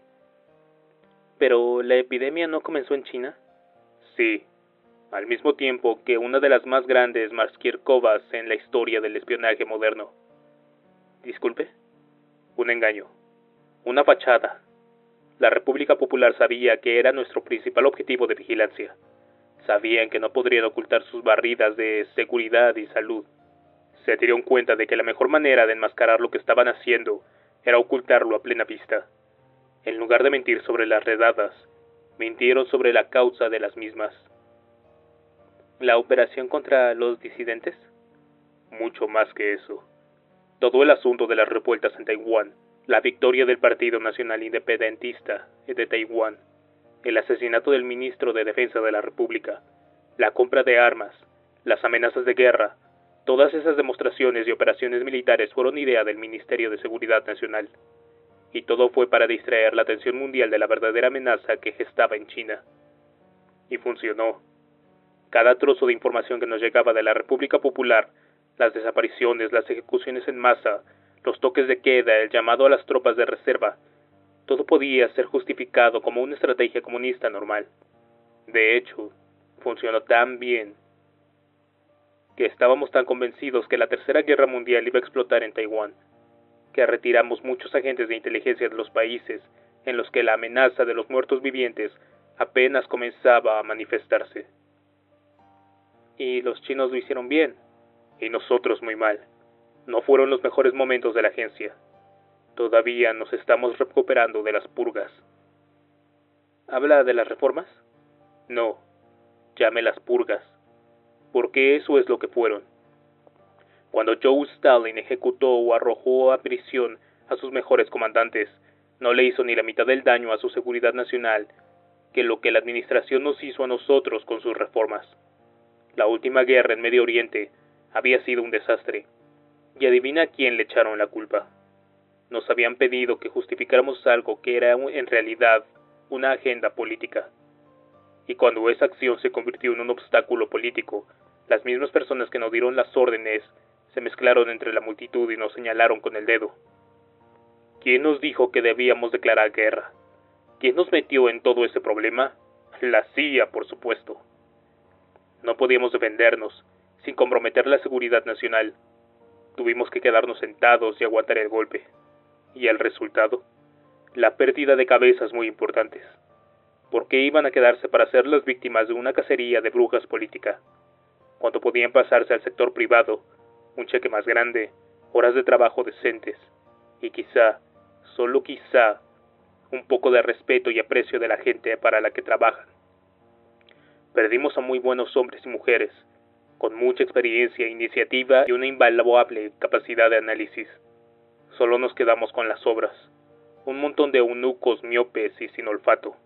Speaker 1: ¿Pero la epidemia no comenzó en China?
Speaker 2: Sí, al mismo tiempo que una de las más grandes Marskirkovas en la historia del espionaje moderno.
Speaker 1: Disculpe.
Speaker 2: Un engaño. Una fachada. La República Popular sabía que era nuestro principal objetivo de vigilancia. Sabían que no podrían ocultar sus barridas de seguridad y salud. Se dieron cuenta de que la mejor manera de enmascarar lo que estaban haciendo era ocultarlo a plena vista. En lugar de mentir sobre las redadas, mintieron sobre la causa de las mismas
Speaker 1: la operación contra los disidentes?
Speaker 2: Mucho más que eso. Todo el asunto de las revueltas en Taiwán, la victoria del Partido Nacional Independentista de Taiwán, el asesinato del ministro de Defensa de la República, la compra de armas, las amenazas de guerra, todas esas demostraciones y operaciones militares fueron idea del Ministerio de Seguridad Nacional. y todo fue para distraer la atención mundial de la verdadera amenaza que gestaba en China. Y funcionó. Cada trozo de información que nos llegaba de la República Popular, las desapariciones, las ejecuciones en masa, los toques de queda, el llamado a las tropas de reserva, todo podía ser justificado como una estrategia comunista normal. De hecho, funcionó tan bien que estábamos tan convencidos que la Tercera Guerra Mundial iba a explotar en Taiwán, que retiramos muchos agentes de inteligencia de los países en los que la amenaza de los muertos vivientes apenas comenzaba a manifestarse. Y los chinos lo hicieron bien, y nosotros muy mal. No fueron los mejores momentos de la agencia. Todavía nos estamos recuperando de las purgas. ¿Habla de las reformas? No, llame las purgas, porque eso es lo que fueron. Cuando Joe Stalin ejecutó o arrojó a prisión a sus mejores comandantes, no le hizo ni la mitad del daño a su seguridad nacional que lo que la administración nos hizo a nosotros con sus reformas. La última guerra en Medio Oriente había sido un desastre. Y adivina a quién le echaron la culpa. Nos habían pedido que justificáramos algo que era en realidad una agenda política. Y cuando esa acción se convirtió en un obstáculo político, las mismas personas que nos dieron las órdenes se mezclaron entre la multitud y nos señalaron con el dedo. ¿Quién nos dijo que debíamos declarar guerra? ¿Quién nos metió en todo ese problema? La CIA, por supuesto. No podíamos defendernos, sin comprometer la seguridad nacional. Tuvimos que quedarnos sentados y aguantar el golpe. ¿Y el resultado? La pérdida de cabezas muy importantes. ¿Por qué iban a quedarse para ser las víctimas de una cacería de brujas política? Cuando podían pasarse al sector privado, un cheque más grande, horas de trabajo decentes, y quizá, solo quizá, un poco de respeto y aprecio de la gente para la que trabajan. Perdimos a muy buenos hombres y mujeres, con mucha experiencia, iniciativa y una invaluable capacidad de análisis. Solo nos quedamos con las obras, un montón de eunucos miopes y sin olfato.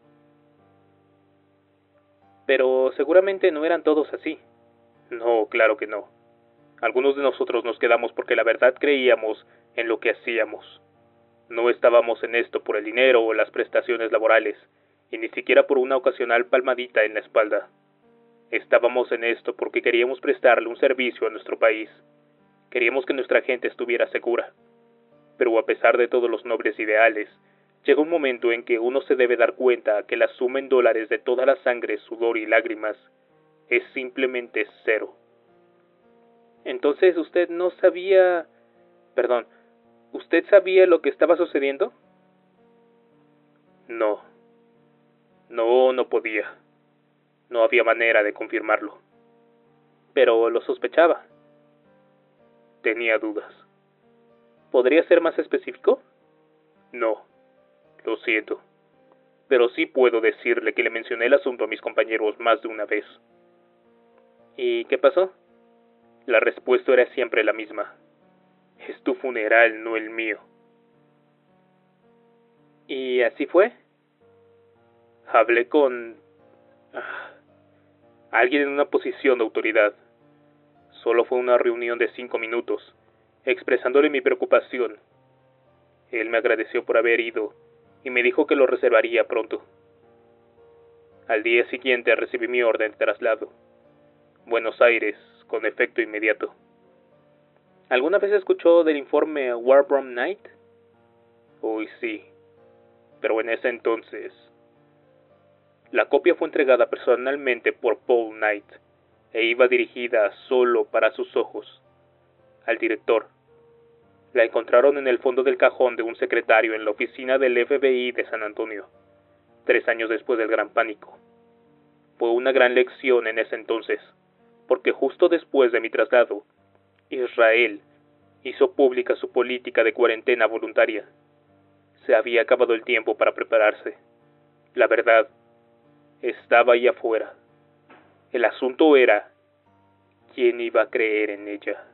Speaker 2: Pero seguramente no eran todos así. No, claro que no. Algunos de nosotros nos quedamos porque la verdad creíamos en lo que hacíamos. No estábamos en esto por el dinero o las prestaciones laborales, y ni siquiera por una ocasional palmadita en la espalda. Estábamos en esto porque queríamos prestarle un servicio a nuestro país. Queríamos que nuestra gente estuviera segura. Pero a pesar de todos los nobles ideales, llega un momento en que uno se debe dar cuenta que la suma en dólares de toda la sangre, sudor y lágrimas es simplemente cero. Entonces usted no sabía... Perdón, ¿usted sabía lo que estaba sucediendo? No. No, no podía. No había manera de confirmarlo. Pero lo sospechaba. Tenía dudas. ¿Podría ser más específico? No. Lo siento. Pero sí puedo decirle que le mencioné el asunto a mis compañeros más de una vez. ¿Y qué pasó? La respuesta era siempre la misma. Es tu funeral, no el mío. ¿Y así fue? Hablé con... Ah, alguien en una posición de autoridad. Solo fue una reunión de cinco minutos, expresándole mi preocupación. Él me agradeció por haber ido y me dijo que lo reservaría pronto. Al día siguiente recibí mi orden de traslado. Buenos Aires, con efecto inmediato. ¿Alguna vez escuchó del informe Warbrom Knight? Uy, sí. Pero en ese entonces... La copia fue entregada personalmente por Paul Knight e iba dirigida solo para sus ojos. Al director. La encontraron en el fondo del cajón de un secretario en la oficina del FBI de San Antonio, tres años después del Gran Pánico. Fue una gran lección en ese entonces porque justo después de mi traslado, Israel hizo pública su política de cuarentena voluntaria. Se había acabado el tiempo para prepararse. La verdad estaba ahí afuera. El asunto era quién iba a creer en ella.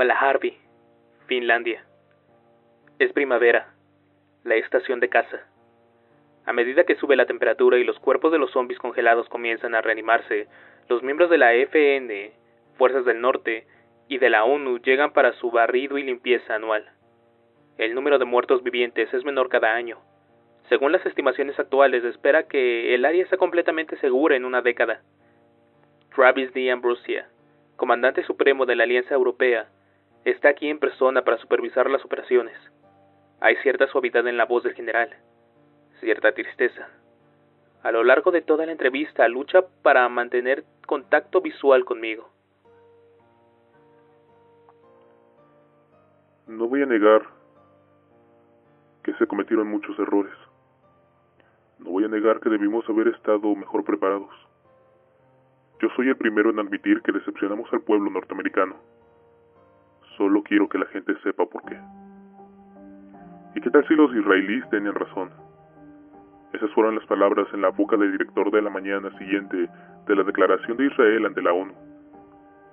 Speaker 2: Valaharvi, Finlandia. Es primavera, la estación de casa. A medida que sube la temperatura y los cuerpos de los zombies congelados comienzan a reanimarse, los miembros de la FN, Fuerzas del Norte, y de la ONU llegan para su barrido y limpieza anual. El número de muertos vivientes es menor cada año. Según las estimaciones actuales, espera que el área sea completamente segura en una década. Travis D. Ambrosia, comandante supremo de la Alianza Europea, está aquí en persona para supervisar las operaciones. Hay cierta suavidad en la voz del general, cierta tristeza. A lo largo de toda la entrevista lucha para mantener contacto visual conmigo.
Speaker 3: No voy a negar que se cometieron muchos errores. No voy a negar que debimos haber estado mejor preparados. Yo soy el primero en admitir que decepcionamos al pueblo norteamericano. Solo quiero que la gente sepa por qué. ¿Y qué tal si los israelíes tenían razón? Esas fueron las palabras en la boca del director de la mañana siguiente de la declaración de Israel ante la ONU.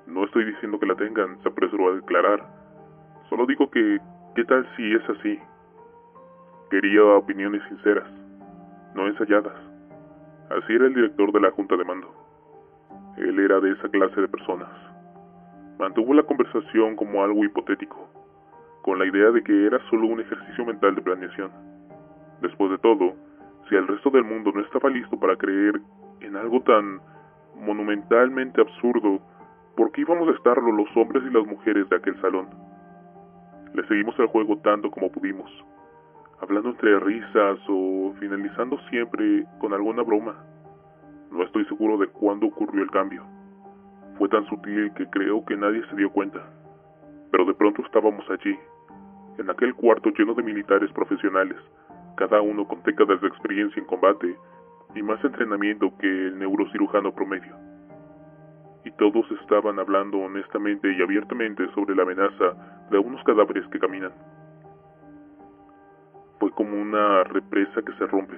Speaker 3: No estoy diciendo que la tengan, se apresuró a declarar. Solo digo que, ¿qué tal si es así? Quería opiniones sinceras, no ensayadas. Así era el director de la Junta de Mando. Él era de esa clase de personas. Mantuvo la conversación como algo hipotético, con la idea de que era solo un ejercicio mental de planeación. Después de todo, si el resto del mundo no estaba listo para creer en algo tan monumentalmente absurdo, ¿por qué íbamos a estarlo los hombres y las mujeres de aquel salón? Le seguimos el juego tanto como pudimos, hablando entre risas o finalizando siempre con alguna broma. No estoy seguro de cuándo ocurrió el cambio. Fue tan sutil que creo que nadie se dio cuenta. Pero de pronto estábamos allí, en aquel cuarto lleno de militares profesionales, cada uno con décadas de experiencia en combate y más entrenamiento que el neurocirujano promedio. Y todos estaban hablando honestamente y abiertamente sobre la amenaza de unos cadáveres que caminan. Fue como una represa que se rompe.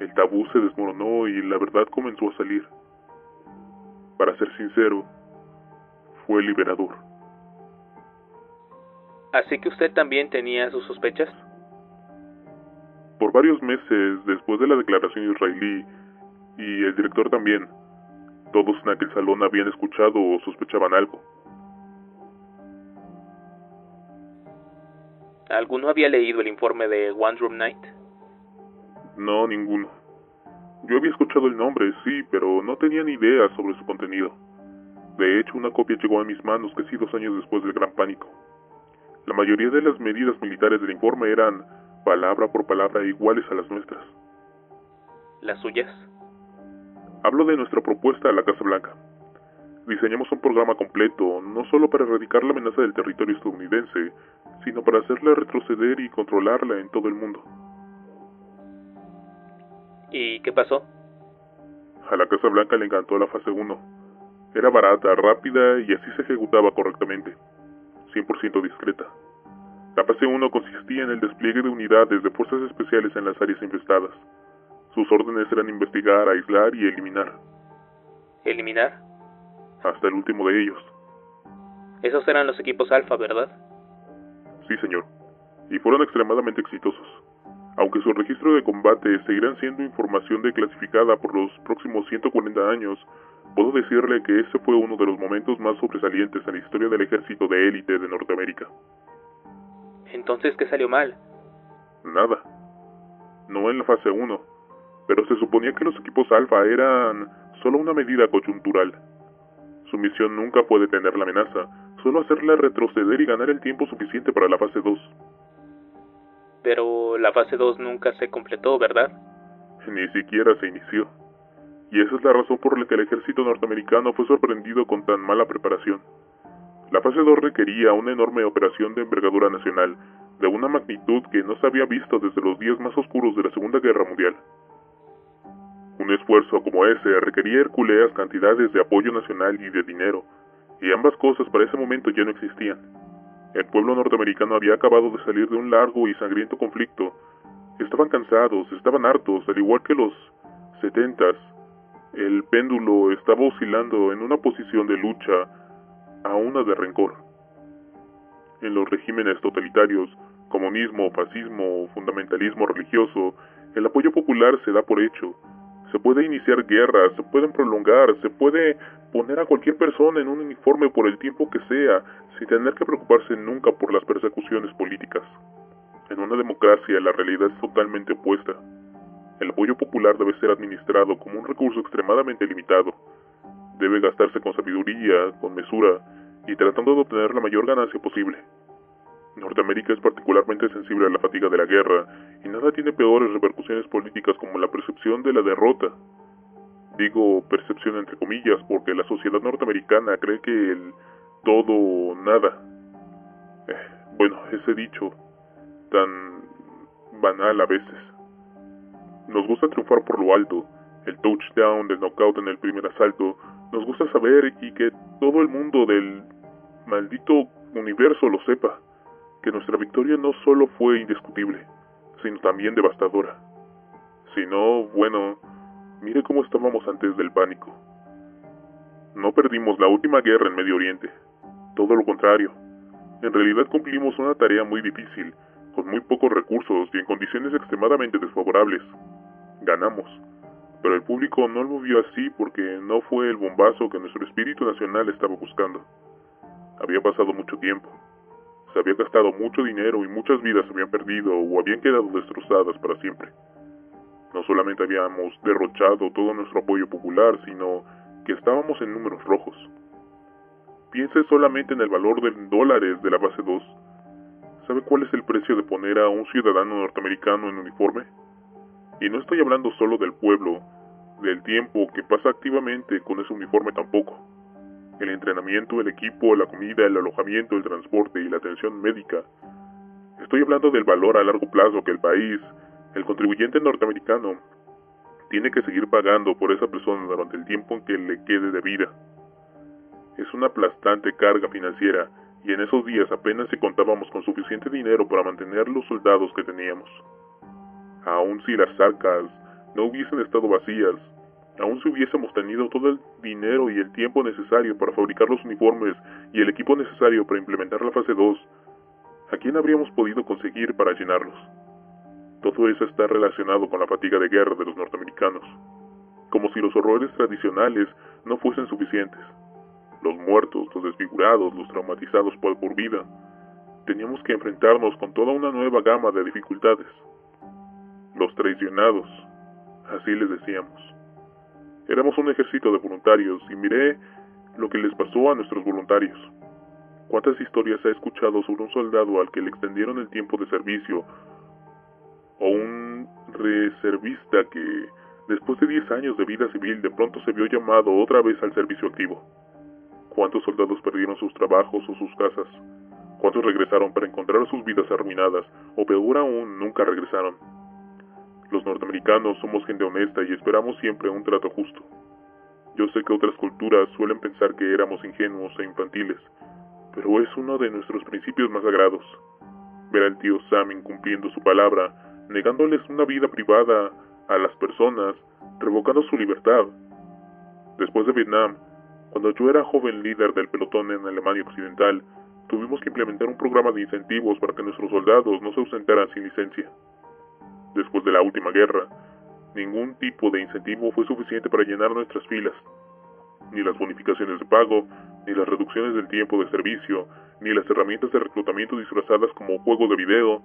Speaker 3: El tabú se desmoronó y la verdad comenzó a salir. Para ser sincero, fue liberador.
Speaker 2: Así que usted también tenía sus sospechas.
Speaker 3: Por varios meses después de la declaración israelí, y el director también, todos en aquel salón habían escuchado o sospechaban algo.
Speaker 2: ¿Alguno había leído el informe de One Room Night?
Speaker 3: No, ninguno. Yo había escuchado el nombre, sí, pero no tenía ni idea sobre su contenido. De hecho, una copia llegó a mis manos casi dos años después del Gran Pánico. La mayoría de las medidas militares del informe eran, palabra por palabra, iguales a las nuestras.
Speaker 2: ¿Las suyas?
Speaker 3: Hablo de nuestra propuesta a la Casa Blanca. Diseñamos un programa completo, no solo para erradicar la amenaza del territorio estadounidense, sino para hacerla retroceder y controlarla en todo el mundo.
Speaker 2: ¿Y qué pasó?
Speaker 3: A la Casa Blanca le encantó la fase 1. Era barata, rápida y así se ejecutaba correctamente. 100% discreta. La fase 1 consistía en el despliegue de unidades de fuerzas especiales en las áreas infestadas. Sus órdenes eran investigar, aislar y eliminar.
Speaker 2: ¿Eliminar?
Speaker 3: Hasta el último de ellos.
Speaker 2: Esos eran los equipos alfa, ¿verdad?
Speaker 3: Sí, señor. Y fueron extremadamente exitosos. Aunque su registro de combate seguirán siendo información declasificada por los próximos 140 años, puedo decirle que ese fue uno de los momentos más sobresalientes en la historia del ejército de élite de Norteamérica.
Speaker 2: Entonces, ¿qué salió mal?
Speaker 3: Nada. No en la fase 1, pero se suponía que los equipos alfa eran solo una medida coyuntural. Su misión nunca fue detener la amenaza, solo hacerla retroceder y ganar el tiempo suficiente para la fase 2.
Speaker 2: Pero la fase 2 nunca se completó, ¿verdad?
Speaker 3: Ni siquiera se inició. Y esa es la razón por la que el ejército norteamericano fue sorprendido con tan mala preparación. La fase 2 requería una enorme operación de envergadura nacional, de una magnitud que no se había visto desde los días más oscuros de la Segunda Guerra Mundial. Un esfuerzo como ese requería herculeas cantidades de apoyo nacional y de dinero, y ambas cosas para ese momento ya no existían. El pueblo norteamericano había acabado de salir de un largo y sangriento conflicto. Estaban cansados, estaban hartos, al igual que los setentas. El péndulo estaba oscilando en una posición de lucha a una de rencor. En los regímenes totalitarios, comunismo, fascismo, fundamentalismo religioso, el apoyo popular se da por hecho, Se puede iniciar guerras, se pueden prolongar, se puede poner a cualquier persona en un uniforme por el tiempo que sea, sin tener que preocuparse nunca por las persecuciones políticas. En una democracia la realidad es totalmente opuesta. El apoyo popular debe ser administrado como un recurso extremadamente limitado. Debe gastarse con sabiduría, con mesura y tratando de obtener la mayor ganancia posible. Norteamérica es particularmente sensible a la fatiga de la guerra y nada tiene peores repercusiones políticas como la percepción de la derrota. Digo percepción entre comillas porque la sociedad norteamericana cree que el todo o nada. Eh, bueno, ese dicho tan banal a veces. Nos gusta triunfar por lo alto, el touchdown del knockout en el primer asalto, nos gusta saber y que todo el mundo del maldito universo lo sepa que nuestra victoria no solo fue indiscutible, sino también devastadora. Si no, bueno, mire cómo estábamos antes del pánico. No perdimos la última guerra en Medio Oriente, todo lo contrario. En realidad cumplimos una tarea muy difícil, con muy pocos recursos y en condiciones extremadamente desfavorables. Ganamos, pero el público no lo vio así porque no fue el bombazo que nuestro espíritu nacional estaba buscando. Había pasado mucho tiempo, se había gastado mucho dinero y muchas vidas se habían perdido o habían quedado destrozadas para siempre. No solamente habíamos derrochado todo nuestro apoyo popular, sino que estábamos en números rojos. Piense solamente en el valor de dólares de la base 2. ¿Sabe cuál es el precio de poner a un ciudadano norteamericano en uniforme? Y no estoy hablando solo del pueblo, del tiempo que pasa activamente con ese uniforme tampoco el entrenamiento, el equipo, la comida, el alojamiento, el transporte y la atención médica. Estoy hablando del valor a largo plazo que el país, el contribuyente norteamericano, tiene que seguir pagando por esa persona durante el tiempo en que le quede de vida. Es una aplastante carga financiera y en esos días apenas si contábamos con suficiente dinero para mantener los soldados que teníamos. Aun si las arcas no hubiesen estado vacías, Aún si hubiésemos tenido todo el dinero y el tiempo necesario para fabricar los uniformes y el equipo necesario para implementar la fase 2, ¿a quién habríamos podido conseguir para llenarlos? Todo eso está relacionado con la fatiga de guerra de los norteamericanos, como si los horrores tradicionales no fuesen suficientes. Los muertos, los desfigurados, los traumatizados por, por vida. Teníamos que enfrentarnos con toda una nueva gama de dificultades. Los traicionados, así les decíamos. Éramos un ejército de voluntarios y miré lo que les pasó a nuestros voluntarios. ¿Cuántas historias ha escuchado sobre un soldado al que le extendieron el tiempo de servicio o un reservista que después de 10 años de vida civil de pronto se vio llamado otra vez al servicio activo? ¿Cuántos soldados perdieron sus trabajos o sus casas? ¿Cuántos regresaron para encontrar sus vidas arruinadas o peor aún nunca regresaron? Los norteamericanos somos gente honesta y esperamos siempre un trato justo. Yo sé que otras culturas suelen pensar que éramos ingenuos e infantiles, pero es uno de nuestros principios más sagrados. Ver al tío Sam incumpliendo su palabra, negándoles una vida privada a las personas, revocando su libertad. Después de Vietnam, cuando yo era joven líder del pelotón en Alemania Occidental, tuvimos que implementar un programa de incentivos para que nuestros soldados no se ausentaran sin licencia después de la última guerra, ningún tipo de incentivo fue suficiente para llenar nuestras filas. Ni las bonificaciones de pago, ni las reducciones del tiempo de servicio, ni las herramientas de reclutamiento disfrazadas como juego de video,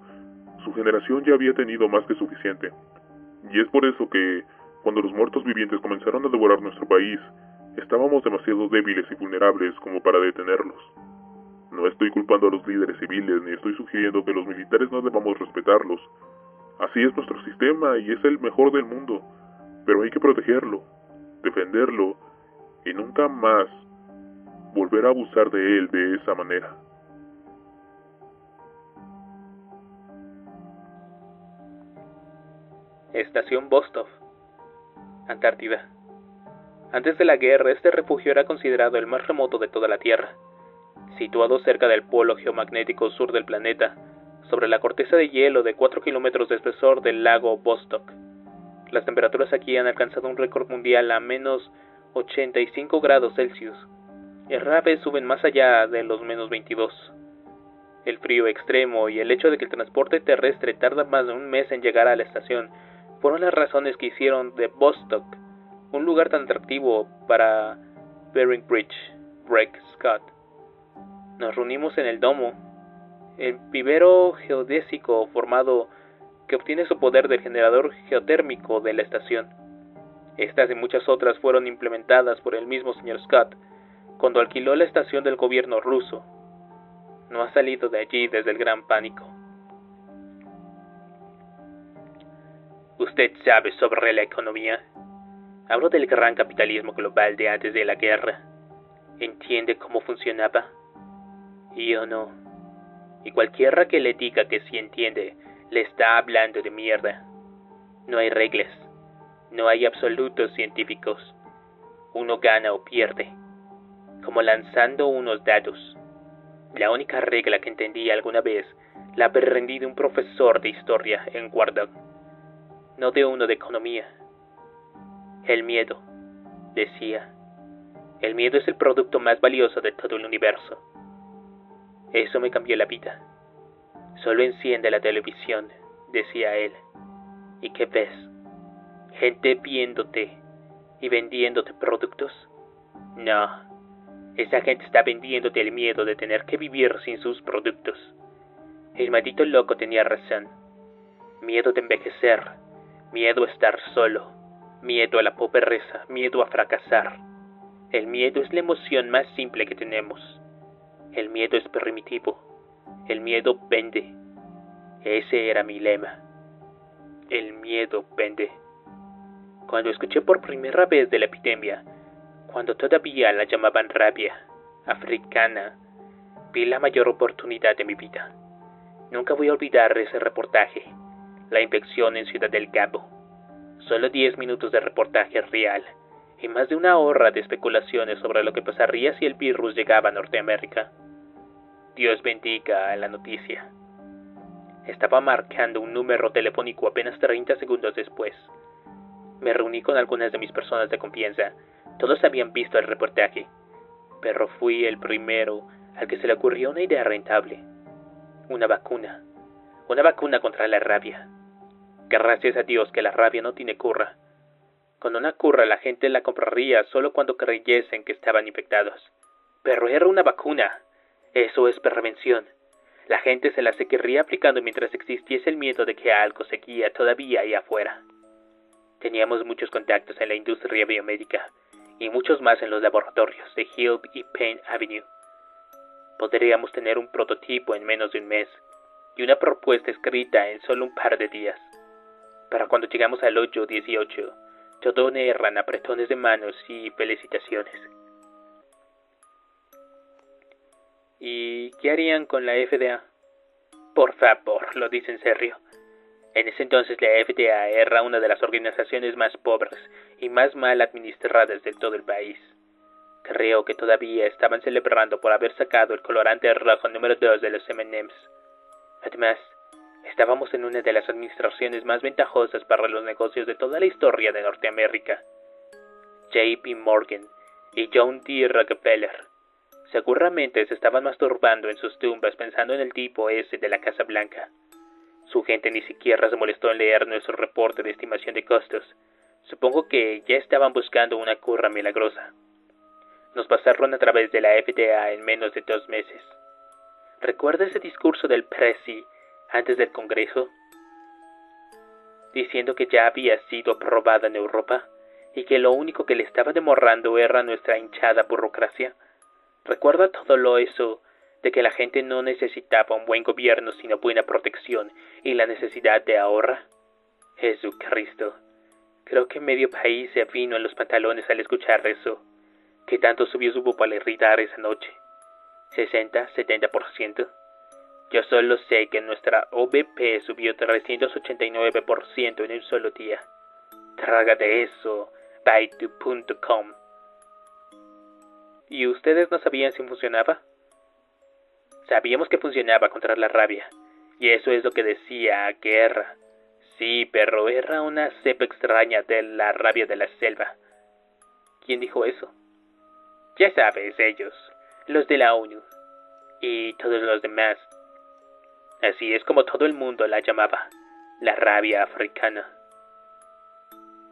Speaker 3: su generación ya había tenido más que suficiente. Y es por eso que, cuando los muertos vivientes comenzaron a devorar nuestro país, estábamos demasiado débiles y vulnerables como para detenerlos. No estoy culpando a los líderes civiles ni estoy sugiriendo que los militares no debamos respetarlos, Así es nuestro sistema y es el mejor del mundo, pero hay que protegerlo, defenderlo y nunca más volver a abusar de él de esa manera.
Speaker 2: Estación Vostok, Antártida. Antes de la guerra, este refugio era considerado el más remoto de toda la Tierra. Situado cerca del polo geomagnético sur del planeta, sobre la corteza de hielo de 4 kilómetros de espesor del lago Vostok. Las temperaturas aquí han alcanzado un récord mundial a menos 85 grados Celsius. Rara vez suben más allá de los menos 22. El frío extremo y el hecho de que el transporte terrestre tarda más de un mes en llegar a la estación fueron las razones que hicieron de Vostok un lugar tan atractivo para Bering Bridge, Break Scott. Nos reunimos en el domo, el vivero geodésico formado que obtiene su poder del generador geotérmico de la estación. Estas y muchas otras fueron implementadas por el mismo señor Scott cuando alquiló la estación del gobierno ruso. No ha salido de allí desde el gran pánico. ¿Usted sabe sobre la economía? Hablo del gran capitalismo global de antes de la guerra. ¿Entiende cómo funcionaba? Yo no. Y le diga que sí entiende, le está hablando de mierda. No hay reglas. No hay absolutos científicos. Uno gana o pierde. Como lanzando unos dados. La única regla que entendí alguna vez la aprendí de un profesor de historia en Guardog. No de uno de economía. El miedo, decía. El miedo es el producto más valioso de todo el universo. Eso me cambió la vida. Solo enciende la televisión, decía él. ¿Y qué ves? Gente viéndote y vendiéndote productos. No, esa gente está vendiéndote el miedo de tener que vivir sin sus productos. El maldito loco tenía razón. Miedo de envejecer, miedo a estar solo, Miedo a la pobreza, miedo a fracasar. El miedo es la emoción más simple que tenemos. El miedo es primitivo. El miedo vende. Ese era mi lema. El miedo vende. Cuando escuché por primera vez de la epidemia, cuando todavía la llamaban rabia africana, vi la mayor oportunidad de mi vida. Nunca voy a olvidar ese reportaje, la infección en Ciudad del Cabo Solo 10 minutos de reportaje real y más de una hora de especulaciones sobre lo que pasaría si el virus llegaba a Norteamérica. Dios bendiga a la noticia. Estaba marcando un número telefónico apenas 30 segundos después. Me reuní con algunas de mis personas de confianza. Todos habían visto el reportaje, pero fui el primero al que se le ocurrió una idea rentable. Una vacuna. Una vacuna contra la rabia. Gracias a Dios que la rabia no tiene curra. Con una curra la gente la compraría solo cuando creyesen que estaban infectados. Pero era una vacuna. Eso es prevención. La gente se la seguiría aplicando mientras existiese el miedo de que algo seguía todavía ahí afuera. Teníamos muchos contactos en la industria biomédica y muchos más en los laboratorios de Hill y Payne Avenue. Podríamos tener un prototipo en menos de un mes y una propuesta escrita en solo un par de días. Para cuando llegamos al 8-18, todo eran apretones de manos y felicitaciones. ¿Y qué harían con la FDA? Por favor, lo dice en serio. En ese entonces la FDA era una de las organizaciones más pobres y más mal administradas de todo el país. Creo que todavía estaban celebrando por haber sacado el colorante rojo número 2 de los M&M's. Además, Estábamos en una de las administraciones más ventajosas para los negocios de toda la historia de Norteamérica. JP Morgan y John D. Rockefeller seguramente se estaban masturbando en sus tumbas pensando en el tipo ese de la Casa Blanca. Su gente ni siquiera se molestó en leer nuestro reporte de estimación de costos. Supongo que ya estaban buscando una curra milagrosa. Nos pasaron a través de la FDA en menos de dos meses. ¿Recuerda ese discurso del Presi antes del Congreso, diciendo que ya había sido aprobada en Europa y que lo único que le estaba demorando era nuestra hinchada burocracia. ¿Recuerda todo lo eso de que la gente no necesitaba un buen gobierno sino buena protección y la necesidad de ahorra? Jesucristo. Creo que medio país se vino en los pantalones al escuchar eso. ¿Qué tanto subió su popularidad esa noche? ¿60, 70%? Yo solo sé que nuestra OVP subió 389% en un solo día. Trágate eso, Baidu.com. ¿Y ustedes no sabían si funcionaba? Sabíamos que funcionaba contra la rabia, y eso es lo que decía Guerra. Sí, pero era una cepa extraña de la rabia de la selva. ¿Quién dijo eso? Ya sabes, ellos, los de la ONU, y todos los demás Así es como todo el mundo la llamaba, la rabia africana.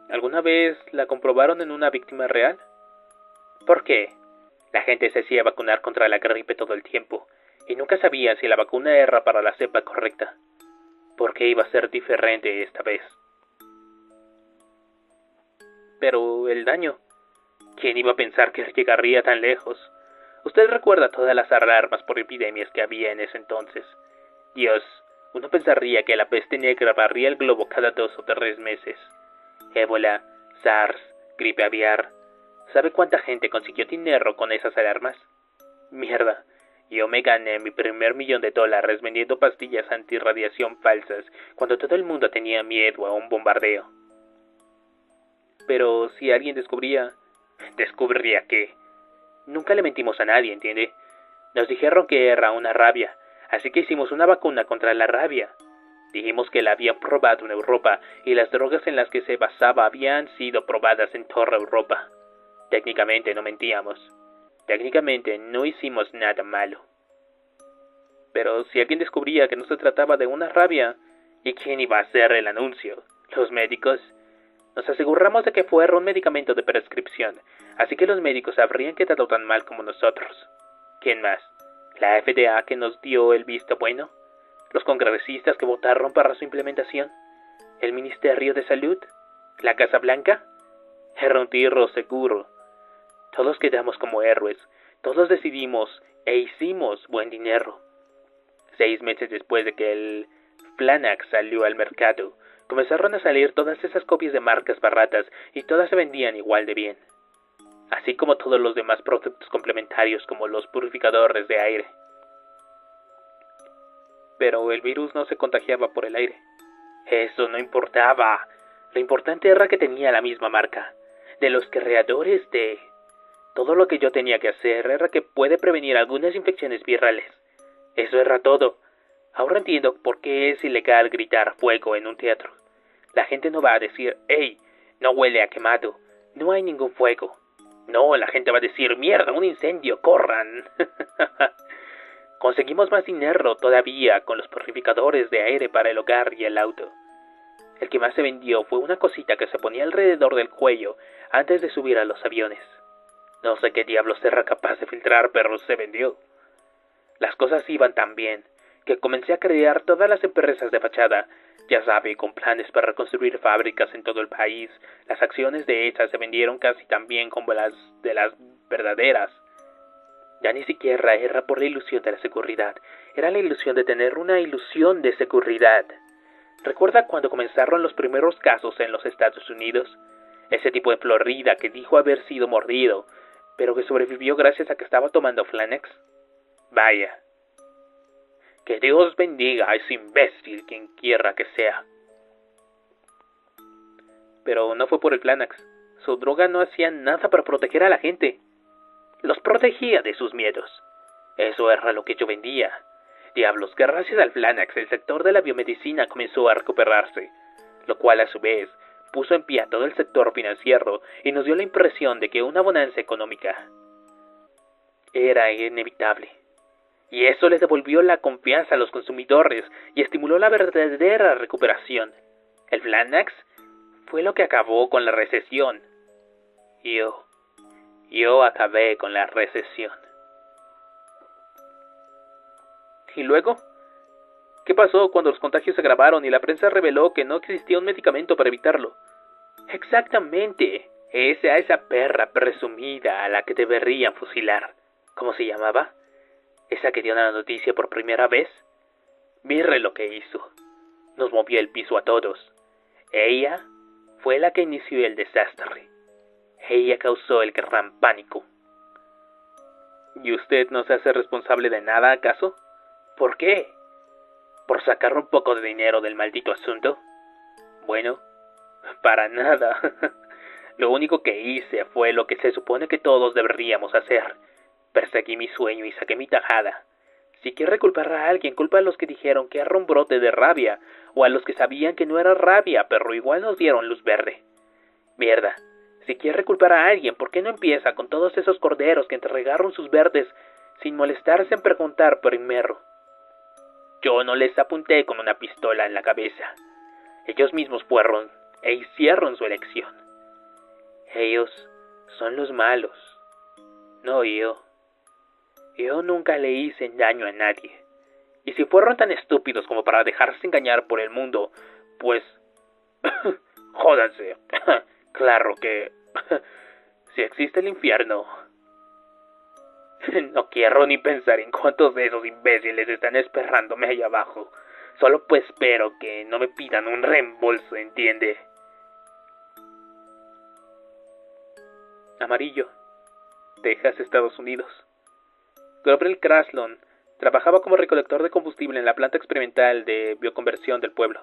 Speaker 2: ¿Alguna vez la comprobaron en una víctima real? ¿Por qué? La gente se hacía vacunar contra la gripe todo el tiempo y nunca sabía si la vacuna era para la cepa correcta. ¿Por qué iba a ser diferente esta vez? Pero el daño. ¿Quién iba a pensar que llegaría tan lejos? Usted recuerda todas las alarmas por epidemias que había en ese entonces. Dios, uno pensaría que la peste negra barría el globo cada dos o tres meses. Ébola, SARS, gripe aviar. ¿Sabe cuánta gente consiguió dinero con esas alarmas? Mierda, yo me gané mi primer millón de dólares vendiendo pastillas antirradiación falsas cuando todo el mundo tenía miedo a un bombardeo. Pero si alguien descubría... ¿Descubriría qué? Nunca le mentimos a nadie, ¿entiende? Nos dijeron que era una rabia, así que hicimos una vacuna contra la rabia. Dijimos que la habían probado en Europa y las drogas en las que se basaba habían sido probadas en toda Europa. Técnicamente no mentíamos. Técnicamente no hicimos nada malo. Pero si alguien descubría que no se trataba de una rabia, ¿y quién iba a hacer el anuncio? ¿Los médicos? Nos aseguramos de que fuera un medicamento de prescripción, así que los médicos habrían quedado tan mal como nosotros. ¿Quién más? ¿La FDA que nos dio el visto bueno? ¿Los congresistas que votaron para su implementación? ¿El Ministerio de Salud? ¿La Casa Blanca? Era un tiro seguro. Todos quedamos como héroes, todos decidimos e hicimos buen dinero. Seis meses después de que el Flanax salió al mercado, comenzaron a salir todas esas copias de marcas baratas y todas se vendían igual de bien, así como todos los demás productos complementarios como los purificadores de aire. Pero el virus no se contagiaba por el aire. Eso no importaba. Lo importante era que tenía la misma marca, de los creadores de... Todo lo que yo tenía que hacer era que puede prevenir algunas infecciones virales. Eso era todo. Ahora entiendo por qué es ilegal gritar fuego en un teatro. La gente no va a decir, hey, no huele a quemado, no hay ningún fuego. No, la gente va a decir, mierda, un incendio, corran. Conseguimos más dinero todavía con los purificadores de aire para el hogar y el auto. El que más se vendió fue una cosita que se ponía alrededor del cuello antes de subir a los aviones. No sé qué diablos era capaz de filtrar, pero se vendió. Las cosas iban tan bien que comencé a crear todas las empresas de fachada, ya sabe, con planes para reconstruir fábricas en todo el país. Las acciones de estas se vendieron casi tan bien como las de las verdaderas. Ya ni siquiera era por la ilusión de la seguridad, era la ilusión de tener una ilusión de seguridad. ¿Recuerda cuando comenzaron los primeros casos en los Estados Unidos? Ese tipo de Florida que dijo haber sido mordido, pero que sobrevivió gracias a que estaba tomando Flanex. Vaya. Que Dios bendiga a ese imbécil quien quiera que sea. Pero no fue por el Flanax. Su droga no hacía nada para proteger a la gente. Los protegía de sus miedos. Eso era lo que yo vendía. Diablos, gracias al Flanax el sector de la biomedicina comenzó a recuperarse, lo cual a su vez puso en pie a todo el sector financiero y nos dio la impresión de que una bonanza económica era inevitable. Y eso les devolvió la confianza a los consumidores y estimuló la verdadera recuperación. El Flanax fue lo que acabó con la recesión. Yo, yo acabé con la recesión. ¿Y luego? ¿Qué pasó cuando los contagios se agravaron y la prensa reveló que no existía un medicamento para evitarlo? Exactamente. Esa esa perra presumida a la que deberían fusilar. ¿Cómo se llamaba? Esa que dio la noticia por primera vez. Mire lo que hizo. Nos movió el piso a todos. Ella fue la que inició el desastre. Ella causó el gran pánico. ¿Y usted no se hace responsable de nada, acaso? ¿Por qué? ¿Por sacar un poco de dinero del maldito asunto? Bueno, para nada. Lo único que hice fue lo que se supone que todos deberíamos hacer. Perseguí mi sueño y saqué mi tajada. Si quiere culpar a alguien, culpa a los que dijeron que era un brote de rabia, o a los que sabían que no era rabia, pero igual nos dieron luz verde. Mierda. Si quiere culpar a alguien, ¿por qué no empieza con todos esos corderos que entregaron sus verdes sin molestarse en preguntar primero? Yo no les apunté con una pistola en la cabeza. Ellos mismos fueron e hicieron su elección. Ellos son los malos, no yo. Yo nunca le hice daño a nadie. Y si fueron tan estúpidos como para dejarse engañar por el mundo, pues... jódanse. claro que... si existe el infierno... no quiero ni pensar en cuántos de esos imbéciles están esperándome ahí abajo. Solo pues espero que no me pidan un reembolso, ¿entiende? Amarillo. Texas, Estados Unidos. Gabriel Kraslon trabajaba como recolector de combustible en la planta experimental de bioconversión del pueblo.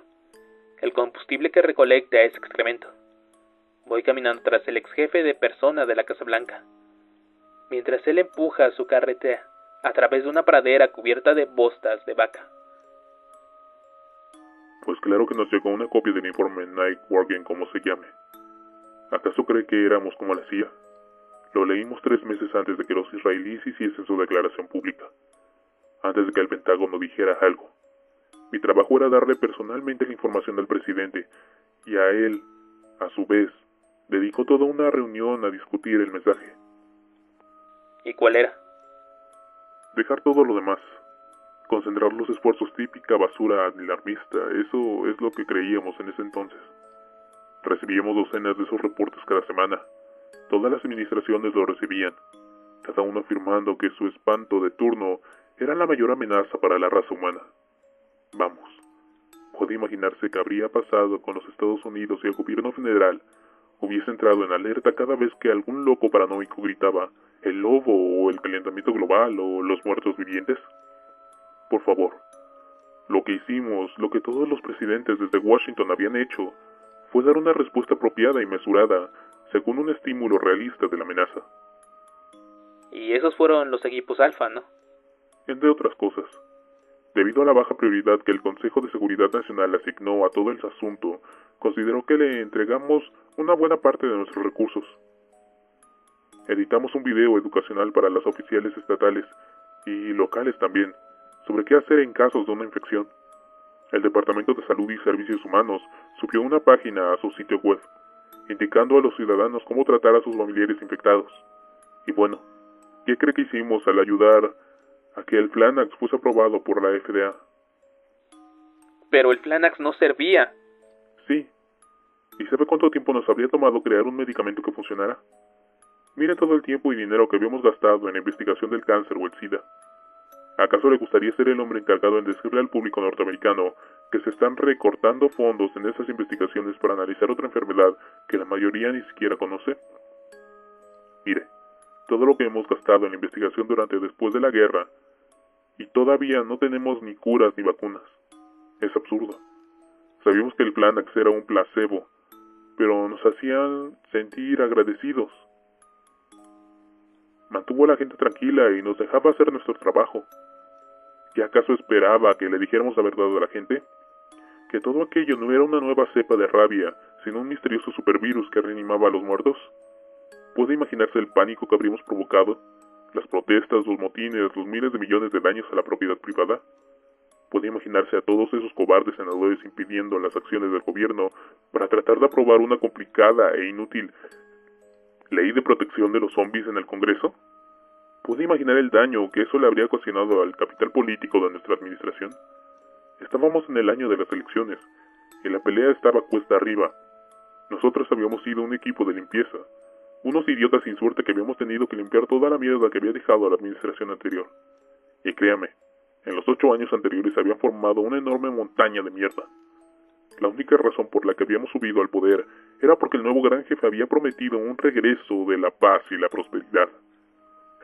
Speaker 2: El combustible que recolecta es excremento. Voy caminando tras el ex jefe de persona de la Casa Blanca. Mientras él empuja su carretera a través de una pradera cubierta de bostas de vaca.
Speaker 3: Pues claro que nos llegó una copia del informe Night Working, como se llame. ¿Acaso cree que éramos como la CIA? Lo leímos tres meses antes de que los israelíes hiciesen su declaración pública, antes de que el Pentágono dijera algo. Mi trabajo era darle personalmente la información al presidente, y a él, a su vez, dedicó toda una reunión a discutir el mensaje.
Speaker 2: ¿Y cuál era?
Speaker 3: Dejar todo lo demás. Concentrar los esfuerzos típica basura alarmista, eso es lo que creíamos en ese entonces. Recibíamos docenas de esos reportes cada semana, Todas las administraciones lo recibían, cada uno afirmando que su espanto de turno era la mayor amenaza para la raza humana. Vamos, puede imaginarse qué habría pasado con los Estados Unidos si el gobierno federal hubiese entrado en alerta cada vez que algún loco paranoico gritaba el lobo o el calentamiento global o los muertos vivientes. Por favor, lo que hicimos, lo que todos los presidentes desde Washington habían hecho, fue dar una respuesta apropiada y mesurada según un estímulo realista de la amenaza.
Speaker 2: Y esos fueron los equipos alfa, ¿no?
Speaker 3: Entre otras cosas. Debido a la baja prioridad que el Consejo de Seguridad Nacional asignó a todo el asunto, consideró que le entregamos una buena parte de nuestros recursos. Editamos un video educacional para las oficiales estatales y locales también sobre qué hacer en casos de una infección. El Departamento de Salud y Servicios Humanos subió una página a su sitio web indicando a los ciudadanos cómo tratar a sus familiares infectados. Y bueno, ¿qué cree que hicimos al ayudar a que el Flanax fuese aprobado por la FDA?
Speaker 2: Pero el Flanax no servía.
Speaker 3: Sí. ¿Y sabe cuánto tiempo nos habría tomado crear un medicamento que funcionara? Mire todo el tiempo y dinero que habíamos gastado en la investigación del cáncer o el SIDA. ¿Acaso le gustaría ser el hombre encargado en decirle al público norteamericano que se están recortando fondos en esas investigaciones para analizar otra enfermedad que la mayoría ni siquiera conoce? Mire, todo lo que hemos gastado en la investigación durante después de la guerra y todavía no tenemos ni curas ni vacunas. Es absurdo. Sabíamos que el plan AX era un placebo, pero nos hacían sentir agradecidos. Mantuvo a la gente tranquila y nos dejaba hacer nuestro trabajo. ¿Y acaso esperaba que le dijéramos la verdad a la gente? ¿Que todo aquello no era una nueva cepa de rabia, sino un misterioso supervirus que reanimaba a los muertos? ¿Puede imaginarse el pánico que habríamos provocado? ¿Las protestas, los motines, los miles de millones de daños a la propiedad privada? ¿Puede imaginarse a todos esos cobardes senadores impidiendo las acciones del gobierno para tratar de aprobar una complicada e inútil ley de protección de los zombies en el Congreso? ¿Puede imaginar el daño que eso le habría ocasionado al capital político de nuestra administración? Estábamos en el año de las elecciones, y la pelea estaba cuesta arriba. Nosotros habíamos sido un equipo de limpieza, unos idiotas sin suerte que habíamos tenido que limpiar toda la mierda que había dejado a la administración anterior. Y créame, en los ocho años anteriores había formado una enorme montaña de mierda. La única razón por la que habíamos subido al poder era porque el nuevo gran jefe había prometido un regreso de la paz y la prosperidad.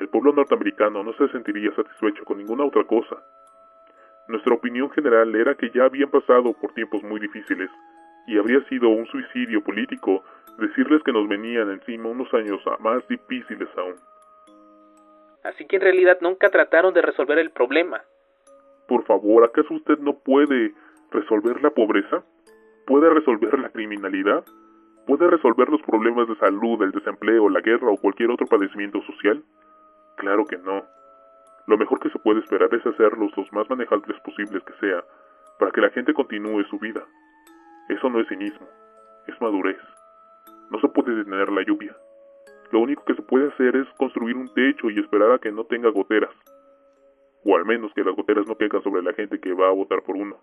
Speaker 3: El pueblo norteamericano no se sentiría satisfecho con ninguna otra cosa. Nuestra opinión general era que ya habían pasado por tiempos muy difíciles, y habría sido un suicidio político decirles que nos venían encima unos años más difíciles aún.
Speaker 2: Así que en realidad nunca trataron de resolver el problema.
Speaker 3: Por favor, ¿acaso usted no puede resolver la pobreza? ¿Puede resolver la criminalidad? ¿Puede resolver los problemas de salud, el desempleo, la guerra o cualquier otro padecimiento social? Claro que no. Lo mejor que se puede esperar es hacerlos los más manejables posibles que sea, para que la gente continúe su vida. Eso no es cinismo, es madurez. No se puede detener la lluvia. Lo único que se puede hacer es construir un techo y esperar a que no tenga goteras. O al menos que las goteras no caigan sobre la gente que va a votar por uno.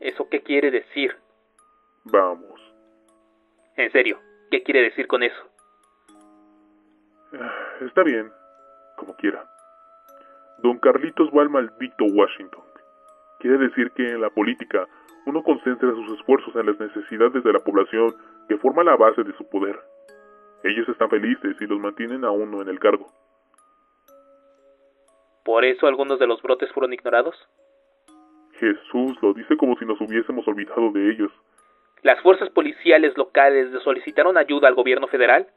Speaker 2: ¿Eso qué quiere decir?
Speaker 3: Vamos.
Speaker 2: En serio, ¿qué quiere decir con eso?
Speaker 3: Ah, está bien, como quiera. Don Carlitos va al maldito Washington. Quiere decir que en la política uno concentra sus esfuerzos en las necesidades de la población que forma la base de su poder. Ellos están felices y los mantienen a uno en el cargo.
Speaker 2: ¿Por eso algunos de los brotes fueron ignorados?
Speaker 3: Jesús lo dice como si nos hubiésemos olvidado de ellos.
Speaker 2: ¿Las fuerzas policiales locales le solicitaron ayuda al gobierno federal?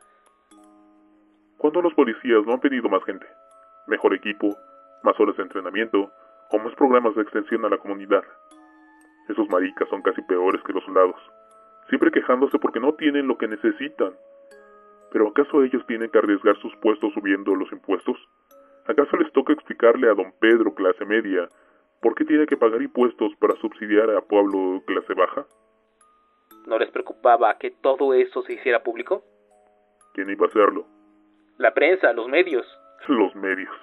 Speaker 3: ¿Cuándo los policías no han pedido más gente? Mejor equipo, más horas de entrenamiento o más programas de extensión a la comunidad. Esos maricas son casi peores que los soldados, siempre quejándose porque no tienen lo que necesitan. ¿Pero acaso ellos tienen que arriesgar sus puestos subiendo los impuestos? ¿Acaso les toca explicarle a don Pedro clase media por qué tiene que pagar impuestos para subsidiar a Pablo clase baja?
Speaker 2: ¿No les preocupaba que todo eso se hiciera público?
Speaker 3: ¿Quién iba a hacerlo?
Speaker 2: La prensa, los medios.
Speaker 3: Los medios.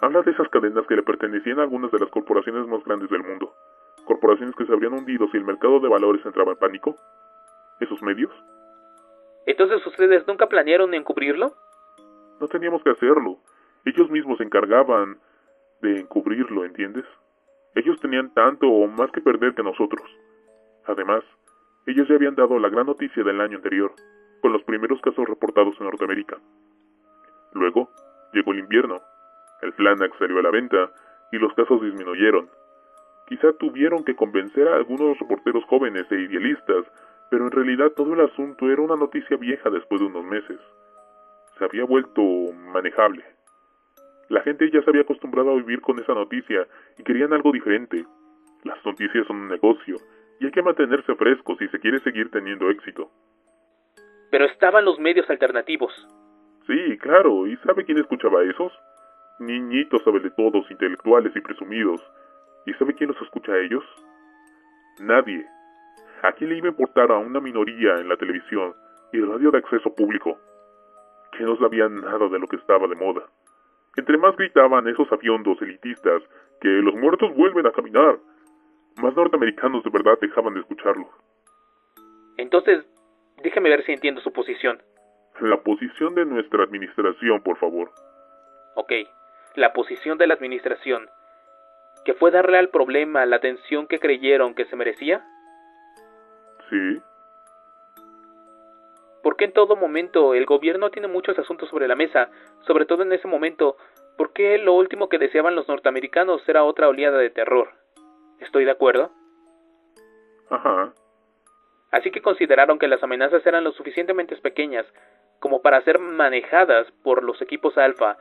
Speaker 3: Habla de esas cadenas que le pertenecían a algunas de las corporaciones más grandes del mundo. Corporaciones que se habrían hundido si el mercado de valores entraba en pánico. ¿Esos medios?
Speaker 2: ¿Entonces ustedes nunca planearon encubrirlo?
Speaker 3: No teníamos que hacerlo. Ellos mismos se encargaban de encubrirlo, ¿entiendes? Ellos tenían tanto o más que perder que nosotros. Además, ellos ya habían dado la gran noticia del año anterior, con los primeros casos reportados en Norteamérica. Luego, llegó el invierno, el Flanax salió a la venta y los casos disminuyeron. Quizá tuvieron que convencer a algunos reporteros jóvenes e idealistas, pero en realidad todo el asunto era una noticia vieja después de unos meses. Se había vuelto manejable. La gente ya se había acostumbrado a vivir con esa noticia y querían algo diferente. Las noticias son un negocio y hay que mantenerse fresco si se quiere seguir teniendo éxito.
Speaker 2: Pero estaban los medios alternativos.
Speaker 3: Sí, claro, ¿y sabe quién escuchaba a esos? Niñitos sabe todos, intelectuales y presumidos. ¿Y sabe quién los escucha a ellos? Nadie. ¿A quién le iba a importar a una minoría en la televisión y radio de acceso público? Que no sabían nada de lo que estaba de moda. Entre más gritaban esos aviondos elitistas que los muertos vuelven a caminar, más norteamericanos de verdad dejaban de escucharlo.
Speaker 2: Entonces, déjeme ver si entiendo su posición.
Speaker 3: La posición de nuestra administración, por favor.
Speaker 2: Ok, la posición de la administración, que fue darle al problema la atención que creyeron que se merecía?
Speaker 3: Sí.
Speaker 2: ¿Por qué en todo momento el gobierno tiene muchos asuntos sobre la mesa, sobre todo en ese momento? ¿Por qué lo último que deseaban los norteamericanos era otra oleada de terror? ¿Estoy de acuerdo?
Speaker 3: Ajá.
Speaker 2: Así que consideraron que las amenazas eran lo suficientemente pequeñas como para ser manejadas por los equipos alfa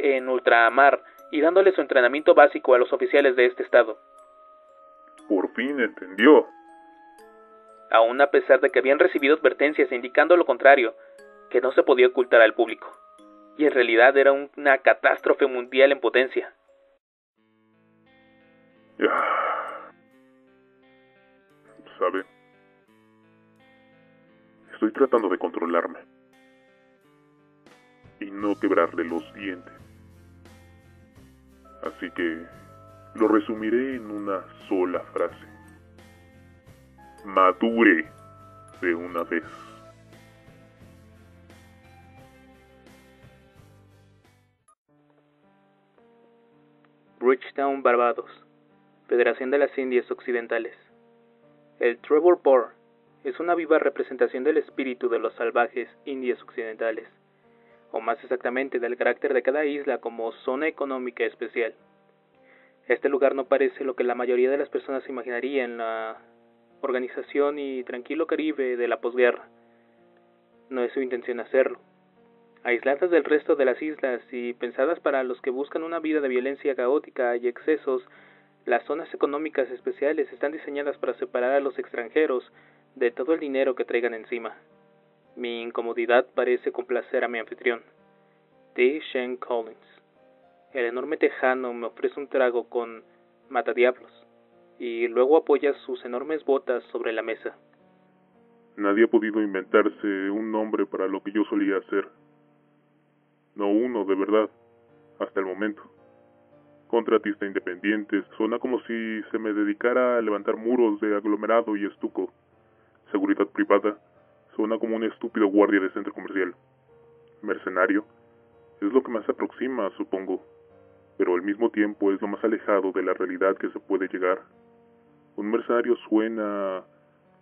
Speaker 2: en ultramar y dándole su entrenamiento básico a los oficiales de este estado.
Speaker 3: Por fin entendió.
Speaker 2: Aún a pesar de que habían recibido advertencias indicando lo contrario, que no se podía ocultar al público. Y en realidad era una catástrofe mundial en potencia.
Speaker 3: ¿Sabe? Estoy tratando de controlarme. Y no quebrarle los dientes. Así que lo resumiré en una sola frase. Madure de una vez.
Speaker 2: Bridgetown, Barbados, Federación de las Indias Occidentales. El Trevor Bore es una viva representación del espíritu de los salvajes Indias Occidentales o más exactamente del carácter de cada isla como zona económica especial. Este lugar no parece lo que la mayoría de las personas imaginaría en la organización y tranquilo Caribe de la posguerra. No es su intención hacerlo. Aisladas del resto de las islas y pensadas para los que buscan una vida de violencia caótica y excesos, las zonas económicas especiales están diseñadas para separar a los extranjeros de todo el dinero que traigan encima. Mi incomodidad parece complacer a mi anfitrión, T. Shen Collins. El enorme tejano me ofrece un trago con matadiablos y luego apoya sus enormes botas sobre la mesa.
Speaker 3: Nadie ha podido inventarse un nombre para lo que yo solía hacer. No uno, de verdad, hasta el momento. Contratista independiente suena como si se me dedicara a levantar muros de aglomerado y estuco. Seguridad privada suena como un estúpido guardia de centro comercial. Mercenario es lo que más se aproxima, supongo, pero al mismo tiempo es lo más alejado de la realidad que se puede llegar. Un mercenario suena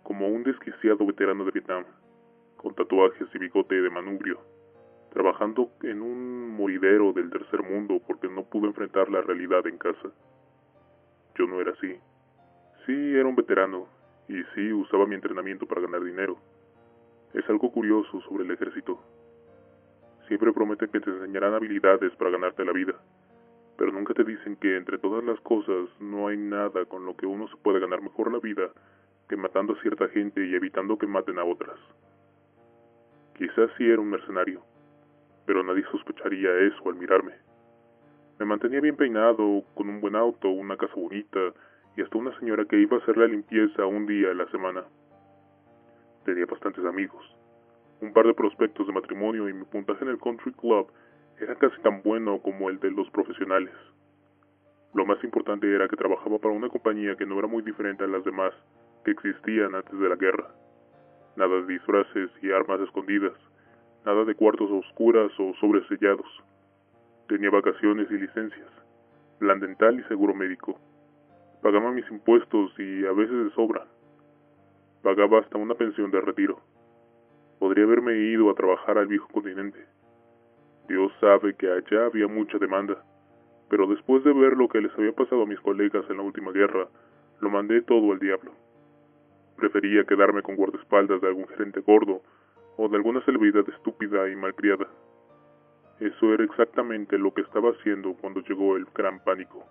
Speaker 3: como un desquiciado veterano de Vietnam, con tatuajes y bigote de manubrio, trabajando en un moridero del tercer mundo porque no pudo enfrentar la realidad en casa. Yo no era así. Sí, era un veterano, y sí usaba mi entrenamiento para ganar dinero. Es algo curioso sobre el ejército. Siempre prometen que te enseñarán habilidades para ganarte la vida, pero nunca te dicen que entre todas las cosas no hay nada con lo que uno se pueda ganar mejor la vida que matando a cierta gente y evitando que maten a otras. Quizás sí era un mercenario, pero nadie sospecharía eso al mirarme. Me mantenía bien peinado, con un buen auto, una casa bonita y hasta una señora que iba a hacer la limpieza un día a la semana. Tenía bastantes amigos, un par de prospectos de matrimonio y mi puntaje en el country club era casi tan bueno como el de los profesionales. Lo más importante era que trabajaba para una compañía que no era muy diferente a las demás que existían antes de la guerra. Nada de disfraces y armas escondidas, nada de cuartos oscuras o sobresellados. Tenía vacaciones y licencias, plan dental y seguro médico. Pagaba mis impuestos y a veces de sobra. Pagaba hasta una pensión de retiro. Podría haberme ido a trabajar al viejo continente. Dios sabe que allá había mucha demanda, pero después de ver lo que les había pasado a mis colegas en la última guerra, lo mandé todo al diablo. Prefería quedarme con guardaespaldas de algún gerente gordo o de alguna celebridad estúpida y malcriada. Eso era exactamente lo que estaba haciendo cuando llegó el gran pánico.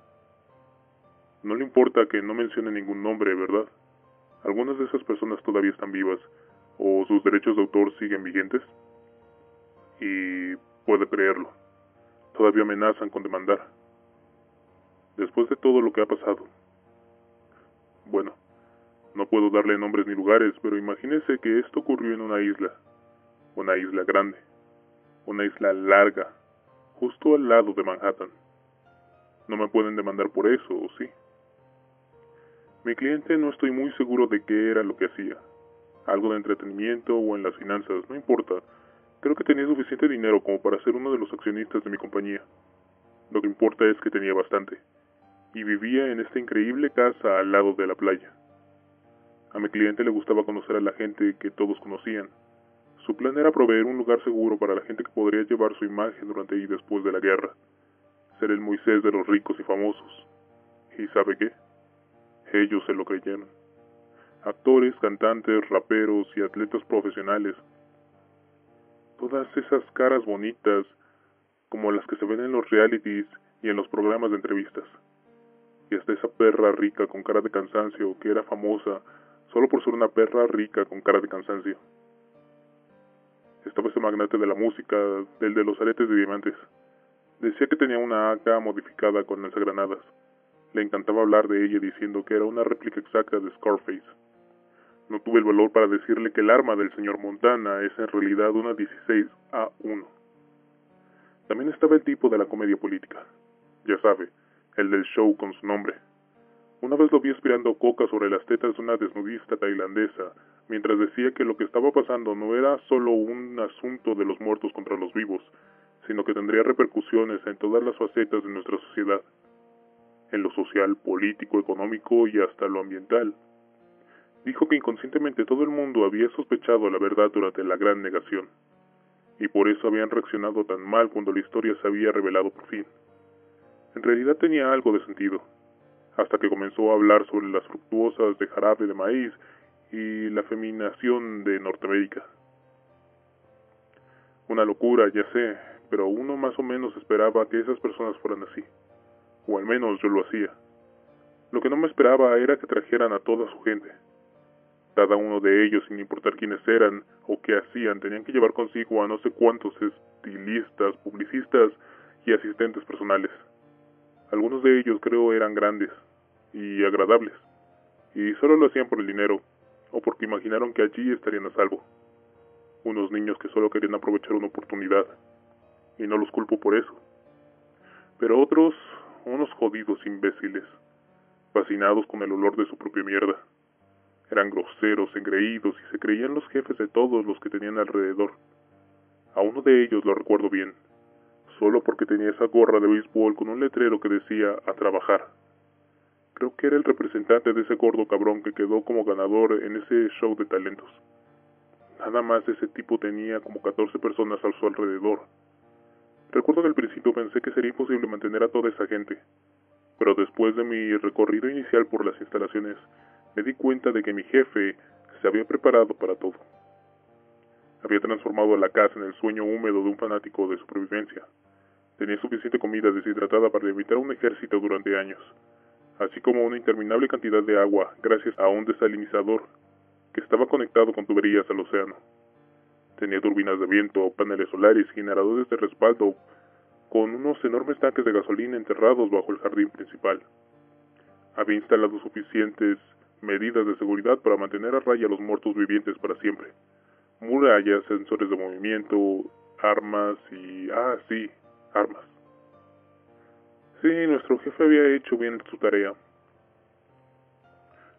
Speaker 3: No le importa que no mencione ningún nombre, ¿verdad? Algunas de esas personas todavía están vivas o sus derechos de autor siguen vigentes. Y puede creerlo. Todavía amenazan con demandar. Después de todo lo que ha pasado. Bueno, no puedo darle nombres ni lugares, pero imagínese que esto ocurrió en una isla, una isla grande, una isla larga, justo al lado de Manhattan. No me pueden demandar por eso, ¿o sí? Mi cliente no estoy muy seguro de qué era lo que hacía. Algo de entretenimiento o en las finanzas, no importa. Creo que tenía suficiente dinero como para ser uno de los accionistas de mi compañía. Lo que importa es que tenía bastante. Y vivía en esta increíble casa al lado de la playa. A mi cliente le gustaba conocer a la gente que todos conocían. Su plan era proveer un lugar seguro para la gente que podría llevar su imagen durante y después de la guerra. Ser el Moisés de los ricos y famosos. ¿Y sabe qué? Ellos se lo creyeron. Actores, cantantes, raperos y atletas profesionales. Todas esas caras bonitas, como las que se ven en los realities y en los programas de entrevistas. Y hasta esa perra rica con cara de cansancio que era famosa solo por ser una perra rica con cara de cansancio. Estaba ese magnate de la música, del de los aretes de diamantes. Decía que tenía una AK modificada con lanzagranadas. Le encantaba hablar de ella diciendo que era una réplica exacta de Scarface. No tuve el valor para decirle que el arma del señor Montana es en realidad una 16A1. También estaba el tipo de la comedia política. Ya sabe, el del show con su nombre. Una vez lo vi aspirando coca sobre las tetas de una desnudista tailandesa, mientras decía que lo que estaba pasando no era solo un asunto de los muertos contra los vivos, sino que tendría repercusiones en todas las facetas de nuestra sociedad, en lo social, político, económico y hasta lo ambiental. Dijo que inconscientemente todo el mundo había sospechado la verdad durante la gran negación, y por eso habían reaccionado tan mal cuando la historia se había revelado por fin. En realidad tenía algo de sentido hasta que comenzó a hablar sobre las fructuosas de jarabe de maíz y la feminación de Norteamérica. Una locura, ya sé, pero uno más o menos esperaba que esas personas fueran así, o al menos yo lo hacía. Lo que no me esperaba era que trajeran a toda su gente. Cada uno de ellos, sin importar quiénes eran o qué hacían, tenían que llevar consigo a no sé cuántos estilistas, publicistas y asistentes personales. Algunos de ellos creo eran grandes y agradables, y solo lo hacían por el dinero, o porque imaginaron que allí estarían a salvo. Unos niños que solo querían aprovechar una oportunidad, y no los culpo por eso. Pero otros, unos jodidos imbéciles, fascinados con el olor de su propia mierda. Eran groseros, engreídos y se creían los jefes de todos los que tenían alrededor. A uno de ellos lo recuerdo bien, solo porque tenía esa gorra de béisbol con un letrero que decía a trabajar. Creo que era el representante de ese gordo cabrón que quedó como ganador en ese show de talentos. Nada más ese tipo tenía como 14 personas a su alrededor. Recuerdo que al principio pensé que sería imposible mantener a toda esa gente, pero después de mi recorrido inicial por las instalaciones, me di cuenta de que mi jefe se había preparado para todo. Había transformado la casa en el sueño húmedo de un fanático de supervivencia. Tenía suficiente comida deshidratada para evitar un ejército durante años, así como una interminable cantidad de agua gracias a un desalinizador que estaba conectado con tuberías al océano. Tenía turbinas de viento, paneles solares generadores de respaldo con unos enormes tanques de gasolina enterrados bajo el jardín principal. Había instalado suficientes medidas de seguridad para mantener a raya a los muertos vivientes para siempre. Murallas, sensores de movimiento, armas y... ah, sí, armas. Sí, nuestro jefe había hecho bien su tarea.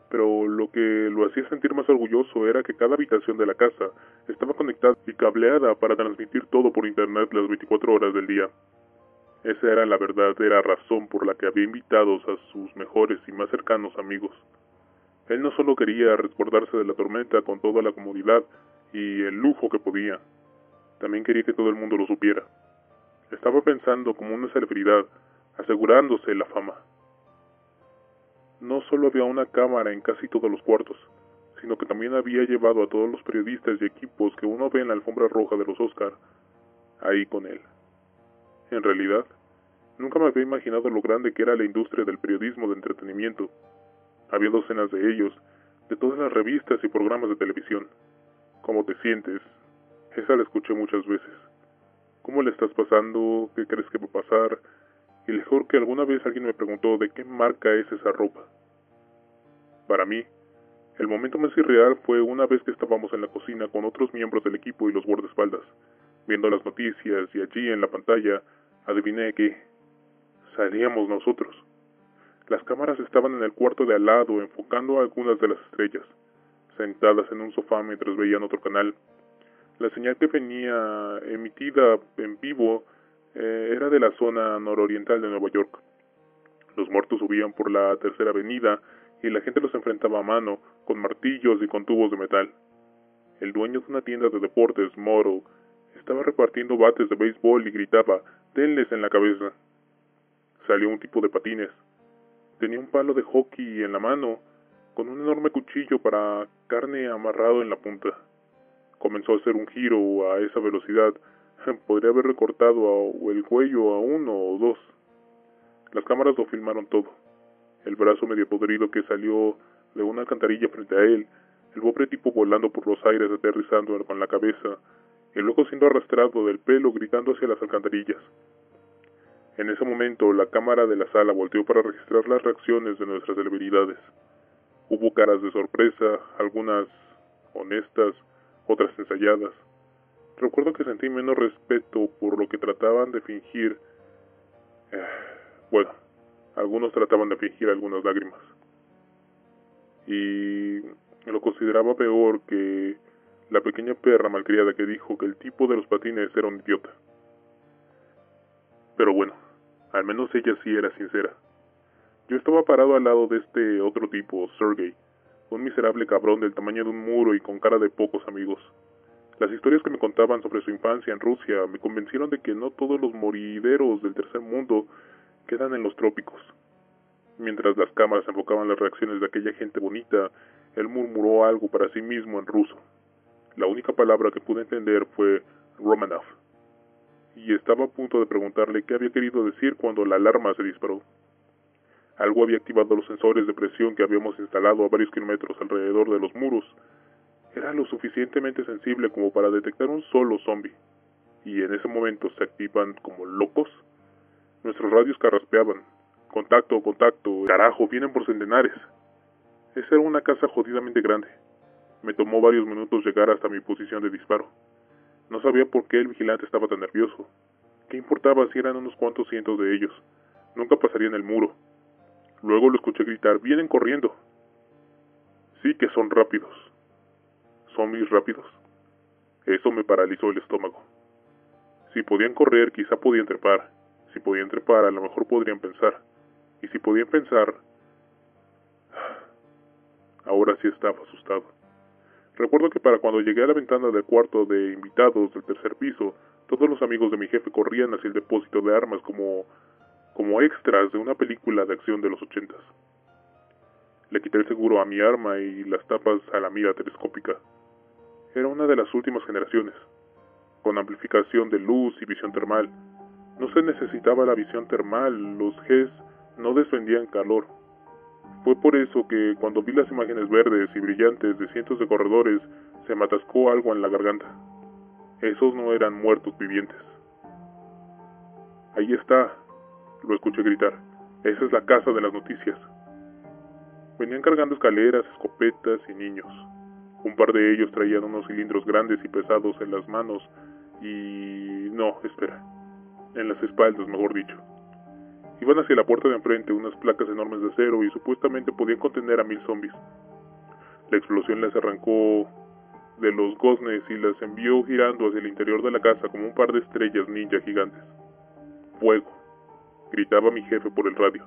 Speaker 3: Pero lo que lo hacía sentir más orgulloso era que cada habitación de la casa estaba conectada y cableada para transmitir todo por internet las 24 horas del día. Esa era la verdadera razón por la que había invitado a sus mejores y más cercanos amigos. Él no solo quería resguardarse de la tormenta con toda la comodidad y el lujo que podía, también quería que todo el mundo lo supiera. Estaba pensando como una celebridad, asegurándose la fama. No solo había una cámara en casi todos los cuartos, sino que también había llevado a todos los periodistas y equipos que uno ve en la alfombra roja de los Oscar ahí con él. En realidad, nunca me había imaginado lo grande que era la industria del periodismo de entretenimiento. Había docenas de ellos, de todas las revistas y programas de televisión. ¿Cómo te sientes? Esa la escuché muchas veces. ¿Cómo le estás pasando? ¿Qué crees que va a pasar? Y mejor que alguna vez alguien me preguntó de qué marca es esa ropa. Para mí, el momento más irreal fue una vez que estábamos en la cocina con otros miembros del equipo y los guardaespaldas, viendo las noticias y allí en la pantalla adiviné que salíamos nosotros. Las cámaras estaban en el cuarto de al lado enfocando a algunas de las estrellas, sentadas en un sofá mientras veían otro canal. La señal que venía emitida en vivo eh, era de la zona nororiental de Nueva York. Los muertos subían por la tercera avenida y la gente los enfrentaba a mano, con martillos y con tubos de metal. El dueño de una tienda de deportes, Moro, estaba repartiendo bates de béisbol y gritaba, denles en la cabeza. Salió un tipo de patines. Tenía un palo de hockey en la mano, con un enorme cuchillo para carne amarrado en la punta. Comenzó a hacer un giro a esa velocidad. Podría haber recortado el cuello a uno o dos. Las cámaras lo filmaron todo. El brazo medio podrido que salió de una alcantarilla frente a él, el pobre tipo volando por los aires aterrizando con la cabeza, y luego siendo arrastrado del pelo gritando hacia las alcantarillas. En ese momento la cámara de la sala volteó para registrar las reacciones de nuestras celebridades. Hubo caras de sorpresa, algunas honestas, otras ensayadas. Recuerdo que sentí menos respeto por lo que trataban de fingir. Bueno, algunos trataban de fingir algunas lágrimas. Y lo consideraba peor que la pequeña perra malcriada que dijo que el tipo de los patines era un idiota. Pero bueno, al menos ella sí era sincera. Yo estaba parado al lado de este otro tipo, Sergey, un miserable cabrón del tamaño de un muro y con cara de pocos amigos. Las historias que me contaban sobre su infancia en Rusia me convencieron de que no todos los morideros del tercer mundo quedan en los trópicos. Mientras las cámaras enfocaban las reacciones de aquella gente bonita, él murmuró algo para sí mismo en ruso. La única palabra que pude entender fue Romanov. Y estaba a punto de preguntarle qué había querido decir cuando la alarma se disparó. Algo había activado los sensores de presión que habíamos instalado a varios kilómetros alrededor de los muros. Era lo suficientemente sensible como para detectar un solo zombie. Y en ese momento se activan como locos. Nuestros radios carraspeaban. Contacto, contacto, carajo, vienen por centenares. Esa era una casa jodidamente grande Me tomó varios minutos llegar hasta mi posición de disparo. No sabía por qué el vigilante estaba tan nervioso. ¿Qué importaba si eran unos cuantos cientos de ellos? Nunca pasarían el muro. Luego lo escuché gritar, vienen corriendo. Sí que son rápidos. Zombies rápidos. Eso me paralizó el estómago. Si podían correr, quizá podían trepar. Si podían trepar, a lo mejor podrían pensar. Y si podían pensar... Ahora sí estaba asustado. Recuerdo que para cuando llegué a la ventana del cuarto de invitados del tercer piso, todos los amigos de mi jefe corrían hacia el depósito de armas como, como extras de una película de acción de los ochentas. Le quité el seguro a mi arma y las tapas a la mira telescópica. Era una de las últimas generaciones, con amplificación de luz y visión termal. No se necesitaba la visión termal, los Gs no desprendían calor. Fue por eso que cuando vi las imágenes verdes y brillantes de cientos de corredores, se me atascó algo en la garganta. Esos no eran muertos vivientes. Ahí está, lo escuché gritar. Esa es la casa de las noticias. Venían cargando escaleras, escopetas y niños. Un par de ellos traían unos cilindros grandes y pesados en las manos y... no, espera. En las espaldas, mejor dicho. Iban hacia la puerta de enfrente unas placas enormes de acero y supuestamente podían contener a mil zombies. La explosión les arrancó de los goznes y las envió girando hacia el interior de la casa como un par de estrellas ninja gigantes. Fuego, gritaba mi jefe por el radio.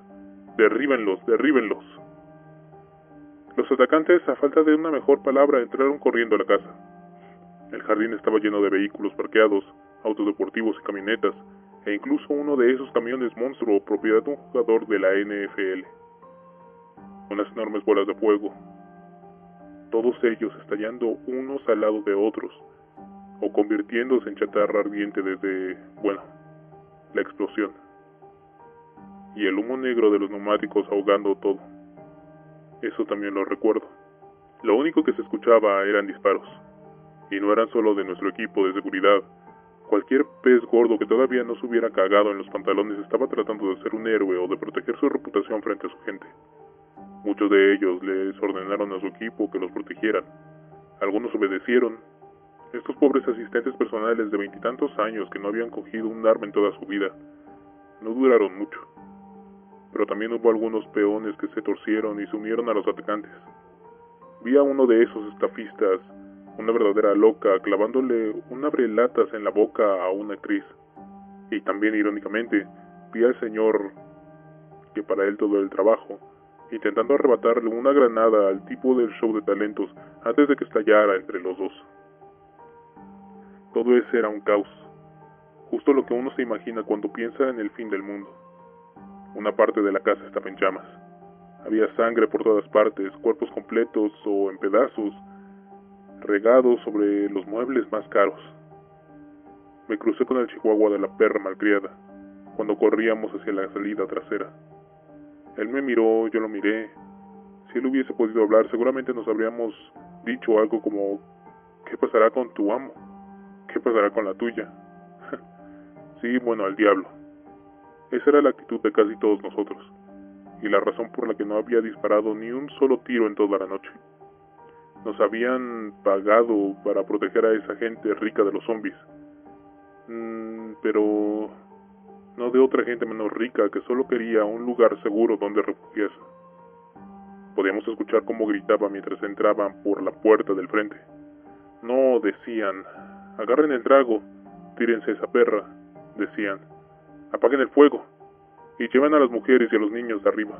Speaker 3: Derríbenlos, derríbenlos. Los atacantes, a falta de una mejor palabra, entraron corriendo a la casa. El jardín estaba lleno de vehículos parqueados, autos deportivos y camionetas, e incluso uno de esos camiones monstruo propiedad de un jugador de la NFL. Unas enormes bolas de fuego, todos ellos estallando unos al lado de otros, o convirtiéndose en chatarra ardiente desde, bueno, la explosión. Y el humo negro de los neumáticos ahogando todo. Eso también lo recuerdo. Lo único que se escuchaba eran disparos. Y no eran solo de nuestro equipo de seguridad, Cualquier pez gordo que todavía no se hubiera cagado en los pantalones estaba tratando de ser un héroe o de proteger su reputación frente a su gente. Muchos de ellos les ordenaron a su equipo que los protegieran. Algunos obedecieron. Estos pobres asistentes personales de veintitantos años que no habían cogido un arma en toda su vida, no duraron mucho. Pero también hubo algunos peones que se torcieron y se unieron a los atacantes. Vi a uno de esos estafistas una verdadera loca, clavándole un abrelatas en la boca a una actriz. Y también, irónicamente, vi al señor, que para él todo el trabajo, intentando arrebatarle una granada al tipo del show de talentos antes de que estallara entre los dos. Todo ese era un caos, justo lo que uno se imagina cuando piensa en el fin del mundo. Una parte de la casa estaba en llamas. Había sangre por todas partes, cuerpos completos o en pedazos, regado sobre los muebles más caros. Me crucé con el chihuahua de la perra malcriada, cuando corríamos hacia la salida trasera. Él me miró, yo lo miré. Si él hubiese podido hablar, seguramente nos habríamos dicho algo como, ¿qué pasará con tu amo? ¿Qué pasará con la tuya? sí, bueno, al diablo. Esa era la actitud de casi todos nosotros, y la razón por la que no había disparado ni un solo tiro en toda la noche. Nos habían pagado para proteger a esa gente rica de los zombies. Mm, pero no de otra gente menos rica que solo quería un lugar seguro donde refugiarse. Podíamos escuchar cómo gritaban mientras entraban por la puerta del frente. No, decían, agarren el trago, tírense esa perra, decían, apaguen el fuego y lleven a las mujeres y a los niños de arriba.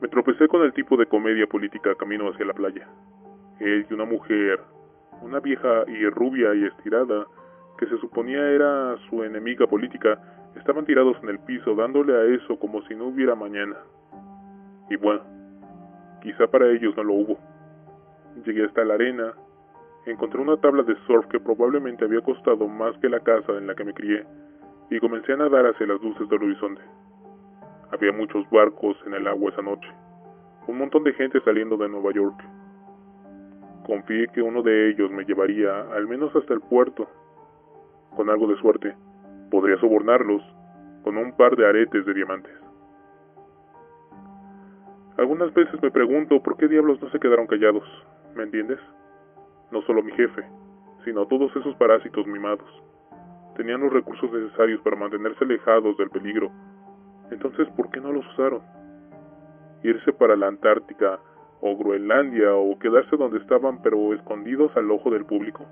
Speaker 3: Me tropecé con el tipo de comedia política camino hacia la playa. Él y una mujer, una vieja y rubia y estirada, que se suponía era su enemiga política, estaban tirados en el piso dándole a eso como si no hubiera mañana. Y bueno, quizá para ellos no lo hubo. Llegué hasta la arena, encontré una tabla de surf que probablemente había costado más que la casa en la que me crié, y comencé a nadar hacia las luces del horizonte. Había muchos barcos en el agua esa noche, un montón de gente saliendo de Nueva York. Confié que uno de ellos me llevaría al menos hasta el puerto. Con algo de suerte, podría sobornarlos con un par de aretes de diamantes. Algunas veces me pregunto por qué diablos no se quedaron callados, ¿me entiendes? No solo mi jefe, sino todos esos parásitos mimados. Tenían los recursos necesarios para mantenerse alejados del peligro. Entonces, ¿por qué no los usaron? Irse para la Antártica, o Groenlandia, o quedarse donde estaban pero escondidos al ojo del público.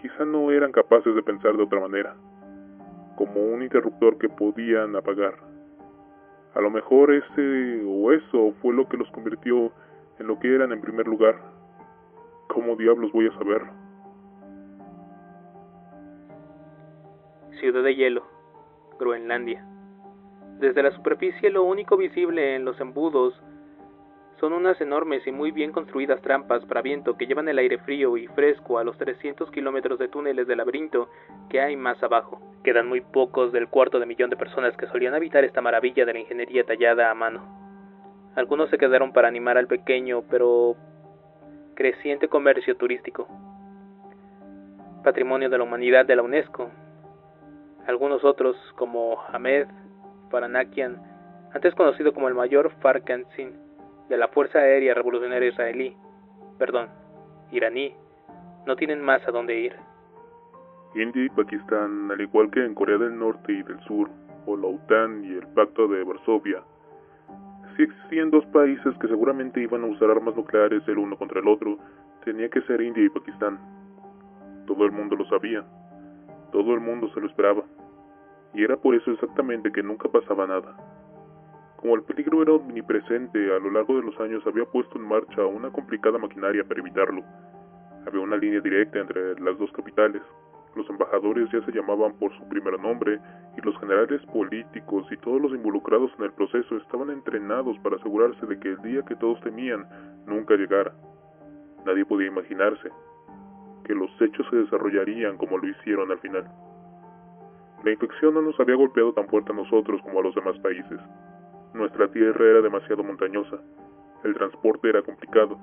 Speaker 3: Quizá no eran capaces de pensar de otra manera, como un interruptor que podían apagar. A lo mejor ese o eso fue lo que los convirtió en lo que eran en primer lugar. ¿Cómo diablos voy a saberlo?
Speaker 2: Ciudad de hielo, Groenlandia. Desde la superficie lo único visible en los embudos son unas enormes y muy bien construidas trampas para viento que llevan el aire frío y fresco a los 300 kilómetros de túneles de laberinto que hay más abajo. Quedan muy pocos del cuarto de millón de personas que solían habitar esta maravilla de la ingeniería tallada a mano. Algunos se quedaron para animar al pequeño pero creciente comercio turístico. Patrimonio de la Humanidad de la UNESCO. Algunos otros, como Ahmed Faranakian, antes conocido como el mayor Farkansin, de la Fuerza Aérea Revolucionaria Israelí, perdón, iraní, no tienen más a dónde ir.
Speaker 3: India y Pakistán, al igual que en Corea del Norte y del Sur, o la OTAN y el Pacto de Varsovia, si existían dos países que seguramente iban a usar armas nucleares el uno contra el otro, tenía que ser India y Pakistán. Todo el mundo lo sabía, todo el mundo se lo esperaba, y era por eso exactamente que nunca pasaba nada. Como el peligro era omnipresente, a lo largo de los años había puesto en marcha una complicada maquinaria para evitarlo. Había una línea directa entre las dos capitales. Los embajadores ya se llamaban por su primer nombre y los generales políticos y todos los involucrados en el proceso estaban entrenados para asegurarse de que el día que todos temían nunca llegara. Nadie podía imaginarse que los hechos se desarrollarían como lo hicieron al final. La infección no nos había golpeado tan fuerte a nosotros como a los demás países. Nuestra tierra era demasiado montañosa, el transporte era complicado,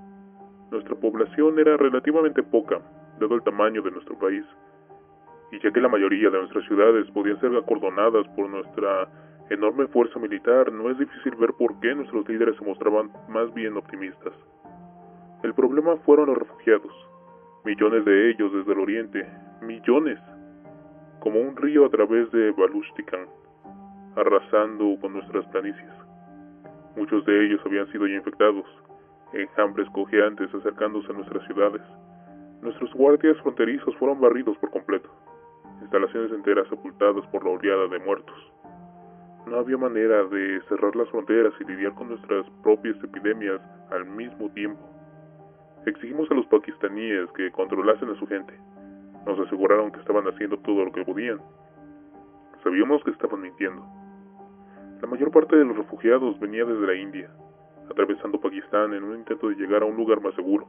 Speaker 3: nuestra población era relativamente poca, dado el tamaño de nuestro país, y ya que la mayoría de nuestras ciudades podían ser acordonadas por nuestra enorme fuerza militar, no es difícil ver por qué nuestros líderes se mostraban más bien optimistas. El problema fueron los refugiados, millones de ellos desde el oriente, millones, como un río a través de Baluchtikan, arrasando con nuestras planicies. Muchos de ellos habían sido ya infectados, enjambres cojeantes acercándose a nuestras ciudades. Nuestros guardias fronterizos fueron barridos por completo, instalaciones enteras sepultadas por la oleada de muertos. No había manera de cerrar las fronteras y lidiar con nuestras propias epidemias al mismo tiempo. Exigimos a los pakistaníes que controlasen a su gente. Nos aseguraron que estaban haciendo todo lo que podían. Sabíamos que estaban mintiendo. La mayor parte de los refugiados venía desde la India, atravesando Pakistán en un intento de llegar a un lugar más seguro.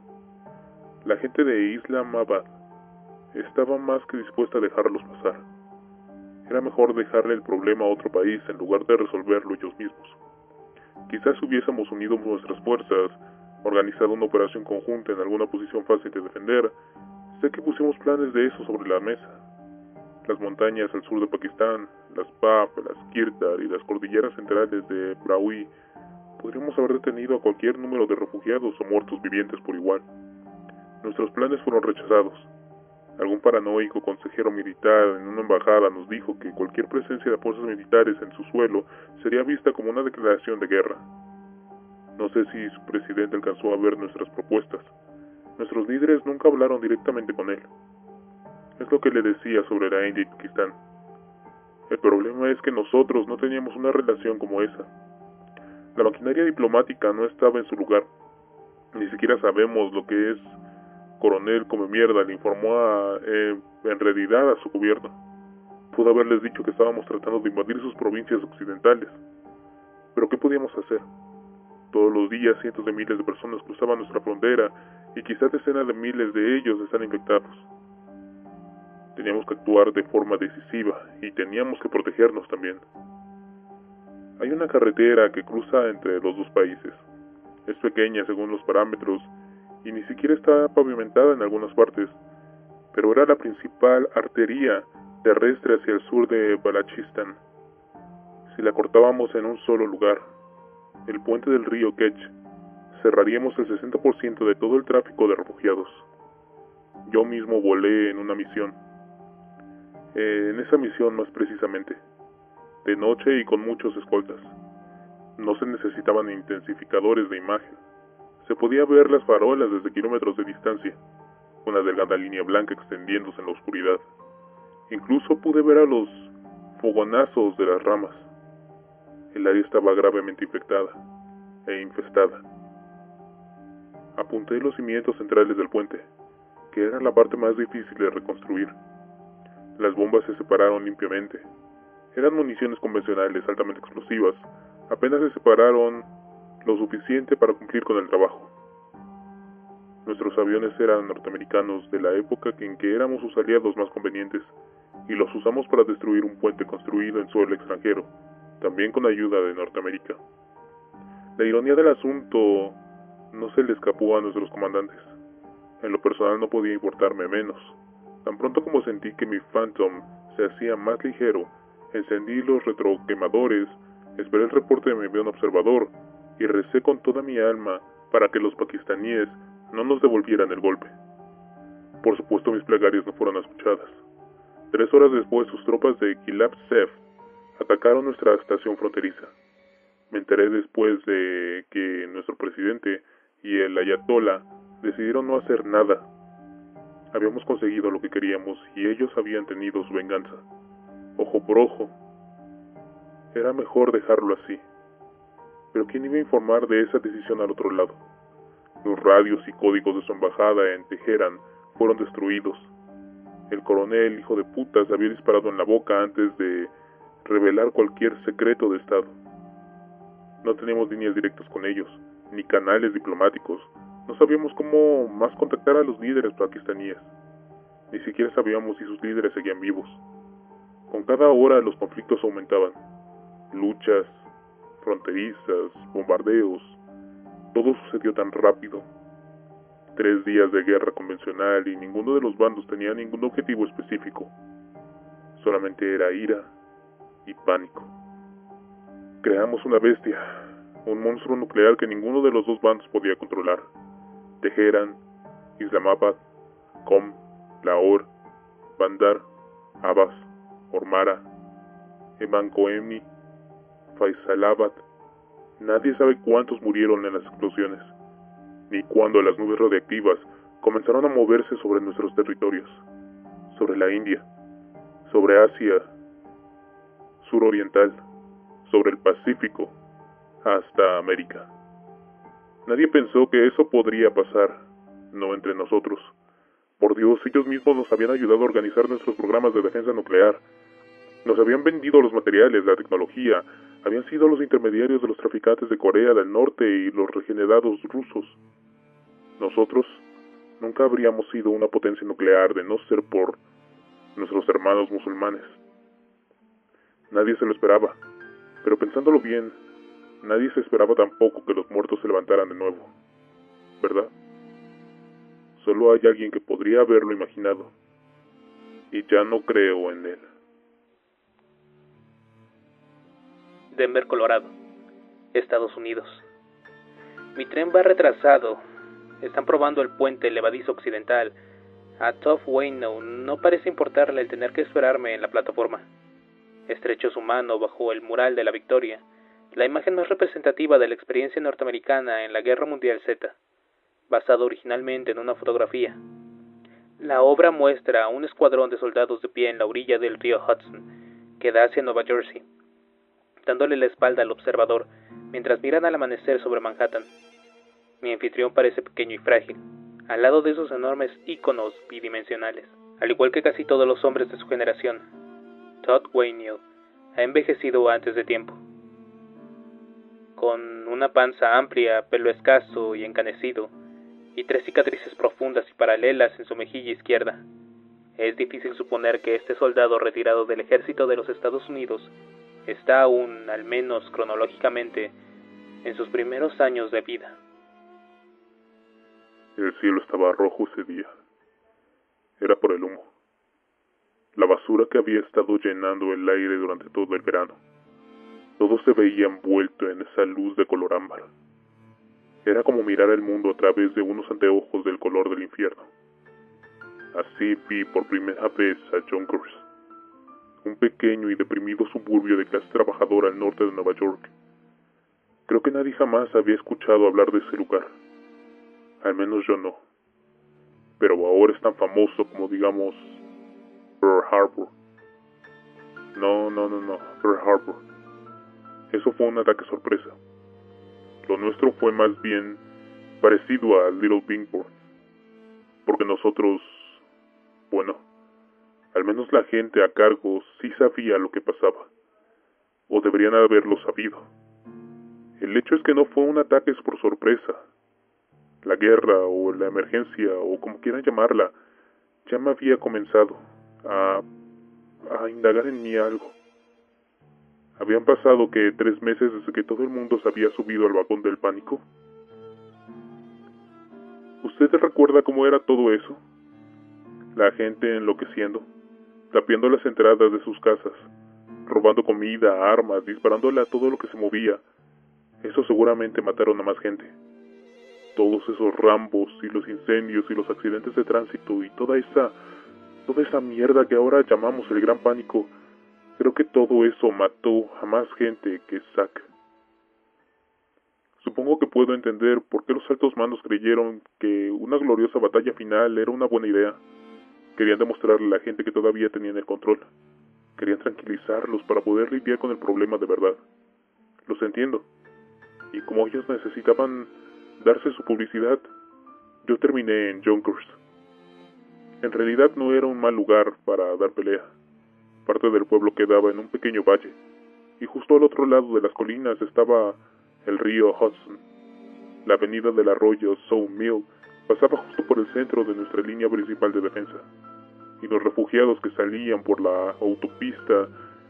Speaker 3: La gente de Islamabad estaba más que dispuesta a dejarlos pasar. Era mejor dejarle el problema a otro país en lugar de resolverlo ellos mismos. Quizás hubiésemos unido nuestras fuerzas, organizado una operación conjunta en alguna posición fácil de defender, sé que pusimos planes de eso sobre la mesa. Las montañas al sur de Pakistán, las PAP, las Kirtar y las cordilleras centrales de Brahui, podríamos haber detenido a cualquier número de refugiados o muertos vivientes por igual. Nuestros planes fueron rechazados. Algún paranoico consejero militar en una embajada nos dijo que cualquier presencia de fuerzas militares en su suelo sería vista como una declaración de guerra. No sé si su presidente alcanzó a ver nuestras propuestas. Nuestros líderes nunca hablaron directamente con él. Es lo que le decía sobre la India y Pakistán. El problema es que nosotros no teníamos una relación como esa. La maquinaria diplomática no estaba en su lugar. Ni siquiera sabemos lo que es coronel como mierda, le informó a, eh, en realidad a su gobierno. Pudo haberles dicho que estábamos tratando de invadir sus provincias occidentales. Pero ¿qué podíamos hacer? Todos los días cientos de miles de personas cruzaban nuestra frontera y quizás decenas de miles de ellos están infectados. Teníamos que actuar de forma decisiva y teníamos que protegernos también. Hay una carretera que cruza entre los dos países. Es pequeña según los parámetros y ni siquiera está pavimentada en algunas partes, pero era la principal arteria terrestre hacia el sur de Balachistan. Si la cortábamos en un solo lugar, el puente del río Ketch, cerraríamos el 60% de todo el tráfico de refugiados. Yo mismo volé en una misión. En esa misión más precisamente, de noche y con muchos escoltas. No se necesitaban intensificadores de imagen. Se podía ver las farolas desde kilómetros de distancia, una delgada línea blanca extendiéndose en la oscuridad. Incluso pude ver a los fogonazos de las ramas. El área estaba gravemente infectada e infestada. Apunté los cimientos centrales del puente, que era la parte más difícil de reconstruir. Las bombas se separaron limpiamente. Eran municiones convencionales altamente explosivas. Apenas se separaron lo suficiente para cumplir con el trabajo. Nuestros aviones eran norteamericanos de la época en que éramos sus aliados más convenientes y los usamos para destruir un puente construido en suelo extranjero, también con ayuda de Norteamérica. La ironía del asunto no se le escapó a nuestros comandantes. En lo personal no podía importarme menos. Tan pronto como sentí que mi Phantom se hacía más ligero, encendí los retroquemadores, esperé el reporte de mi avión observador y recé con toda mi alma para que los pakistaníes no nos devolvieran el golpe. Por supuesto mis plegarias no fueron escuchadas. Tres horas después sus tropas de Kilab Sef atacaron nuestra estación fronteriza. Me enteré después de que nuestro presidente y el ayatollah decidieron no hacer nada. Habíamos conseguido lo que queríamos y ellos habían tenido su venganza. Ojo por ojo. Era mejor dejarlo así. Pero ¿quién iba a informar de esa decisión al otro lado? Los radios y códigos de su embajada en Teherán fueron destruidos. El coronel, hijo de putas, había disparado en la boca antes de revelar cualquier secreto de Estado. No teníamos líneas directas con ellos, ni canales diplomáticos. No sabíamos cómo más contactar a los líderes pakistaníes. Ni siquiera sabíamos si sus líderes seguían vivos. Con cada hora los conflictos aumentaban. Luchas, fronterizas, bombardeos. Todo sucedió tan rápido. Tres días de guerra convencional y ninguno de los bandos tenía ningún objetivo específico. Solamente era ira y pánico. Creamos una bestia, un monstruo nuclear que ninguno de los dos bandos podía controlar. Teherán, Islamabad, Qom, Lahore, Bandar, Abbas, Ormara, Eman Faisalabad. Nadie sabe cuántos murieron en las explosiones, ni cuándo las nubes radiactivas comenzaron a moverse sobre nuestros territorios, sobre la India, sobre Asia suroriental, sobre el Pacífico, hasta América. Nadie pensó que eso podría pasar, no entre nosotros. Por Dios, ellos mismos nos habían ayudado a organizar nuestros programas de defensa nuclear. Nos habían vendido los materiales, la tecnología, habían sido los intermediarios de los traficantes de Corea del Norte y los regenerados rusos. Nosotros nunca habríamos sido una potencia nuclear de no ser por nuestros hermanos musulmanes. Nadie se lo esperaba, pero pensándolo bien, nadie se esperaba tampoco que los muertos se levantaran de nuevo, ¿verdad? Solo hay alguien que podría haberlo imaginado, y ya no creo en él.
Speaker 2: Denver, Colorado, Estados Unidos. Mi tren va retrasado. Están probando el puente levadizo occidental. A Tough Wayno no parece importarle el tener que esperarme en la plataforma. Estrechó su mano bajo el mural de la victoria, la imagen más representativa de la experiencia norteamericana en la Guerra Mundial Z, basado originalmente en una fotografía. La obra muestra a un escuadrón de soldados de pie en la orilla del río Hudson, que da hacia Nueva Jersey, dándole la espalda al observador mientras miran al amanecer sobre Manhattan. Mi anfitrión parece pequeño y frágil, al lado de esos enormes íconos bidimensionales, al igual que casi todos los hombres de su generación. Todd Wayne ha envejecido antes de tiempo. Con una panza amplia, pelo escaso y encanecido, y tres cicatrices profundas y paralelas en su mejilla izquierda, es difícil suponer que este soldado retirado del ejército de los Estados Unidos está aún, al menos cronológicamente, en sus primeros años de vida.
Speaker 3: El cielo estaba rojo ese día. Era por el humo la basura que había estado llenando el aire durante todo el verano. Todo se veía envuelto en esa luz de color ámbar. Era como mirar el mundo a través de unos anteojos del color del infierno. Así vi por primera vez a Yonkers, un pequeño y deprimido suburbio de clase trabajadora al norte de Nueva York. Creo que nadie jamás había escuchado hablar de ese lugar. Al menos yo no. Pero ahora es tan famoso como digamos Pearl Harbor. No, no, no, no, Pearl Harbor. Eso fue un ataque sorpresa. Lo nuestro fue más bien parecido a Little Bingport. Porque nosotros, bueno, al menos la gente a cargo sí sabía lo que pasaba. O deberían haberlo sabido. El hecho es que no fue un ataque por sorpresa. La guerra o la emergencia o como quieran llamarla ya me había comenzado a, a indagar en mí algo. Habían pasado que tres meses desde que todo el mundo se había subido al vagón del pánico. ¿Usted recuerda cómo era todo eso? La gente enloqueciendo, tapiando las entradas de sus casas, robando comida, armas, disparándole a todo lo que se movía, eso seguramente mataron a más gente. Todos esos rambos y los incendios y los accidentes de tránsito y toda esa toda esa mierda que ahora llamamos el gran pánico, creo que todo eso mató a más gente que Zack. Supongo que puedo entender por qué los altos mandos creyeron que una gloriosa batalla final era una buena idea. Querían demostrarle a la gente que todavía tenían el control. Querían tranquilizarlos para poder lidiar con el problema de verdad. Los entiendo y como ellos necesitaban darse su publicidad, yo terminé en Junkers. En realidad no era un mal lugar para dar pelea. Parte del pueblo quedaba en un pequeño valle, y justo al otro lado de las colinas estaba el río Hudson. La avenida del arroyo Sow Mill pasaba justo por el centro de nuestra línea principal de defensa, y los refugiados que salían por la autopista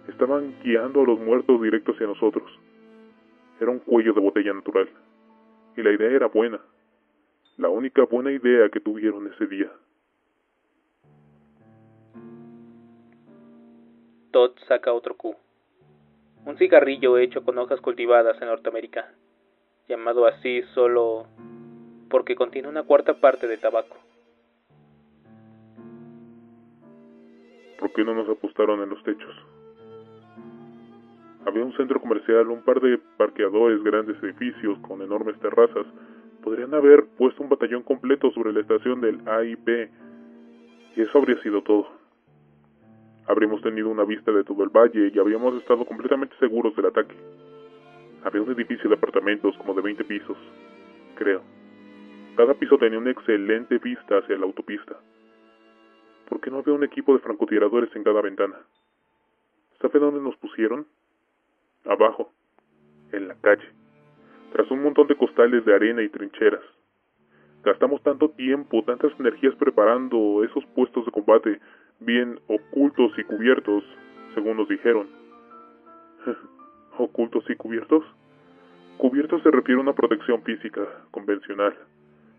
Speaker 3: estaban guiando a los muertos directos hacia nosotros. Era un cuello de botella natural. Y la idea era buena. La única buena idea que tuvieron ese día.
Speaker 2: Todd saca otro Q. Un cigarrillo hecho con hojas cultivadas en Norteamérica, llamado así solo porque contiene una cuarta parte de tabaco.
Speaker 3: ¿Por qué no nos apostaron en los techos? Había un centro comercial, un par de parqueadores, grandes edificios con enormes terrazas. Podrían haber puesto un batallón completo sobre la estación del AIP y eso habría sido todo. Habríamos tenido una vista de todo el valle y habríamos estado completamente seguros del ataque. Había un edificio de apartamentos como de 20 pisos, creo. Cada piso tenía una excelente vista hacia la autopista. ¿Por qué no había un equipo de francotiradores en cada ventana? ¿Sabe dónde nos pusieron? abajo, en la calle, tras un montón de costales de arena y trincheras. Gastamos tanto tiempo, tantas energías preparando esos puestos de combate, bien ocultos y cubiertos, según nos dijeron. ¿Ocultos y cubiertos? Cubiertos se refiere a una protección física convencional,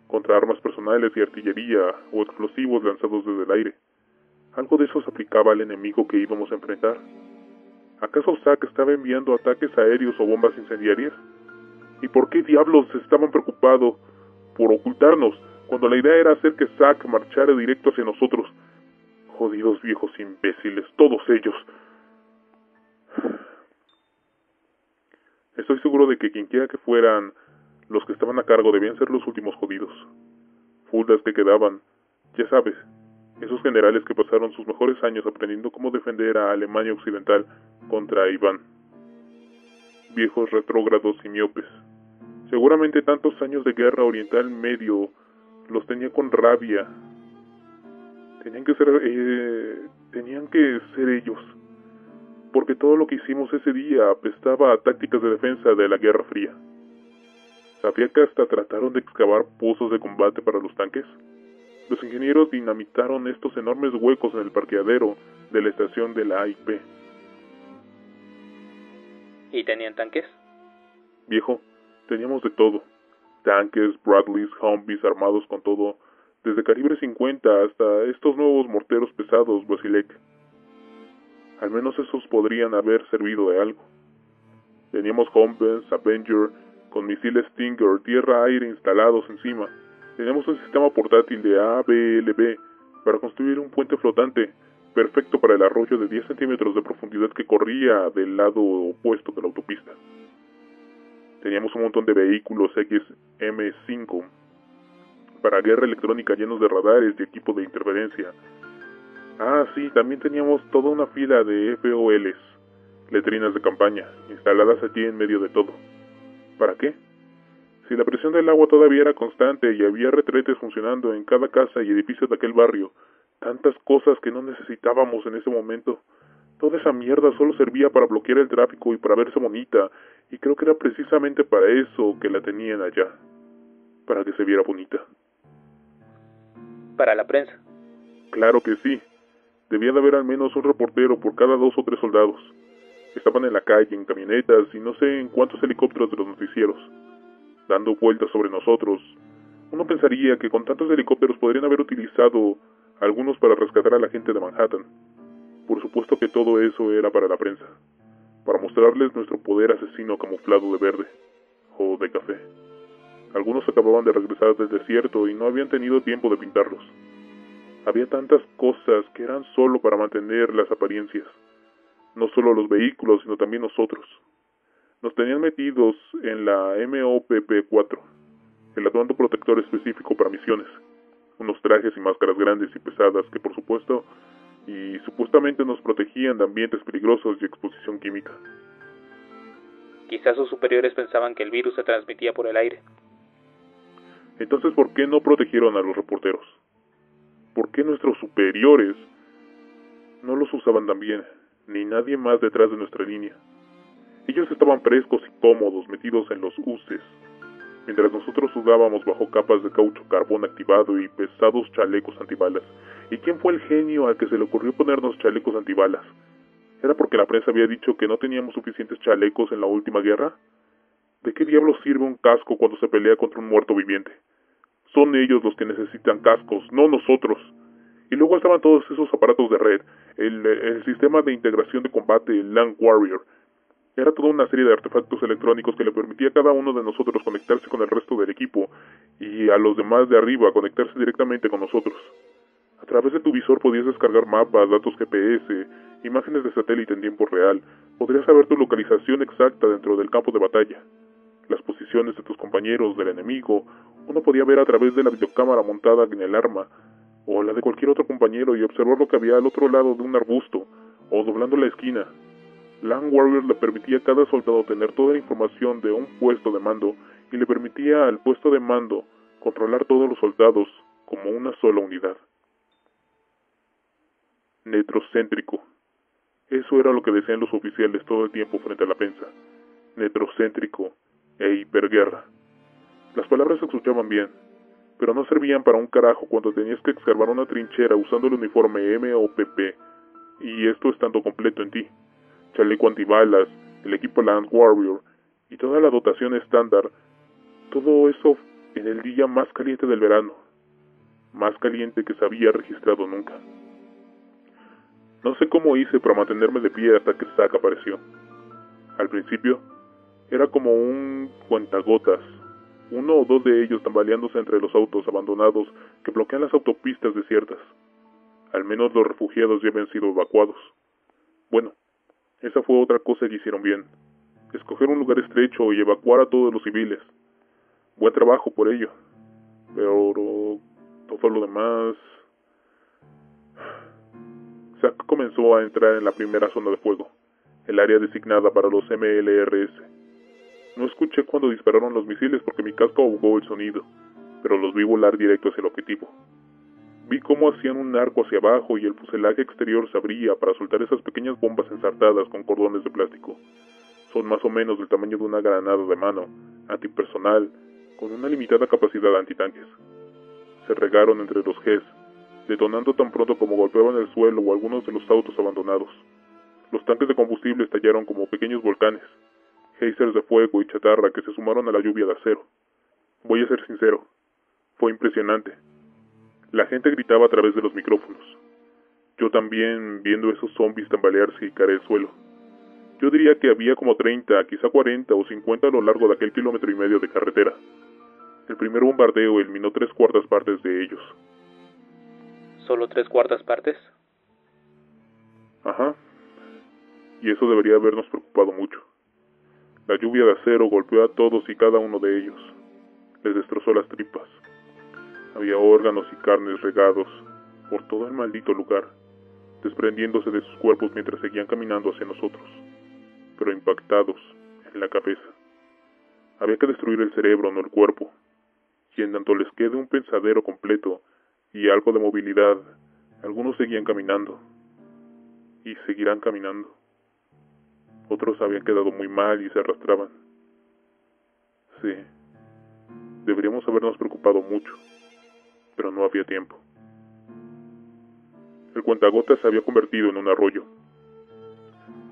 Speaker 3: contra armas personales y artillería o explosivos lanzados desde el aire. Algo de eso se aplicaba al enemigo que íbamos a enfrentar. ¿Acaso Zack estaba enviando ataques aéreos o bombas incendiarias? ¿Y por qué diablos estaban preocupados por ocultarnos cuando la idea era hacer que Zack marchara directo hacia nosotros? Jodidos viejos imbéciles, todos ellos. Estoy seguro de que quienquiera que fueran los que estaban a cargo debían ser los últimos jodidos. Fuldas que quedaban, ya sabes, esos generales que pasaron sus mejores años aprendiendo cómo defender a Alemania Occidental contra Iván. Viejos retrógrados y miopes. Seguramente tantos años de guerra oriental medio los tenía con rabia. Tenían que ser eh, tenían que ser ellos. Porque todo lo que hicimos ese día apestaba a tácticas de defensa de la Guerra Fría. ¿Sabía que hasta trataron de excavar pozos de combate para los tanques? Los ingenieros dinamitaron estos enormes huecos en el parqueadero de la estación de la AIP.
Speaker 2: ¿Y tenían tanques?
Speaker 3: Viejo, teníamos de todo. Tanques, Bradleys, Humvees armados con todo, desde calibre 50 hasta estos nuevos morteros pesados Basilek. Al menos esos podrían haber servido de algo. Teníamos Hombens, Avenger, con misiles Stinger, tierra-aire instalados encima. Teníamos un sistema portátil de ABLB para construir un puente flotante perfecto para el arroyo de 10 centímetros de profundidad que corría del lado opuesto de la autopista. Teníamos un montón de vehículos XM5 para guerra electrónica llenos de radares y equipo de interferencia. Ah, sí, también teníamos toda una fila de FOLs, letrinas de campaña, instaladas allí en medio de todo. ¿Para qué? Si la presión del agua todavía era constante y había retretes funcionando en cada casa y edificio de aquel barrio, tantas cosas que no necesitábamos en ese momento. Toda esa mierda solo servía para bloquear el tráfico y para verse bonita, y creo que era precisamente para eso que la tenían allá, para que se viera bonita.
Speaker 2: Para la prensa.
Speaker 3: Claro que sí. Debía de haber al menos un reportero por cada dos o tres soldados. Estaban en la calle, en camionetas y no sé en cuántos helicópteros de los noticieros, dando vueltas sobre nosotros. Uno pensaría que con tantos helicópteros podrían haber utilizado algunos para rescatar a la gente de Manhattan. Por supuesto que todo eso era para la prensa, para mostrarles nuestro poder asesino camuflado de verde o de café. Algunos acababan de regresar del desierto y no habían tenido tiempo de pintarlos. Había tantas cosas que eran solo para mantener las apariencias, no solo los vehículos, sino también nosotros. Nos tenían metidos en la MOPP-4, el atuendo protector específico para misiones, unos trajes y máscaras grandes y pesadas que por supuesto y supuestamente nos protegían de ambientes peligrosos y exposición química.
Speaker 2: Quizás sus superiores pensaban que el virus se transmitía por el aire.
Speaker 3: Entonces, ¿por qué no protegieron a los reporteros? ¿Por qué nuestros superiores no los usaban también, ni nadie más detrás de nuestra línea? Ellos estaban frescos y cómodos, metidos en los UCES, mientras nosotros sudábamos bajo capas de caucho carbón activado y pesados chalecos antibalas. ¿Y quién fue el genio al que se le ocurrió ponernos chalecos antibalas? ¿Era porque la prensa había dicho que no teníamos suficientes chalecos en la última guerra? ¿De qué diablos sirve un casco cuando se pelea contra un muerto viviente? Son ellos los que necesitan cascos, no nosotros. Y luego estaban todos esos aparatos de red, el, sistema de integración de combate, Land Warrior, era toda una serie de artefactos electrónicos que le permitía a cada uno de nosotros conectarse con el resto del equipo y a los demás de arriba conectarse directamente con nosotros. A través de tu visor podías descargar mapas, datos GPS, imágenes de satélite en tiempo real, podrías saber tu localización exacta dentro del campo de batalla, las posiciones de tus compañeros, del enemigo, uno podía ver a través de la videocámara montada en el arma, o la de cualquier otro compañero y observar lo que había al otro lado de un arbusto, o doblando la esquina, Land Warrior le permitía a cada soldado tener toda la información de un puesto de mando y le permitía al puesto de mando controlar todos los soldados como una sola unidad. Netrocéntrico. Eso era lo que decían los oficiales todo el tiempo frente a la prensa. Netrocéntrico e hiperguerra. Las palabras se escuchaban bien, pero no servían para un carajo cuando tenías que excavar una trinchera usando el uniforme MOPP, y esto estando completo en ti. Chaleco antibalas, el equipo Land Warrior y toda la dotación estándar, todo eso en el día más caliente del verano, más caliente que se había registrado nunca. No sé cómo hice para mantenerme de pie hasta que Zack apareció. Al principio, era como un cuentagotas, uno o dos de ellos tambaleándose entre los autos abandonados que bloquean las autopistas desiertas. Al menos los refugiados ya habían sido evacuados. Bueno, esa fue otra cosa que hicieron bien. Escoger un lugar estrecho y evacuar a todos los civiles. Buen trabajo por ello. Pero todo lo demás... Zack comenzó a entrar en la primera zona de fuego, el área designada para los MLRS. No escuché cuando dispararon los misiles porque mi casco ahogó el sonido, pero los vi volar directo hacia el objetivo. Vi cómo hacían un arco hacia abajo y el fuselaje exterior se abría para soltar esas pequeñas bombas ensartadas con cordones de plástico. Son más o menos del tamaño de una granada de mano, antipersonal, con una limitada capacidad antitanques. Se regaron entre los Gs, detonando tan pronto como golpeaban el suelo o algunos de los autos abandonados. Los tanques de combustible estallaron como pequeños volcanes, de fuego y chatarra que se sumaron a la lluvia de acero. Voy a ser sincero, fue impresionante. La gente gritaba a través de los micrófonos. Yo también, viendo esos zombies tambalearse y caer al suelo. Yo diría que había como 30, quizá 40 o 50 a lo largo de aquel kilómetro y medio de carretera. El primer bombardeo eliminó tres cuartas partes de ellos.
Speaker 2: ¿Solo tres cuartas partes?
Speaker 3: Ajá. Y eso debería habernos preocupado mucho. La lluvia de acero golpeó a todos y cada uno de ellos. Les destrozó las tripas. Había órganos y carnes regados por todo el maldito lugar, desprendiéndose de sus cuerpos mientras seguían caminando hacia nosotros, pero impactados en la cabeza. Había que destruir el cerebro, no el cuerpo, y en tanto les quede un pensadero completo y algo de movilidad, algunos seguían caminando y seguirán caminando. Otros habían quedado muy mal y se arrastraban. Sí, deberíamos habernos preocupado mucho, pero no había tiempo. El cuentagotas se había convertido en un arroyo.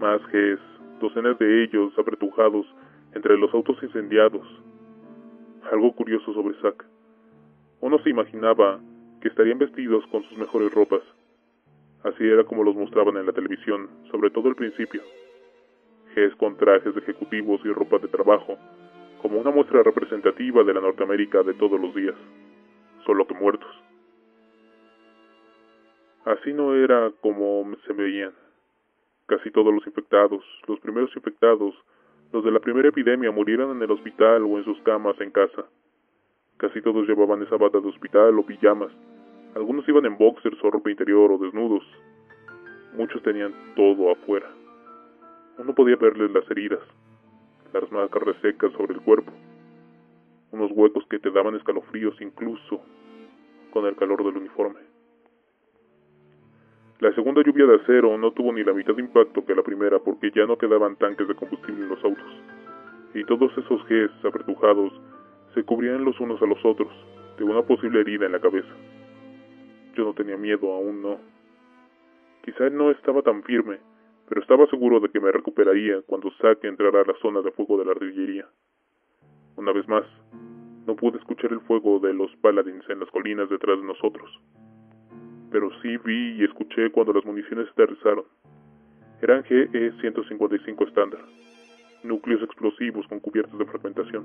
Speaker 3: Más Gs, docenas de ellos apretujados entre los autos incendiados. Algo curioso sobre Zack. Uno se imaginaba que estarían vestidos con sus mejores ropas. Así era como los mostraban en la televisión, sobre todo al principio. Con trajes ejecutivos y ropa de trabajo, como una muestra representativa de la Norteamérica de todos los días, solo que muertos. Así no era como se veían. Casi todos los infectados, los primeros infectados, los de la primera epidemia murieron en el hospital o en sus camas en casa. Casi todos llevaban esa bata de hospital o pijamas. Algunos iban en boxers o ropa interior o desnudos. Muchos tenían todo afuera. Uno podía verles las heridas, las marcas resecas sobre el cuerpo, unos huecos que te daban escalofríos incluso con el calor del uniforme. La segunda lluvia de acero no tuvo ni la mitad de impacto que la primera porque ya no quedaban tanques de combustible en los autos, y todos esos Gs apretujados se cubrían los unos a los otros de una posible herida en la cabeza. Yo no tenía miedo, aún no. Quizá no estaba tan firme, pero estaba seguro de que me recuperaría cuando Zack entrara a la zona de fuego de la artillería. Una vez más, no pude escuchar el fuego de los paladins en las colinas detrás de nosotros pero sí vi y escuché cuando las municiones aterrizaron. Eran GE-155 estándar, núcleos explosivos con cubiertas de fragmentación.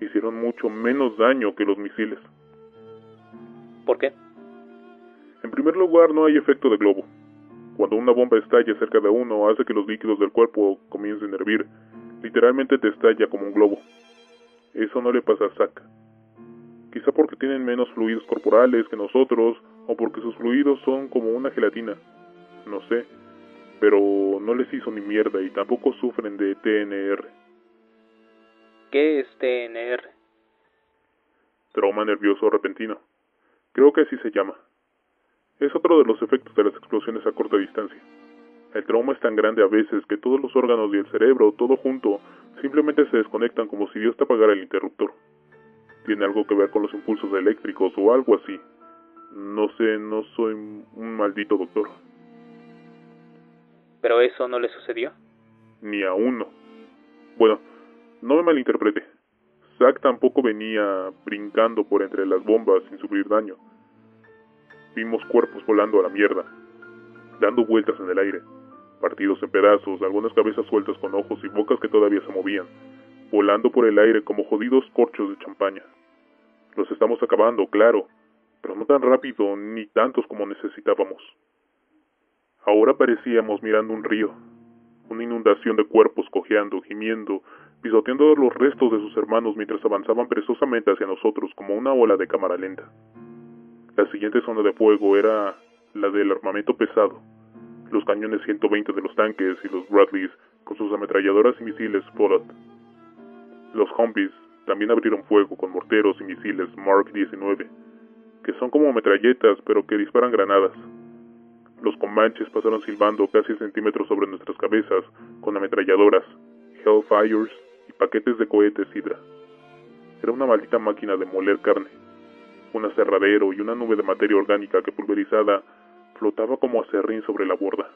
Speaker 3: Hicieron mucho menos daño que los misiles.
Speaker 2: ¿Por qué?
Speaker 3: En primer lugar, no hay efecto de globo. Cuando una bomba estalla cerca de uno, hace que los líquidos del cuerpo comiencen a hervir. Literalmente te estalla como un globo. Eso no le pasa a Zack. Quizá porque tienen menos fluidos corporales que nosotros o porque sus fluidos son como una gelatina, no sé, pero no les hizo ni mierda y tampoco sufren de TNR.
Speaker 2: ¿Qué es TNR?
Speaker 3: Trauma nervioso repentino. Creo que así se llama. Es otro de los efectos de las explosiones a corta distancia. El trauma es tan grande a veces que todos los órganos y el cerebro, todo junto, simplemente se desconectan como si Dios te apagara el interruptor. Tiene algo que ver con los impulsos eléctricos o algo así. No sé, no soy un maldito doctor.
Speaker 2: ¿Pero eso no le sucedió?
Speaker 3: Ni a uno. Bueno, no me malinterprete. Zack tampoco venía brincando por entre las bombas sin sufrir daño. Vimos cuerpos volando a la mierda, dando vueltas en el aire, partidos en pedazos, algunas cabezas sueltas con ojos y bocas que todavía se movían, volando por el aire como jodidos corchos de champaña. Los estamos acabando, claro, pero no tan rápido ni tantos como necesitábamos. Ahora parecíamos mirando un río, una inundación de cuerpos cojeando, gimiendo, pisoteando los restos de sus hermanos mientras avanzaban perezosamente hacia nosotros como una ola de cámara lenta. La siguiente zona de fuego era la del armamento pesado, los cañones 120 de los tanques y los Bradleys con sus ametralladoras y misiles Polat. Los Humvees también abrieron fuego con morteros y misiles Mark 19 que son como metralletas pero que disparan granadas. Los comanches pasaron silbando casi centímetros sobre nuestras cabezas con ametralladoras, Hellfires y paquetes de cohetes Hydra. Era una maldita máquina de moler carne, un aserradero y una nube de materia orgánica que pulverizada flotaba como acerrín sobre la borda.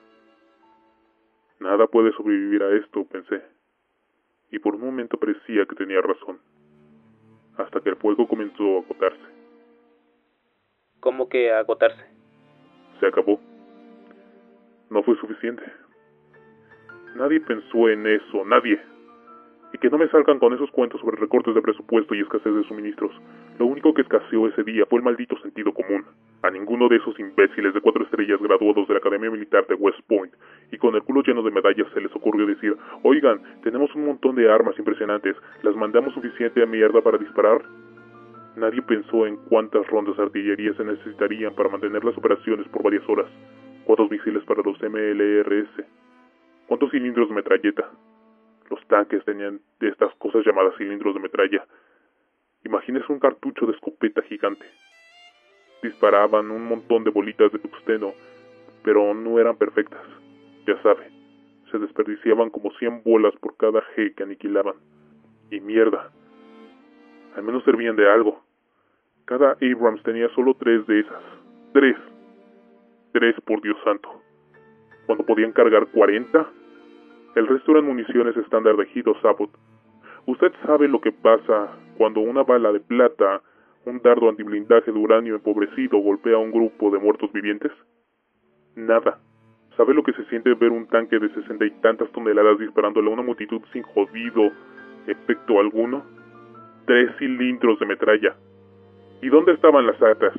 Speaker 3: Nada puede sobrevivir a esto, pensé, y por un momento parecía que tenía razón, hasta que el fuego comenzó a agotarse.
Speaker 2: ¿Cómo que agotarse?
Speaker 3: Se acabó. No fue suficiente. Nadie pensó en eso, nadie. Y que no me salgan con esos cuentos sobre recortes de presupuesto y escasez de suministros. Lo único que escaseó ese día fue el maldito sentido común. A ninguno de esos imbéciles de cuatro estrellas graduados de la Academia Militar de West Point y con el culo lleno de medallas se les ocurrió decir, oigan, tenemos un montón de armas impresionantes, ¿las mandamos suficiente a mierda para disparar? Nadie pensó en cuántas rondas de artillería se necesitarían para mantener las operaciones por varias horas, cuántos misiles para los MLRS, cuántos cilindros de metralleta, los tanques tenían de estas cosas llamadas cilindros de metralla. Imagínese un cartucho de escopeta gigante. Disparaban un montón de bolitas de tuxteno, pero no eran perfectas. Ya sabe, se desperdiciaban como 100 bolas por cada G que aniquilaban. Y mierda. Al menos servían de algo. Cada Abrams tenía solo tres de esas. Tres. Tres, por Dios santo. Cuando podían cargar 40, el resto eran municiones estándar de Hito Sabot. ¿Usted sabe lo que pasa cuando una bala de plata, un dardo antiblindaje de uranio empobrecido golpea a un grupo de muertos vivientes? Nada. ¿Sabe lo que se siente ver un tanque de sesenta y tantas toneladas disparándole a una multitud sin jodido efecto alguno? Tres cilindros de metralla. ¿Y dónde estaban las saetas?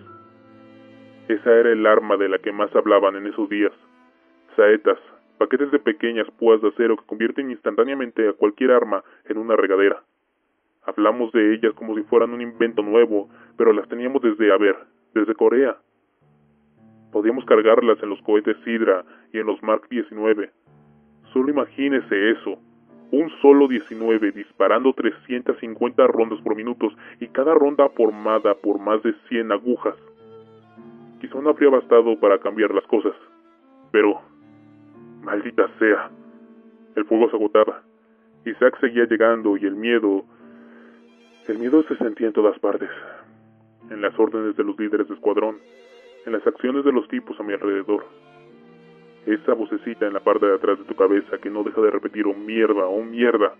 Speaker 3: Esa era el arma de la que más hablaban en esos días. Saetas, paquetes de pequeñas púas de acero que convierten instantáneamente a cualquier arma en una regadera. Hablamos de ellas como si fueran un invento nuevo, pero las teníamos desde, a ver, desde Corea. Podíamos cargarlas en los cohetes Hydra y en los Mark 19. Solo imagínese eso. Un solo 19 disparando 350 rondas por minuto y cada ronda formada por más de 100 agujas. Quizá no habría bastado para cambiar las cosas, pero Maldita sea. El fuego se agotaba. Isaac seguía llegando y el miedo... El miedo se sentía en todas partes. En las órdenes de los líderes de escuadrón. En las acciones de los tipos a mi alrededor. Esa vocecita en la parte de atrás de tu cabeza que no deja de repetir, oh mierda, oh mierda.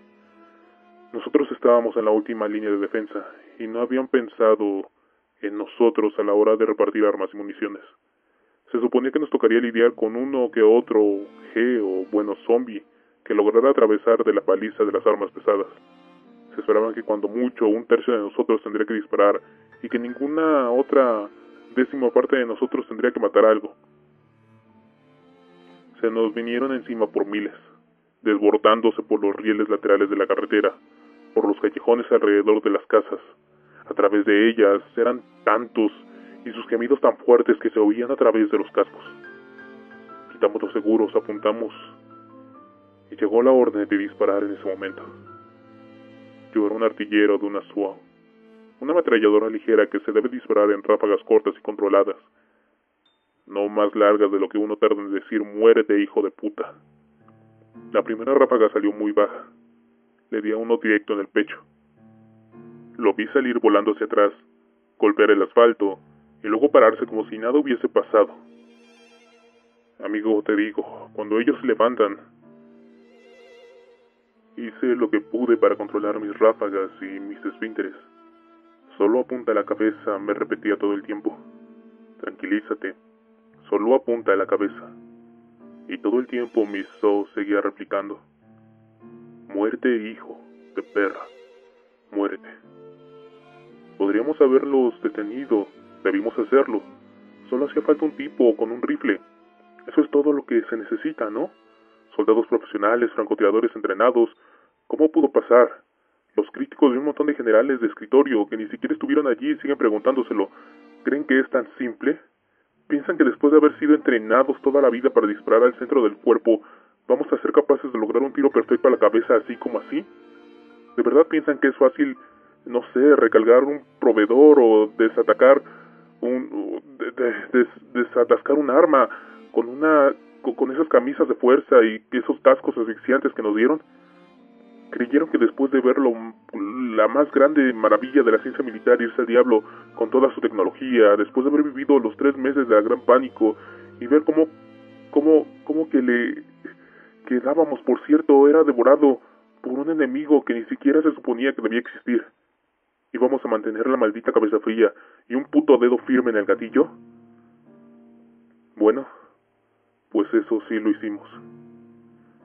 Speaker 3: Nosotros estábamos en la última línea de defensa y no habían pensado en nosotros a la hora de repartir armas y municiones. Se suponía que nos tocaría lidiar con uno que otro G o bueno zombie que lograra atravesar de la paliza de las armas pesadas. Se esperaban que cuando mucho un tercio de nosotros tendría que disparar y que ninguna otra décima parte de nosotros tendría que matar algo. Se nos vinieron encima por miles, desbordándose por los rieles laterales de la carretera, por los callejones alrededor de las casas. A través de ellas eran tantos y sus gemidos tan fuertes que se oían a través de los cascos. Quitamos los seguros, apuntamos y llegó la orden de disparar en ese momento. Yo era un artillero de una SWAT, una ametralladora ligera que se debe disparar en ráfagas cortas y controladas, no más largas de lo que uno tarda en decir muérete hijo de puta. La primera ráfaga salió muy baja, le di a uno directo en el pecho. Lo vi salir volando hacia atrás, golpear el asfalto y luego pararse como si nada hubiese pasado. Amigo, te digo, cuando ellos se levantan, hice lo que pude para controlar mis ráfagas y mis esfínteres. Solo apunta la cabeza, me repetía todo el tiempo. Tranquilízate, solo apunta la cabeza. Y todo el tiempo mi so seguía replicando. Muerte, hijo de perra, muerte. Podríamos haberlos detenido Debimos hacerlo. Solo hacía falta un tipo con un rifle. Eso es todo lo que se necesita, ¿no? Soldados profesionales, francotiradores entrenados. ¿Cómo pudo pasar? Los críticos de un montón de generales de escritorio que ni siquiera estuvieron allí siguen preguntándoselo. ¿Creen que es tan simple? ¿Piensan que después de haber sido entrenados toda la vida para disparar al centro del cuerpo, vamos a ser capaces de lograr un tiro perfecto a la cabeza así como así? ¿De verdad piensan que es fácil, no sé, recalgar un proveedor o desatacar un, desatascar un arma con una con, esas camisas de fuerza y esos cascos asfixiantes que nos dieron. Creyeron que después de verlo la más grande maravilla de la ciencia militar irse al diablo con toda su tecnología después de haber vivido los tres meses de gran pánico y ver cómo cómo cómo que le quedábamos por cierto era devorado por un enemigo que ni siquiera se suponía que debía existir y vamos a mantener la maldita cabeza fría y un puto dedo firme en el gatillo? Bueno, pues eso sí lo hicimos.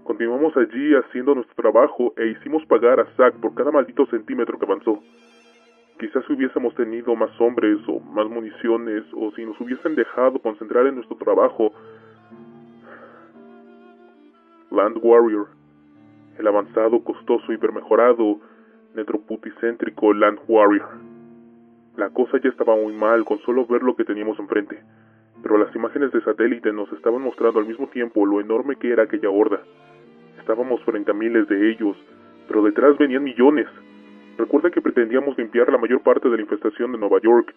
Speaker 3: Continuamos allí haciendo nuestro trabajo e hicimos pagar a Zack por cada maldito centímetro que avanzó. Quizás hubiésemos tenido más hombres o más municiones o si nos hubiesen dejado concentrar en nuestro trabajo. Land Warrior, el avanzado, costoso, hipermejorado, netroputicéntrico Land Warrior. La cosa ya estaba muy mal con solo ver lo que teníamos enfrente, pero las imágenes de satélite nos estaban mostrando al mismo tiempo lo enorme que era aquella horda. Estábamos frente a miles de ellos, pero detrás venían millones. Recuerda que pretendíamos limpiar la mayor parte de la infestación de Nueva York.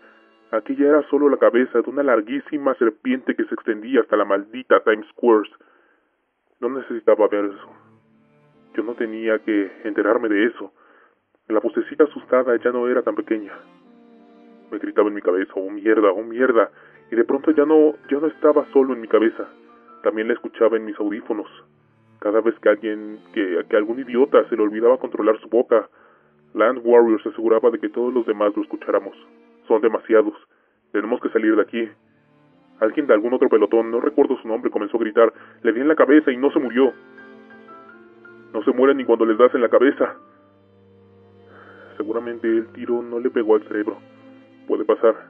Speaker 3: Aquella era solo la cabeza de una larguísima serpiente que se extendía hasta la maldita Times Square. No necesitaba ver eso. Yo no tenía que enterarme de eso. La vocecita asustada ya no era tan pequeña. Me gritaba en mi cabeza, oh mierda, oh mierda, y de pronto ya no, ya no estaba solo en mi cabeza, también la escuchaba en mis audífonos. Cada vez que alguien, que, que algún idiota se le olvidaba controlar su boca, Land Warrior se aseguraba de que todos los demás lo escucháramos. Son demasiados. Tenemos que salir de aquí. Alguien de algún otro pelotón, no recuerdo su nombre, comenzó a gritar. Le di en la cabeza y no se murió. No se mueren ni cuando les das en la cabeza. Seguramente el tiro no le pegó al cerebro. Puede pasar.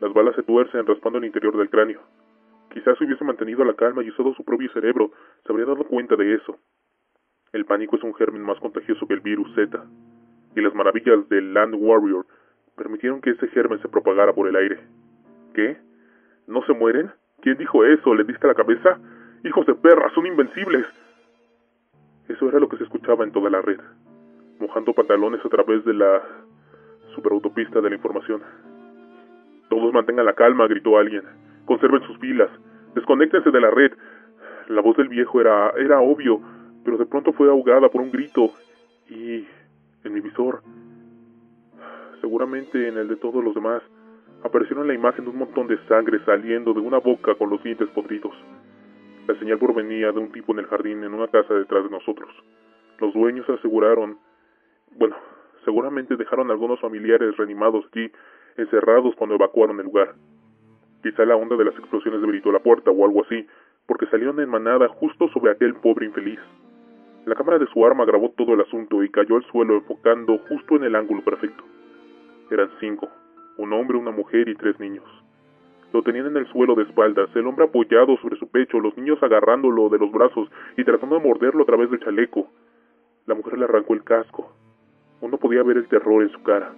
Speaker 3: Las balas se tuercen raspando el interior del cráneo. Quizás hubiese mantenido la calma y usado su propio cerebro, se habría dado cuenta de eso. El pánico es un germen más contagioso que el virus Z, y las maravillas del Land Warrior permitieron que ese germen se propagara por el aire. ¿Qué? ¿No se mueren? ¿Quién dijo eso? ¿Le diste la cabeza? ¡Hijos de perra! ¡Son invencibles! Eso era lo que se escuchaba en toda la red, mojando pantalones a través de la superautopista de la información. Todos mantengan la calma, gritó alguien. Conserven sus pilas. Desconéctense de la red. La voz del viejo era, era obvio, pero de pronto fue ahogada por un grito y en mi visor, seguramente en el de todos los demás, aparecieron la imagen de un montón de sangre saliendo de una boca con los dientes podridos. La señal provenía de un tipo en el jardín en una casa detrás de nosotros. Los dueños aseguraron, bueno, seguramente dejaron algunos familiares reanimados allí, encerrados cuando evacuaron el lugar. Quizá la onda de las explosiones debilitó la puerta o algo así, porque salieron en manada justo sobre aquel pobre infeliz. La cámara de su arma grabó todo el asunto y cayó al suelo enfocando justo en el ángulo perfecto. Eran cinco, un hombre, una mujer y tres niños. Lo tenían en el suelo de espaldas, el hombre apoyado sobre su pecho, los niños agarrándolo de los brazos y tratando de morderlo a través del chaleco. La mujer le arrancó el casco. Uno podía ver el terror en su cara.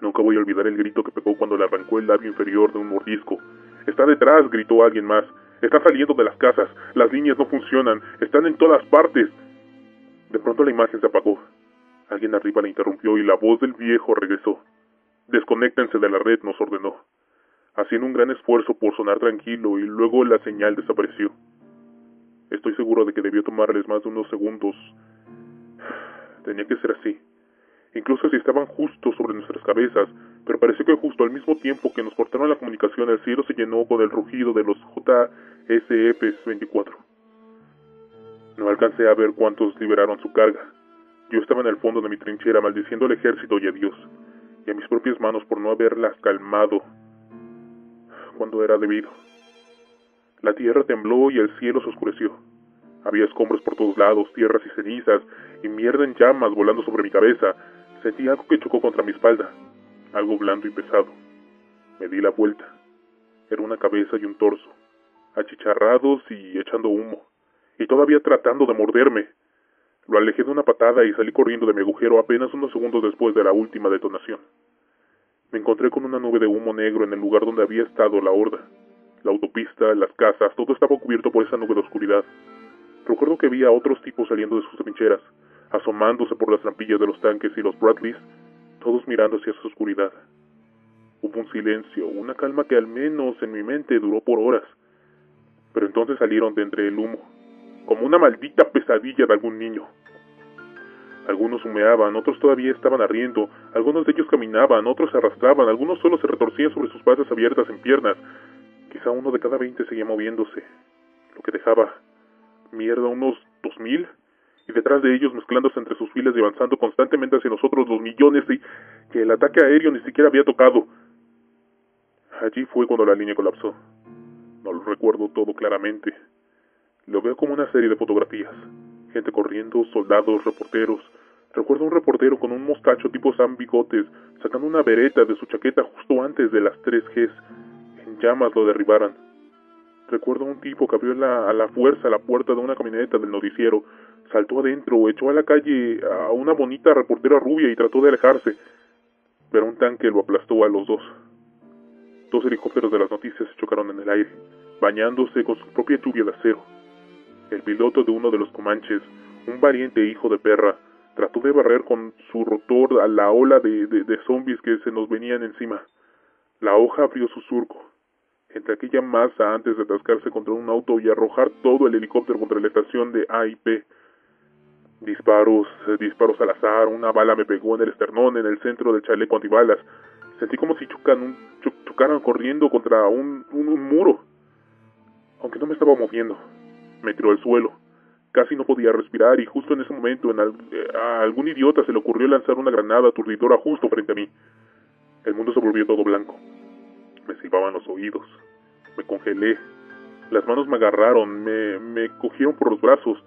Speaker 3: Nunca voy a olvidar el grito que pegó cuando le arrancó el labio inferior de un mordisco. Está detrás, gritó alguien más. Está saliendo de las casas. Las líneas no funcionan. Están en todas partes. De pronto la imagen se apagó. Alguien arriba la interrumpió y la voz del viejo regresó. Desconéctense de la red, nos ordenó, haciendo un gran esfuerzo por sonar tranquilo y luego la señal desapareció. Estoy seguro de que debió tomarles más de unos segundos. Tenía que ser así incluso si estaban justo sobre nuestras cabezas, pero pareció que justo al mismo tiempo que nos cortaron la comunicación el cielo se llenó con el rugido de los JSF-24. No alcancé a ver cuántos liberaron su carga. Yo estaba en el fondo de mi trinchera maldiciendo al ejército y a Dios, y a mis propias manos por no haberlas calmado cuando era debido. La tierra tembló y el cielo se oscureció. Había escombros por todos lados, tierras y cenizas, y mierda en llamas volando sobre mi cabeza, Sentí algo que chocó contra mi espalda, algo blando y pesado. Me di la vuelta. Era una cabeza y un torso, achicharrados y echando humo, y todavía tratando de morderme. Lo alejé de una patada y salí corriendo de mi agujero apenas unos segundos después de la última detonación. Me encontré con una nube de humo negro en el lugar donde había estado la horda. La autopista, las casas, todo estaba cubierto por esa nube de oscuridad. Recuerdo que vi a otros tipos saliendo de sus trincheras, asomándose por las trampillas de los tanques y los Bradleys, todos mirando hacia esa oscuridad. Hubo un silencio, una calma que al menos en mi mente duró por horas. Pero entonces salieron de entre el humo, como una maldita pesadilla de algún niño. Algunos humeaban, otros todavía estaban arriendo, algunos de ellos caminaban, otros se arrastraban, algunos solo se retorcían sobre sus bases abiertas en piernas. Quizá uno de cada veinte seguía moviéndose, lo que dejaba, mierda, unos dos mil y detrás de ellos mezclándose entre sus filas y avanzando constantemente hacia nosotros los millones y que el ataque aéreo ni siquiera había tocado. Allí fue cuando la línea colapsó. No lo recuerdo todo claramente. Lo veo como una serie de fotografías. Gente corriendo, soldados, reporteros. Recuerdo un reportero con un mostacho tipo Sam Bigotes sacando una vereta de su chaqueta justo antes de las tres Gs. En llamas lo derribaran. Recuerdo un tipo que abrió a la fuerza la puerta de una camioneta del noticiero, saltó adentro, echó a la calle a una bonita reportera rubia y trató de alejarse, pero un tanque lo aplastó a los dos. Dos helicópteros de las noticias se chocaron en el aire, bañándose con su propia lluvia de acero. El piloto de uno de los comanches, un valiente hijo de perra, trató de barrer con su rotor a la ola de, de, zombies que se nos venían encima. La hoja abrió su surco, entre aquella masa antes de atascarse contra un auto y arrojar todo el helicóptero contra la estación de A y P. Disparos, eh, disparos al azar, una bala me pegó en el esternón, en el centro del chaleco antibalas. Sentí como si chocaran corriendo contra un, un, muro. Aunque no me estaba moviendo. Me tiró al suelo. Casi no podía respirar y justo en ese momento en eh, a algún idiota se le ocurrió lanzar una granada aturdidora justo frente a mí. El mundo se volvió todo blanco. Me silbaban los oídos. Me congelé. Las manos me agarraron, me, me cogieron por los brazos.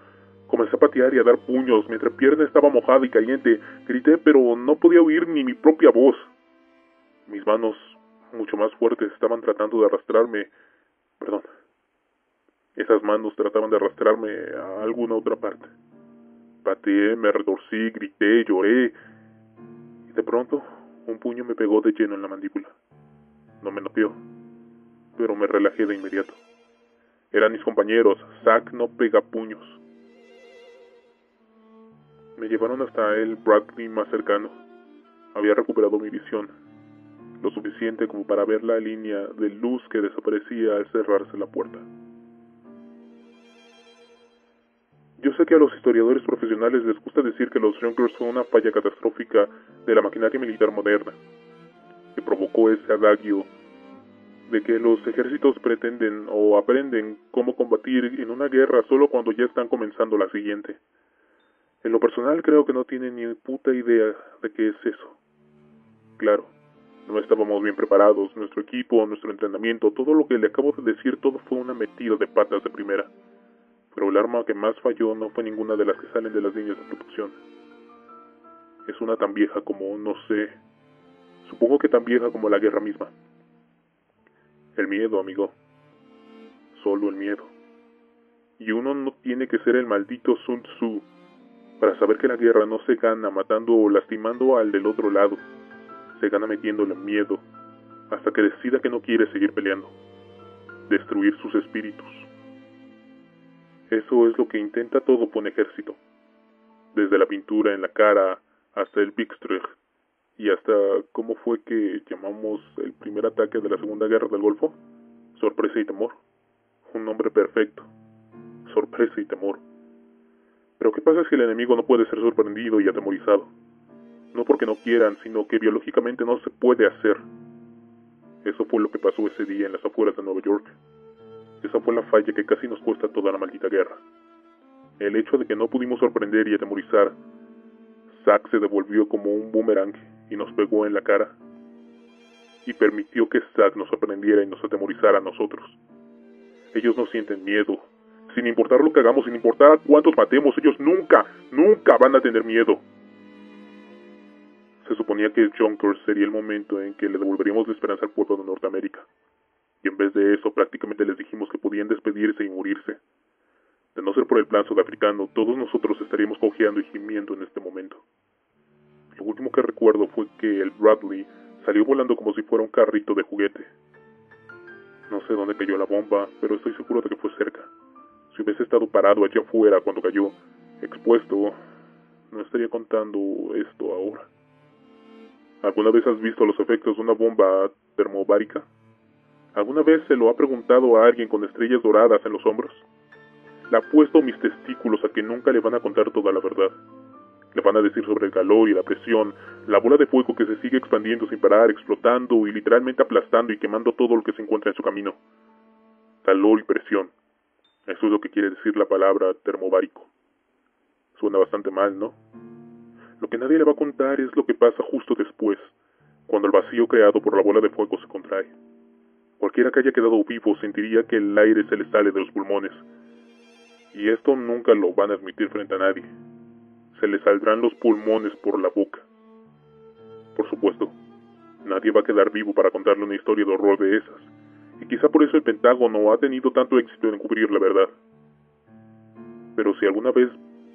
Speaker 3: Comencé a patear y a dar puños. Mientras pierna estaba mojada y caliente, grité, pero no podía oír ni mi propia voz. Mis manos, mucho más fuertes, estaban tratando de arrastrarme. Perdón. Esas manos trataban de arrastrarme a alguna otra parte. Pateé, me retorcí, grité, lloré. Y de pronto, un puño me pegó de lleno en la mandíbula. No me nopió, pero me relajé de inmediato. Eran mis compañeros. Zack no pega puños. Me llevaron hasta el Bradley más cercano. Había recuperado mi visión, lo suficiente como para ver la línea de luz que desaparecía al cerrarse la puerta. Yo sé que a los historiadores profesionales les gusta decir que los Junkers fue una falla catastrófica de la maquinaria militar moderna, que provocó ese adagio de que los ejércitos pretenden o aprenden cómo combatir en una guerra solo cuando ya están comenzando la siguiente. En lo personal creo que no tiene ni puta idea de qué es eso. Claro, no estábamos bien preparados, nuestro equipo, nuestro entrenamiento, todo lo que le acabo de decir, todo fue una metida de patas de primera. Pero el arma que más falló no fue ninguna de las que salen de las líneas de producción. Es una tan vieja como, no sé, supongo que tan vieja como la guerra misma. El miedo, amigo. Solo el miedo. Y uno no tiene que ser el maldito Sun Tzu para saber que la guerra no se gana matando o lastimando al del otro lado, se gana metiéndole miedo, hasta que decida que no quiere seguir peleando, destruir sus espíritus. Eso es lo que intenta todo un ejército, desde la pintura en la cara hasta el Bigstrich y hasta cómo fue que llamamos el primer ataque de la Segunda Guerra del Golfo, sorpresa y temor. Un nombre perfecto, sorpresa y temor. Pero ¿qué pasa si el enemigo no puede ser sorprendido y atemorizado? No porque no quieran, sino que biológicamente no se puede hacer. Eso fue lo que pasó ese día en las afueras de Nueva York. Esa fue la falla que casi nos cuesta toda la maldita guerra. El hecho de que no pudimos sorprender y atemorizar, Zack se devolvió como un boomerang y nos pegó en la cara. Y permitió que Zack nos sorprendiera y nos atemorizara a nosotros. Ellos no sienten miedo, sin importar lo que hagamos, sin importar cuántos matemos, ellos nunca, nunca van a tener miedo. Se suponía que Junkers sería el momento en que le devolveríamos la esperanza al pueblo de Norteamérica. Y en vez de eso, prácticamente les dijimos que podían despedirse y morirse. De no ser por el plan sudafricano, todos nosotros estaríamos cojeando y gimiendo en este momento. Lo último que recuerdo fue que el Bradley salió volando como si fuera un carrito de juguete. No sé dónde cayó la bomba, pero estoy seguro de que fue cerca. Si hubiese estado parado allá afuera cuando cayó, expuesto, no estaría contando esto ahora. ¿Alguna vez has visto los efectos de una bomba termobárica? ¿Alguna vez se lo ha preguntado a alguien con estrellas doradas en los hombros? Le puesto mis testículos a que nunca le van a contar toda la verdad. Le van a decir sobre el calor y la presión, la bola de fuego que se sigue expandiendo sin parar, explotando y literalmente aplastando y quemando todo lo que se encuentra en su camino. Calor y presión. Eso es lo que quiere decir la palabra termobárico. Suena bastante mal, ¿no? Lo que nadie le va a contar es lo que pasa justo después, cuando el vacío creado por la bola de fuego se contrae. Cualquiera que haya quedado vivo sentiría que el aire se le sale de los pulmones. Y esto nunca lo van a admitir frente a nadie. Se les saldrán los pulmones por la boca. Por supuesto, nadie va a quedar vivo para contarle una historia de horror de esas. Y quizá por eso el Pentágono ha tenido tanto éxito en encubrir la verdad. Pero si alguna vez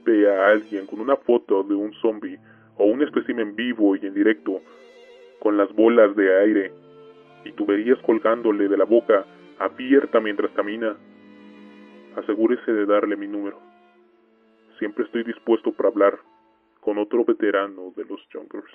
Speaker 3: ve a alguien con una foto de un zombie o un espécimen vivo y en directo, con las bolas de aire y tuberías colgándole de la boca abierta mientras camina, asegúrese de darle mi número. Siempre estoy dispuesto para hablar con otro veterano de los Junkers.